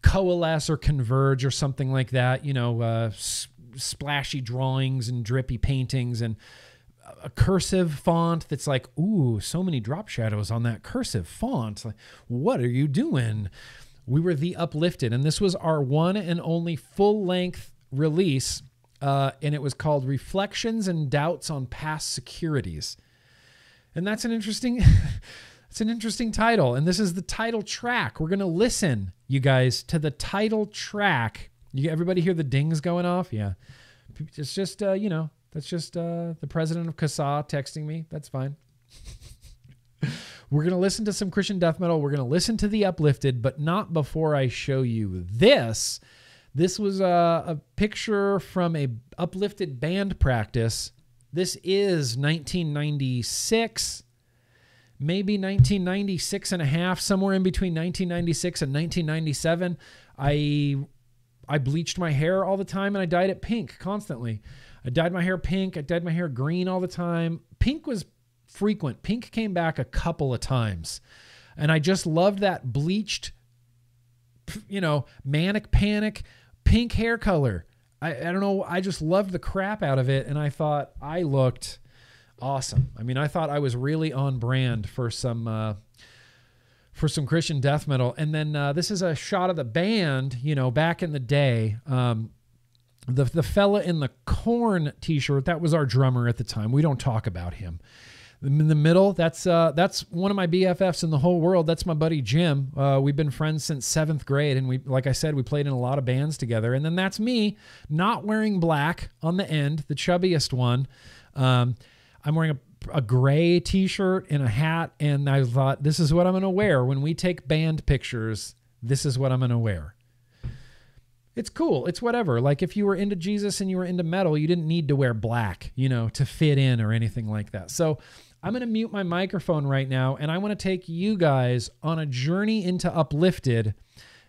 Coalesce or Converge or something like that. You know, uh, splashy drawings and drippy paintings and a cursive font that's like, ooh, so many drop shadows on that cursive font. Like, what are you doing? We were the uplifted, and this was our one and only full length release, uh, and it was called Reflections and Doubts on Past Securities. And that's an interesting. It's an interesting title, and this is the title track. We're gonna listen, you guys, to the title track you everybody hear the dings going off? Yeah. It's just uh, you know, that's just uh, the president of CASAA texting me. That's fine. We're going to listen to some Christian death metal. We're going to listen to the uplifted, but not before I show you this. This was a, a picture from a uplifted band practice. This is 1996 maybe 1996 and a half, somewhere in between 1996 and 1997. I I bleached my hair all the time and I dyed it pink constantly. I dyed my hair pink. I dyed my hair green all the time. Pink was frequent. Pink came back a couple of times. And I just loved that bleached, you know, manic panic pink hair color. I, I don't know. I just loved the crap out of it. And I thought I looked awesome. I mean, I thought I was really on brand for some. Uh, for some Christian death metal. And then uh, this is a shot of the band, you know, back in the day. Um, the, the fella in the Korn t shirt, that was our drummer at the time. We don't talk about him. In the middle, that's uh, that's one of my BFFs in the whole world. That's my buddy Jim. Uh, we've been friends since seventh grade, and we, like I said, we played in a lot of bands together. And then that's me, not wearing black on the end, the chubbiest one. Um, I'm wearing a a gray t-shirt and a hat and I thought this is what I'm going to wear when we take band pictures. This is what I'm going to wear. It's cool. It's whatever. Like if you were into Jesus and you were into metal, you didn't need to wear black, you know, to fit in or anything like that. So I'm going to mute my microphone right now and I want to take you guys on a journey into Uplifted.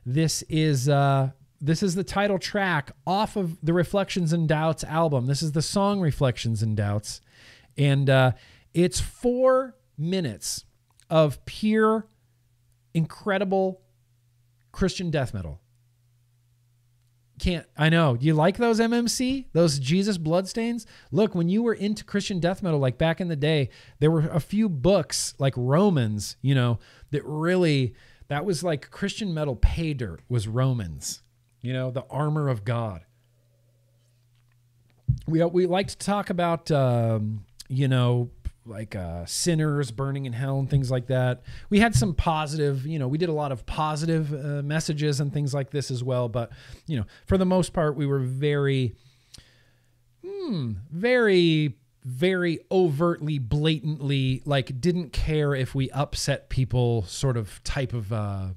This is uh this is the title track off of the Reflections and Doubts album. This is the song Reflections and Doubts. And uh, it's four minutes of pure, incredible Christian death metal. Can't, I know. You like those MMC? Those Jesus bloodstains? Look, when you were into Christian death metal, like back in the day, there were a few books like Romans, you know, that really, that was like Christian metal pay dirt, was Romans, you know, the armor of God. We, we like to talk about um, you know, like uh, sinners burning in hell and things like that. We had some positive, you know, we did a lot of positive uh, messages and things like this as well. But, you know, for the most part, we were very, hmm, very, very overtly, blatantly, like, didn't care if we upset people sort of type of uh,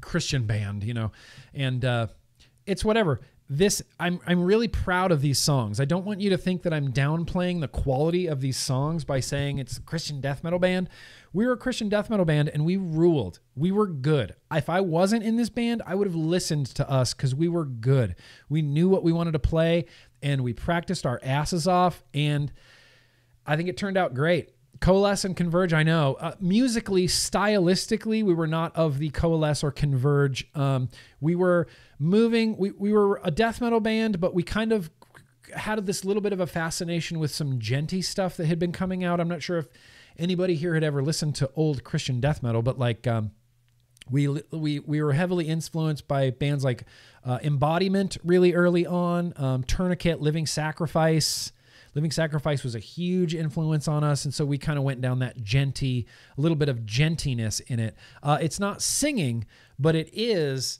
Christian band, you know, and uh, it's whatever this I'm I'm really proud of these songs. I don't want you to think that I'm downplaying the quality of these songs by saying it's a Christian death metal band. We were a Christian death metal band and we ruled. We were good. If I wasn't in this band, I would have listened to us cuz we were good. We knew what we wanted to play and we practiced our asses off and I think it turned out great. Coalesce and Converge, I know. Uh, musically, stylistically, we were not of the Coalesce or Converge. Um, we were moving, we, we were a death metal band, but we kind of had this little bit of a fascination with some djenty stuff that had been coming out. I'm not sure if anybody here had ever listened to old Christian death metal, but like, um, we, we, we were heavily influenced by bands like uh, Embodyment really early on, um, Tourniquet, Living Sacrifice, Living Sacrifice was a huge influence on us, and so we kind of went down that djenty, a little bit of gentiness in it. Uh, it's not singing, but it is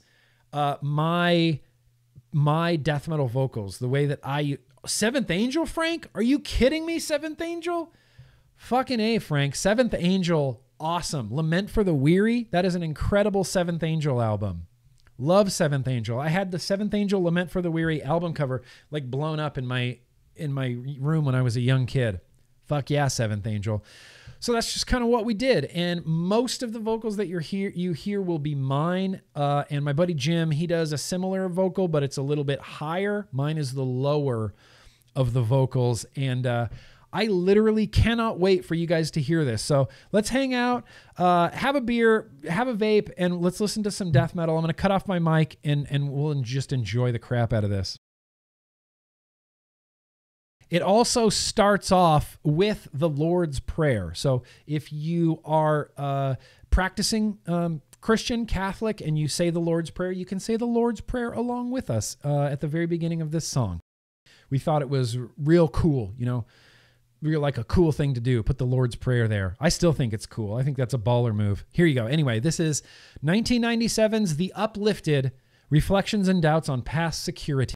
uh, my my death metal vocals. The way that I Seventh Angel, Frank, are you kidding me? Seventh Angel, fucking a, Frank. Seventh Angel, awesome. Lament for the Weary, that is an incredible Seventh Angel album. Love Seventh Angel. I had the Seventh Angel Lament for the Weary album cover like blown up in my in my room when I was a young kid. Fuck yeah, Seventh Angel. So that's just kind of what we did, and most of the vocals that you're here you hear will be mine. Uh, and my buddy Jim, he does a similar vocal, but it's a little bit higher. Mine is the lower of the vocals, and uh, I literally cannot wait for you guys to hear this. So let's hang out, uh, have a beer, have a vape, and let's listen to some death metal. I'm going to cut off my mic and and we'll just enjoy the crap out of this. It also starts off with the Lord's Prayer. So if you are uh, practicing um, Christian, Catholic, and you say the Lord's Prayer, you can say the Lord's Prayer along with us uh, at the very beginning of this song. We thought it was real cool, you know, real like a cool thing to do. Put the Lord's Prayer there. I still think it's cool. I think that's a baller move. Here you go. Anyway, this is 1997's The Uplifted Reflections and Doubts on Past Security.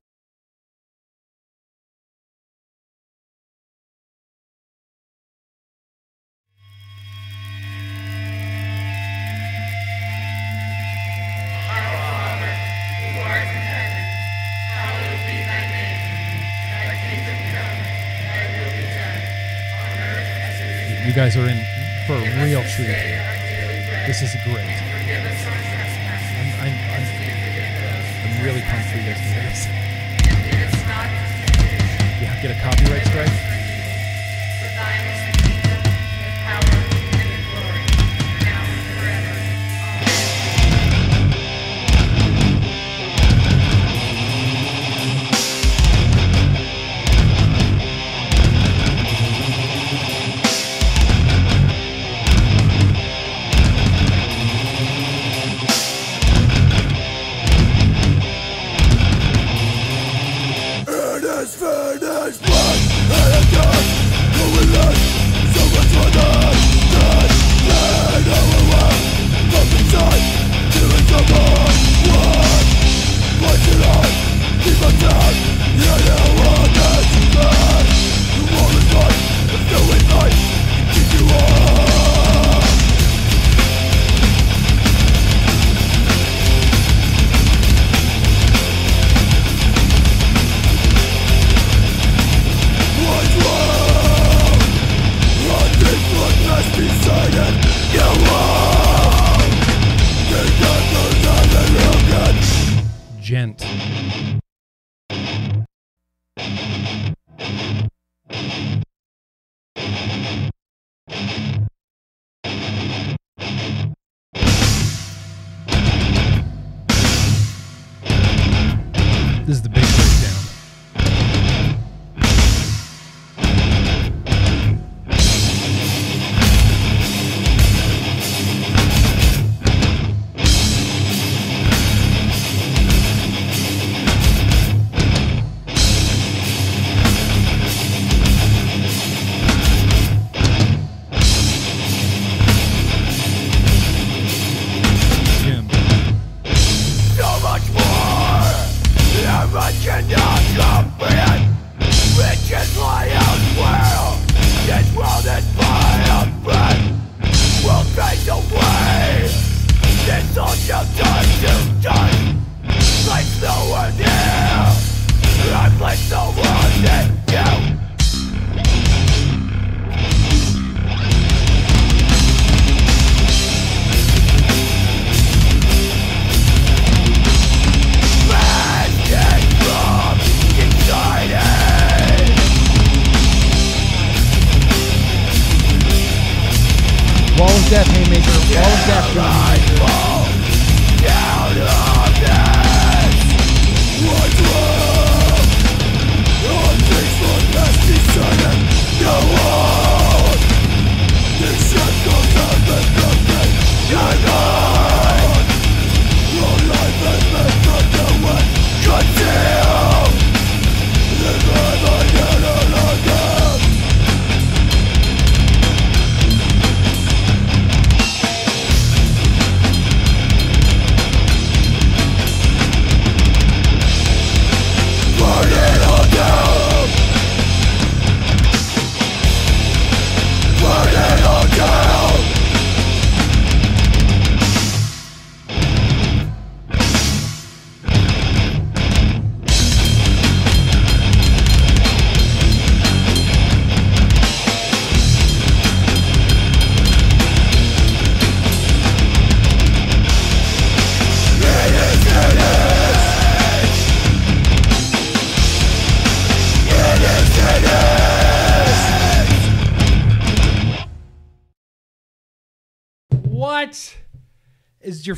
Guys are in for a real treat. This is great. I'm, I'm, I'm, I'm really pumped for you guys to hear this. Yeah, get a copyright strike.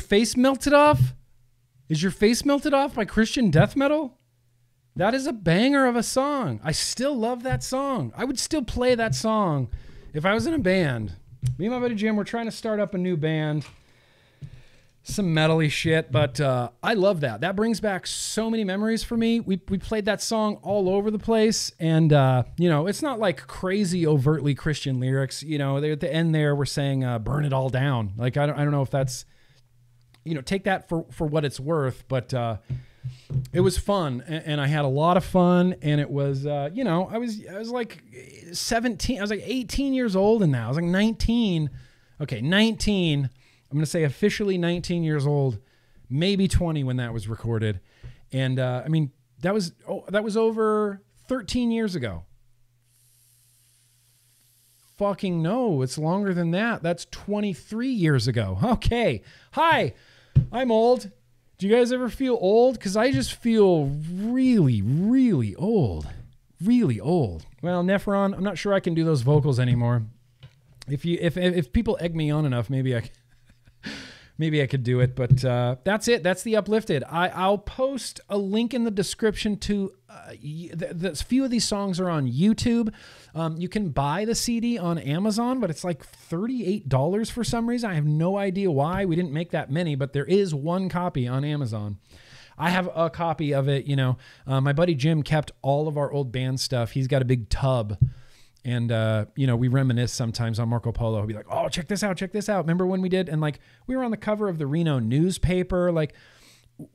Face melted off? Is your face melted off by Christian death metal? That is a banger of a song. I still love that song. I would still play that song if I was in a band. Me and my buddy Jim, we're trying to start up a new band. Some metally shit, but uh, I love that. That brings back so many memories for me. We, we played that song all over the place, and uh, you know, it's not like crazy overtly Christian lyrics. You know, they, at the end there, we're saying uh, "burn it all down." Like I don't, I don't know if that's, you know, take that for for what it's worth, but uh, it was fun, and, and I had a lot of fun, and it was, uh, you know, I was I was like 17, I was like 18 years old, and now I was like 19. Okay, 19. I'm going to say officially 19 years old, maybe 20 when that was recorded. And uh, I mean, that was oh, that was over 13 years ago. Fucking no, it's longer than that. That's 23 years ago. Okay. Hi. I'm old. Do you guys ever feel old? Cuz I just feel really really old. Really old. Well, Nephron, I'm not sure I can do those vocals anymore. If you if if people egg me on enough, maybe I can maybe I could do it. But uh, that's it. That's the uplifted. I, I'll post a link in the description to uh, the, the few of these songs are on YouTube. Um, you can buy the CD on Amazon, but it's like $38 for some reason. I have no idea why. We didn't make that many, but there is one copy on Amazon. I have a copy of it. You know, uh, my buddy Jim kept all of our old band stuff. He's got a big tub and uh, you know we reminisce sometimes on Marco Polo. He'll be like, "Oh, check this out, check this out." Remember when we did? And like we were on the cover of the Reno newspaper. Like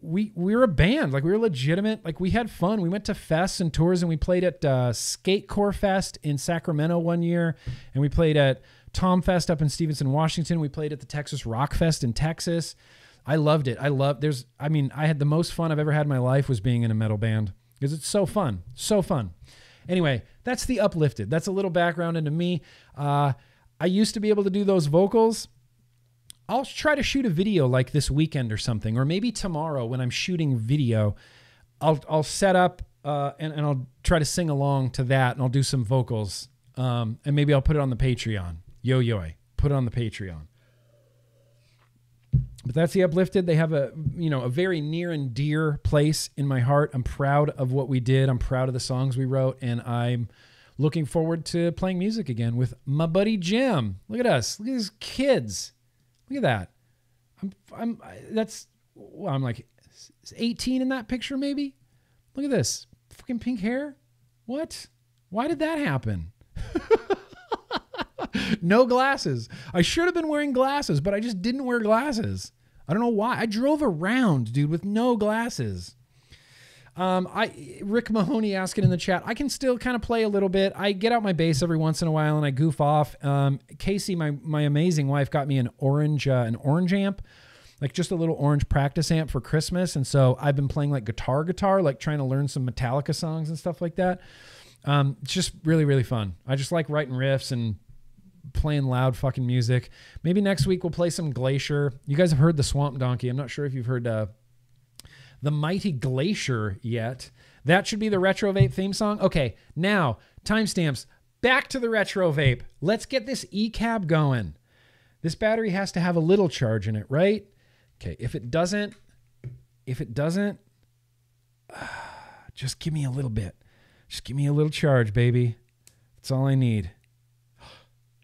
we we were a band. Like we were legitimate. Like we had fun. We went to fests and tours, and we played at uh, Skate Core Fest in Sacramento one year, and we played at Tom Fest up in Stevenson, Washington. We played at the Texas Rock Fest in Texas. I loved it. I love. There's. I mean, I had the most fun I've ever had in my life was being in a metal band because it's so fun, so fun. Anyway, that's the uplifted. That's a little background into me. Uh, I used to be able to do those vocals. I'll try to shoot a video like this weekend or something, or maybe tomorrow when I'm shooting video, I'll I'll set up uh, and and I'll try to sing along to that, and I'll do some vocals, um, and maybe I'll put it on the Patreon. Yo yo, put it on the Patreon. But that's the uplifted. They have a you know a very near and dear place in my heart. I'm proud of what we did. I'm proud of the songs we wrote, and I'm looking forward to playing music again with my buddy Jim. Look at us. Look at these kids. Look at that. I'm I'm that's well, I'm like 18 in that picture maybe. Look at this. Fucking pink hair. What? Why did that happen? no glasses. I should have been wearing glasses, but I just didn't wear glasses. I don't know why. I drove around, dude, with no glasses. Um, I Rick Mahoney asking in the chat. I can still kind of play a little bit. I get out my bass every once in a while and I goof off. Um, Casey, my my amazing wife, got me an orange uh, an orange amp, like just a little orange practice amp for Christmas, and so I've been playing like guitar guitar, like trying to learn some Metallica songs and stuff like that. Um, it's just really really fun. I just like writing riffs and playing loud fucking music. Maybe next week we'll play some Glacier. You guys have heard the Swamp Donkey. I'm not sure if you've heard uh, the Mighty Glacier yet. That should be the Retro Vape theme song. Okay, now timestamps. Back to the Retro Vape. Let's get this e-cab going. This battery has to have a little charge in it, right? Okay, if it doesn't, if it doesn't, uh, just give me a little bit. Just give me a little charge, baby. That's all I need.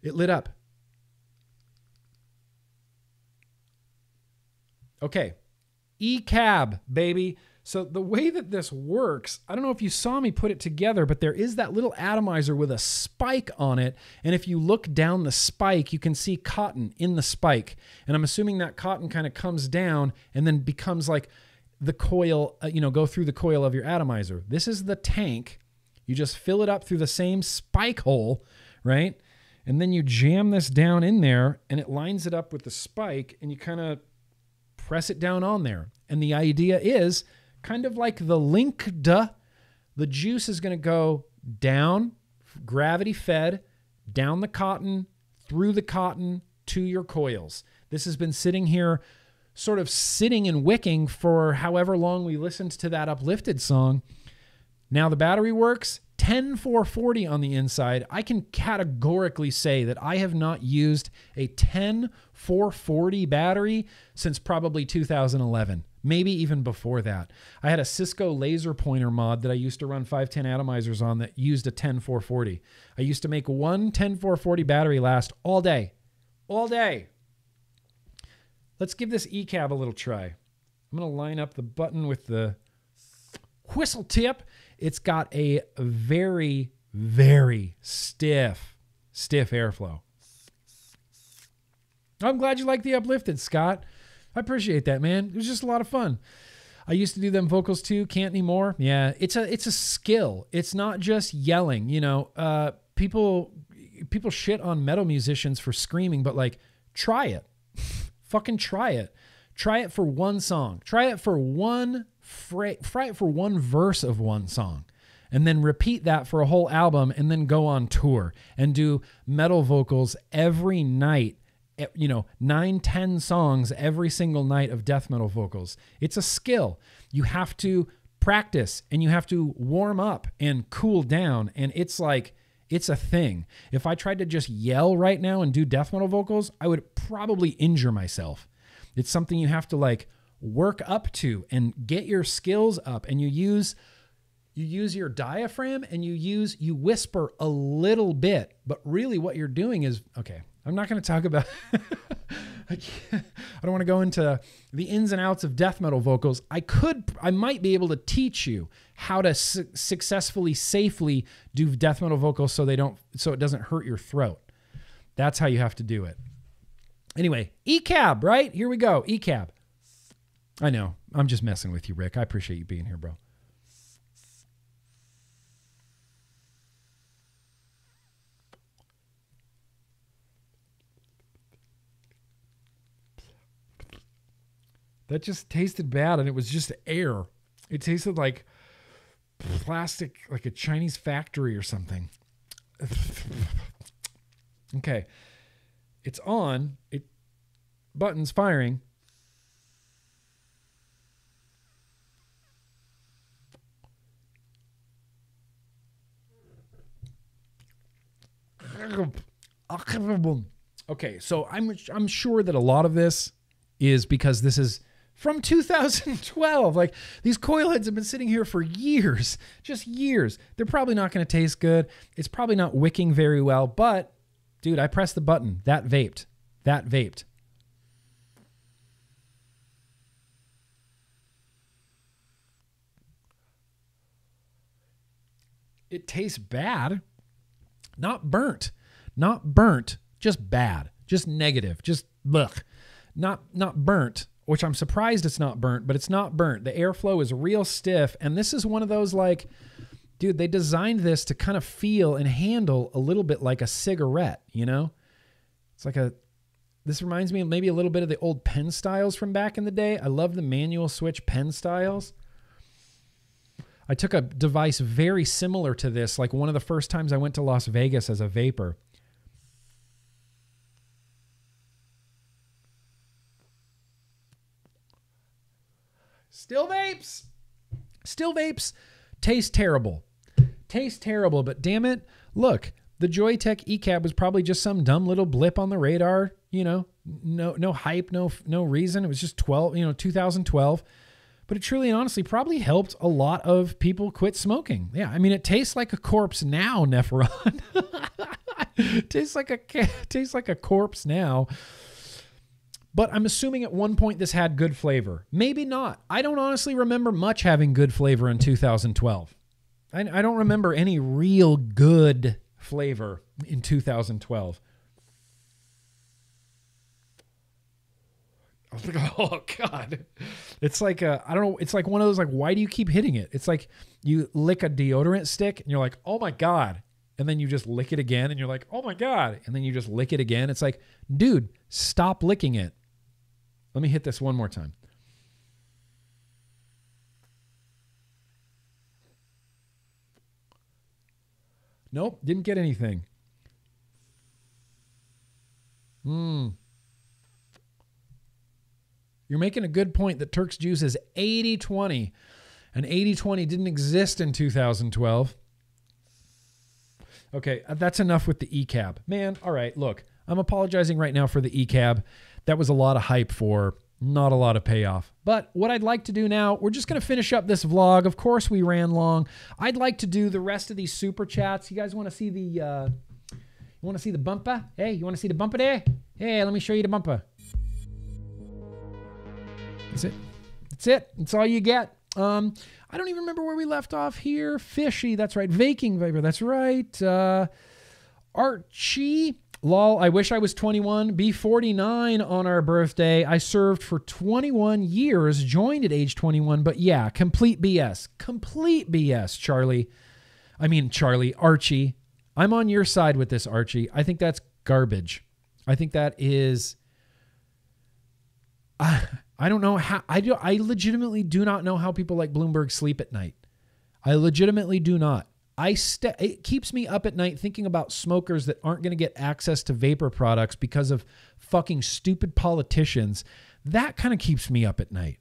It lit up. Okay. E-cab, baby. So the way that this works, I don't know if you saw me put it together, but there is that little atomizer with a spike on it. And if you look down the spike, you can see cotton in the spike. And I'm assuming that cotton kind of comes down and then becomes like the coil, uh, you know, go through the coil of your atomizer. This is the tank. You just fill it up through the same spike hole, right? And then you jam this down in there and it lines it up with the spike and you kind of press it down on there. And the idea is kind of like the link duh, the juice is going to go down, gravity fed, down the cotton, through the cotton to your coils. This has been sitting here, sort of sitting and wicking for however long we listened to that uplifted song. Now the battery works. 10440 on the inside. I can categorically say that I have not used a 10440 battery since probably 2011, maybe even before that. I had a Cisco laser pointer mod that I used to run 510 atomizers on that used a 10440. I used to make one 10440 battery last all day. All day. Let's give this ECAB a little try. I'm going to line up the button with the whistle tip it's got a very, very stiff, stiff airflow. I'm glad you like the uplifted, Scott. I appreciate that, man. It was just a lot of fun. I used to do them vocals too. Can't anymore. Yeah, it's a it's a skill. It's not just yelling. You know, uh, people people shit on metal musicians for screaming, but like, try it. Fucking try it. Try it for one song. Try it for one it for one verse of one song and then repeat that for a whole album and then go on tour and do metal vocals every night you know nine ten songs every single night of death metal vocals. It's a skill. You have to practice and you have to warm up and cool down and it's like it's a thing. If i tried to just yell right now and do death metal vocals i would probably injure myself. It's something you have to like work up to and get your skills up. And you use you use your diaphragm and you use you whisper a little bit. But really what you're doing is okay i'm not going to talk about I, don't want to go into the ins and outs of death metal vocals. I could i might be able to teach you how to su- successfully safely do death metal vocals so they don't so it doesn't hurt your throat. That's how you have to do it. Anyway ecab right? Here we go ecab I know. I'm just messing with you, Rick. I appreciate you being here, bro. That just tasted bad and it was just air. It tasted like plastic, like a Chinese factory or something. okay. It's on. It buttons firing. Okay, so I'm I'm sure that a lot of this is because this is from 2012. Like these coil heads have been sitting here for years, just years. They're probably not going to taste good. It's probably not wicking very well, but dude, I pressed the button. That vaped. That vaped. It tastes bad. Not burnt. Not burnt, just bad. Just negative. Just look. Not not burnt, which I'm surprised it's not burnt, but it's not burnt. The airflow is real stiff and this is one of those like dude, they designed this to kind of feel and handle a little bit like a cigarette, you know? It's like a this reminds me maybe a little bit of the old pen styles from back in the day. I love the manual switch pen styles. I took a device very similar to this, like one of the first times I went to Las Vegas as a vapor. Still vapes. Still vapes. Taste terrible. Taste terrible, but damn it. Look, the Joyetech ECAB was probably just some dumb little blip on the radar, you know. No no hype, no no reason. It was just 12, you know, 2012 but it truly and honestly probably helped a lot of people quit smoking. Yeah, I mean, it tastes like a corpse now, Nephron. tastes like a tastes like a corpse now. But I'm assuming at one point this had good flavor. Maybe not. I don't honestly remember much having good flavor in 2012. I, I don't remember any real good flavor in 2012. I was like, oh god, it's like I don't know. It's like one of those like, why do you keep hitting it? It's like you lick a deodorant stick and you're like, oh my god, and then you just lick it again and you're like, oh my god, and then you just lick it again. It's like, dude, stop licking it. Let me hit this one more time. Nope, didn't get anything. Hmm. You're making a good point that Turks Juice is 80 20, and 80 20 didn't exist in 2012. Okay, uh, that's enough with the ECAB. Man, all right, look, I'm apologizing right now for the ECAB. That was a lot of hype for not a lot of payoff. But what I'd like to do now, we're just going to finish up this vlog. Of course, we ran long. I'd like to do the rest of these super chats. You guys want to see the uh you want to see the bumper? Hey, you want to see the bumper there? Hey, let me show you the bumper. That's it. That's it. That's all you get. Um, I don't even remember where we left off here. Fishy, that's right. Vaking Viper, that's right. Uh, Archie, lol, I wish I was 21. Be 49 on our birthday. I served for 21 years, joined at age 21, but yeah, complete BS. Complete BS, Charlie. I mean, Charlie, Archie. I'm on your side with this, Archie. I think that's garbage. I think that is. I don't know how I do I legitimately do not know how people like Bloomberg sleep at night. I legitimately do not. I st- it keeps me up at night thinking about smokers that aren't going to get access to vapor products because of fucking stupid politicians. That kind of keeps me up at night.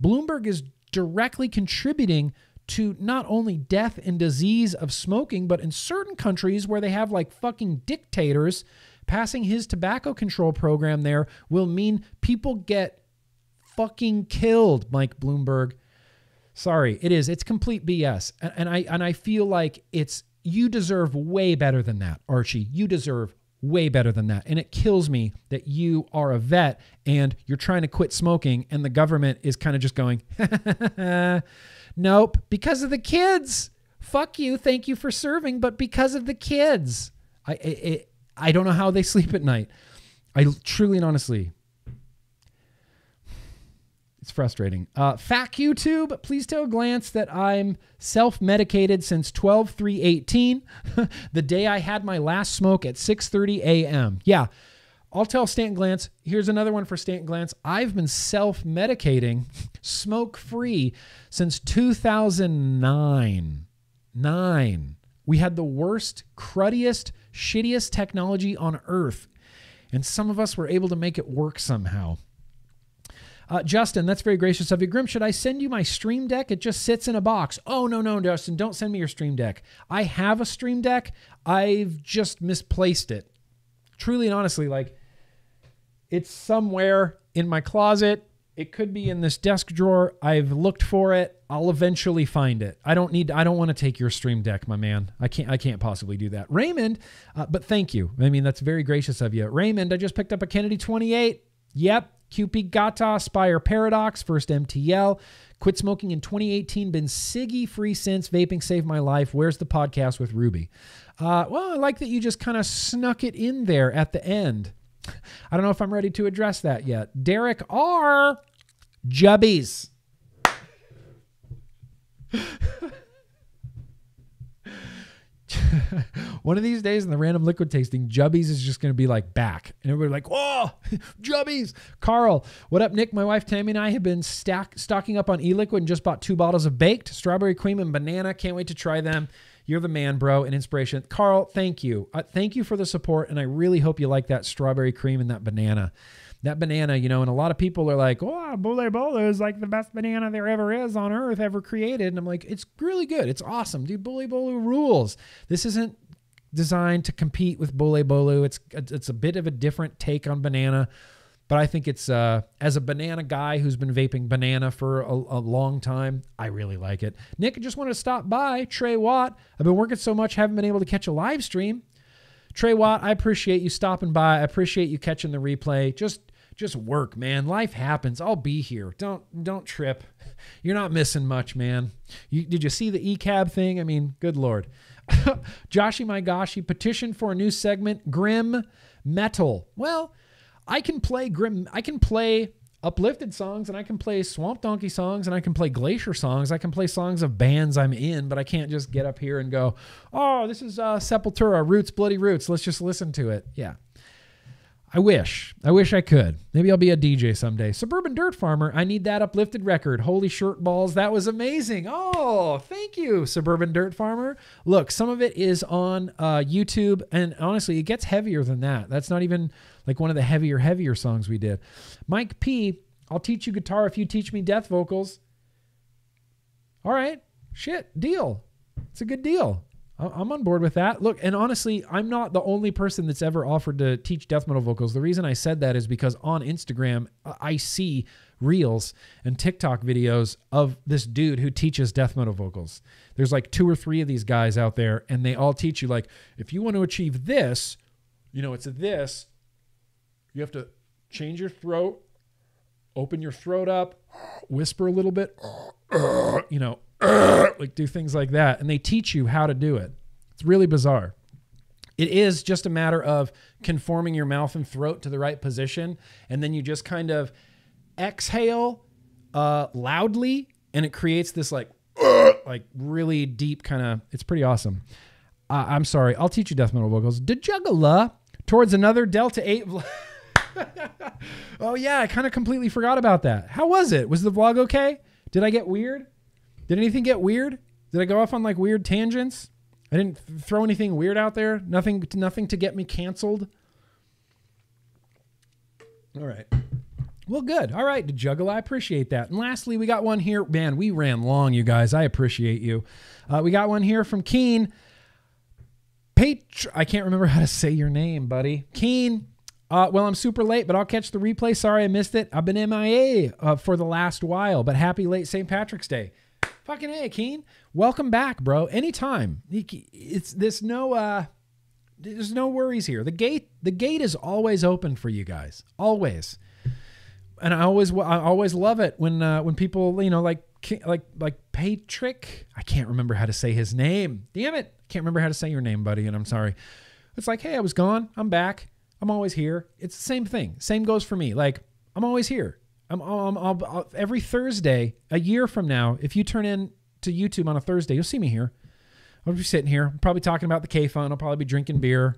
Bloomberg is directly contributing to not only death and disease of smoking, but in certain countries where they have like fucking dictators, passing his tobacco control program there will mean people get fucking killed, Mike Bloomberg. Sorry, it is. It's complete BS. And, and I and I feel like it's you deserve way better than that, Archie. You deserve way better than that. And it kills me that you are a vet and you're trying to quit smoking and the government is kind of just going, nope, because of the kids. Fuck you. Thank you for serving, but because of the kids. I, I, I don't know how they sleep at night. I truly and honestly, it's frustrating. Uh, FAQ YouTube, please tell Glantz that I'm self medicated since 12 3 18, the day I had my last smoke at 6 30 a.m. Yeah, I'll tell Stanton Glantz. Here's another one for Stanton Glantz. I've been self medicating, smoke free, since 2009. Nine. We had the worst, cruddiest, shittiest technology on earth and some of us were able to make it work somehow. Uh, Justin, that's very gracious of you. Grimm, should I send you my Stream Deck? It just sits in a box. Oh, no, no, Justin, don't send me your Stream Deck. I have a Stream Deck. I've just misplaced it. Truly and honestly, like, it's somewhere in my closet. It could be in this desk drawer. I've looked for it. I'll eventually find it. I don't need. I don't want to take your Stream Deck, my man. I can't. I can't possibly do that, Raymond. Uh, but thank you. I mean, that's very gracious of you, Raymond. I just picked up a Kennedy 28. Yep, QP Gata Spire Paradox, first MTL. Quit smoking in 2018. Been Siggy free since. Vaping saved my life. Where's the podcast with Ruby? Uh, well, I like that you just kind of snuck it in there at the end. I don't know if I'm ready to address that yet. Derek R. Jubbies. One of these days in the random liquid tasting, Jubbies is just going to be like back. And everybody like, whoa, Jubbies. Carl, what up, Nick? My wife Tammy and I have been stack, stocking up on e liquid and just bought two bottles of baked strawberry cream and banana. Can't wait to try them. You're the man, bro, and inspiration. Carl, thank you. Uh, thank you for the support. And I really hope you like that strawberry cream and that banana that banana, you know, and a lot of people are like, oh, Bole Bole is like the best banana there ever is on earth, ever created. And I'm like, it's really good. It's awesome. Dude, Bole Bole rules. This isn't designed to compete with Bole Bole. It's, it's a bit of a different take on banana. But I think it's, uh, as a banana guy who's been vaping banana for a, a long time, I really like it. Nick, I just wanted to stop by. Trey Watt, I've been working so much, haven't been able to catch a live stream. Trey Watt, I appreciate you stopping by. I appreciate you catching the replay. Just just work, man. Life happens. I'll be here. Don't don't trip. You're not missing much, man. You, did you see the ECAB thing? I mean, good lord. Joshy my goshy petitioned for a new segment, Grim Metal. Well, I can play Grim. I can play uplifted songs and I can play Swamp Donkey songs and I can play Glacier songs. I can play songs of bands I'm in, but I can't just get up here and go, oh, this is uh, Sepultura, Roots, Bloody Roots. Let's just listen to it. Yeah. I wish. I wish I could. Maybe I'll be a DJ someday. Suburban Dirt Farmer, I need that uplifted record. Holy shirt balls. That was amazing. Oh, thank you, Suburban Dirt Farmer. Look, some of it is on uh, YouTube, and honestly, it gets heavier than that. That's not even like one of the heavier, heavier songs we did. Mike P, I'll teach you guitar if you teach me death vocals. All right. Shit. Deal. It's a good deal. I'm on board with that. Look, and honestly, I'm not the only person that's ever offered to teach death metal vocals. The reason I said that is because on Instagram, I see reels and TikTok videos of this dude who teaches death metal vocals. There's like two or three of these guys out there, and they all teach you like, if you want to achieve this, you know, it's this. You have to change your throat, open your throat up, whisper a little bit, you know, like do things like that. And they teach you how to do it. It's really bizarre. It is just a matter of conforming your mouth and throat to the right position. And then you just kind of exhale uh, loudly, and it creates this like, like really deep kind of, it's pretty awesome. Uh, I'm sorry. I'll teach you death metal vocals. Dejugala towards another Delta 8. oh, yeah. I kind of completely forgot about that. How was it? Was the vlog okay? Did I get weird? Did anything get weird? Did I go off on like weird tangents? I didn't throw anything weird out there. Nothing, nothing to get me canceled. All right. Well, good. All right, To Juggle. I appreciate that. And lastly, we got one here. Man, we ran long, you guys. I appreciate you. Uh, we got one here from Keen. Patr- I can't remember how to say your name, buddy. Keen. Uh, well, I'm super late, but I'll catch the replay. Sorry I missed it. I've been MIA uh, for the last while, but happy late St. Patrick's Day. Fucking hey, Keen. Welcome back, bro. Anytime. It's there's no uh there's no worries here. The gate the gate is always open for you guys. Always. And I always I always love it when uh, when people, you know, like like like Patrick, I can't remember how to say his name. Damn it. Can't remember how to say your name, buddy, and I'm sorry. It's like, "Hey, I was gone. I'm back. I'm always here." It's the same thing. Same goes for me. Like, I'm always here. I'm, I'm, I'll, I'll, every Thursday, a year from now, if you turn in to YouTube on a Thursday, you'll see me here. I'll be sitting here, probably talking about the K Fund. I'll probably be drinking beer.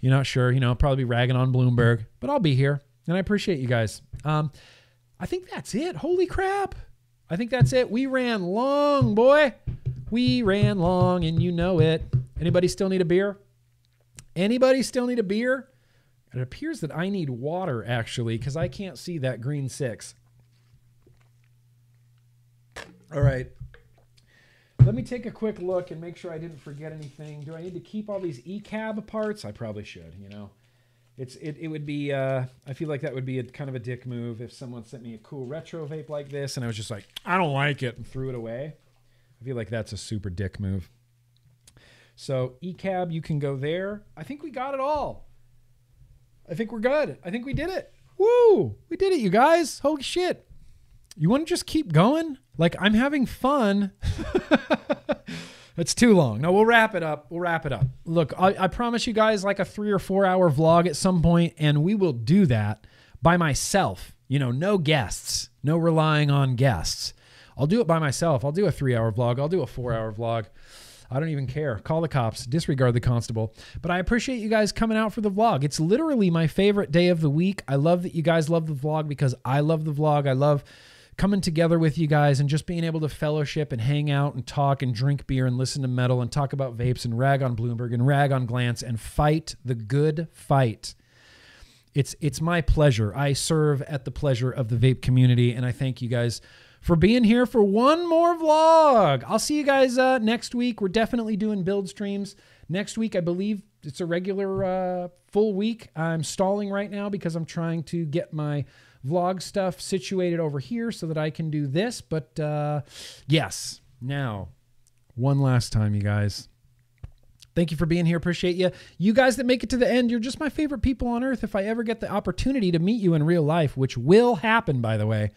You're not sure, you know, I'll probably be ragging on Bloomberg, but I'll be here, and I appreciate you guys. Um, I think that's it. Holy crap! I think that's it. We ran long, boy. We ran long, and you know it. Anybody still need a beer? Anybody still need a beer? It appears that I need water actually because I can't see that green six. All right. Let me take a quick look and make sure I didn't forget anything. Do I need to keep all these ECAB parts? I probably should, you know. It's it, it would be uh, I feel like that would be a kind of a dick move if someone sent me a cool retro vape like this and I was just like, I don't like it and threw it away. I feel like that's a super dick move. So ECAB, you can go there. I think we got it all. I think we're good. I think we did it. Woo! We did it, you guys. Holy shit. You want to just keep going? Like I'm having fun. It's too long. No, we'll wrap it up. We'll wrap it up. Look, I, I, promise you guys like a three or four hour vlog at some point, and we will do that by myself. You know, no guests, no relying on guests. I'll do it by myself. I'll do a three hour vlog. I'll do a four hour vlog. I don't even care. Call the cops, disregard the constable. But I appreciate you guys coming out for the vlog. It's literally my favorite day of the week. I love that you guys love the vlog because I love the vlog. I love coming together with you guys and just being able to fellowship and hang out and talk and drink beer and listen to metal and talk about vapes and rag on Bloomberg and rag on Glantz and fight the good fight. It's it's my pleasure. I serve at the pleasure of the vape community and I thank you guys for being here for one more vlog. I'll see you guys uh, next week. We're definitely doing build streams. Next week, I believe it's a regular uh, full week. I'm stalling right now because I'm trying to get my vlog stuff situated over here so that I can do this. But uh, yes, now, one last time, you guys. Thank you for being here. Appreciate you. You guys that make it to the end, you're just my favorite people on earth. If I ever get the opportunity to meet you in real life, which will happen, by the way,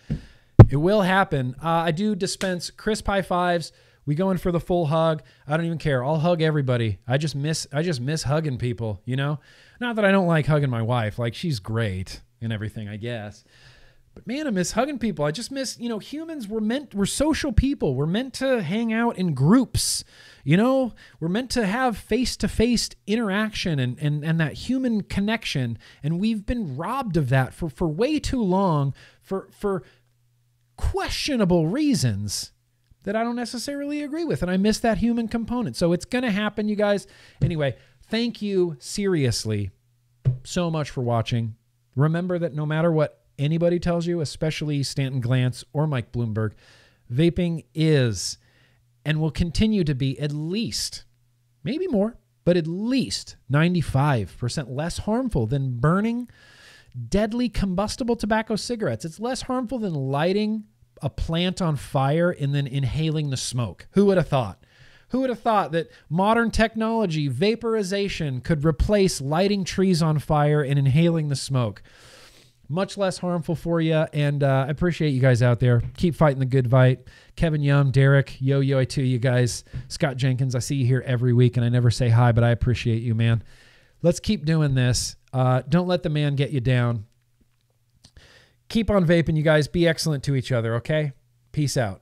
it will happen. Uh, I do dispense crisp high fives. We go in for the full hug. I don't even care. I'll hug everybody. I just miss I just miss hugging people, you know? Not that I don't like hugging my wife. Like she's great and everything, I guess. But man, I miss hugging people. I just miss, you know, humans were meant, we're social people. We're meant to hang out in groups. You know, we're meant to have face to face interaction and, and, and that human connection. And we've been robbed of that for, for way too long for, for questionable reasons that I don't necessarily agree with. And I miss that human component. So it's going to happen, you guys. Anyway, thank you seriously so much for watching. Remember that no matter what anybody tells you, especially Stanton Glantz or Mike Bloomberg, vaping is and will continue to be at least, maybe more, but at least 95% less harmful than burning deadly combustible tobacco cigarettes. It's less harmful than lighting a plant on fire and then inhaling the smoke. Who would have thought? Who would have thought that modern technology, vaporization, could replace lighting trees on fire and inhaling the smoke? Much less harmful for you. And uh, I appreciate you guys out there. Keep fighting the good fight. Kevin Yum, Derek, Yo Yo I to you guys. Scott Jenkins, I see you here every week and I never say hi, but I appreciate you, man. Let's keep doing this. Uh, don't let the man get you down. Keep on vaping, you guys. Be excellent to each other, okay? Peace out.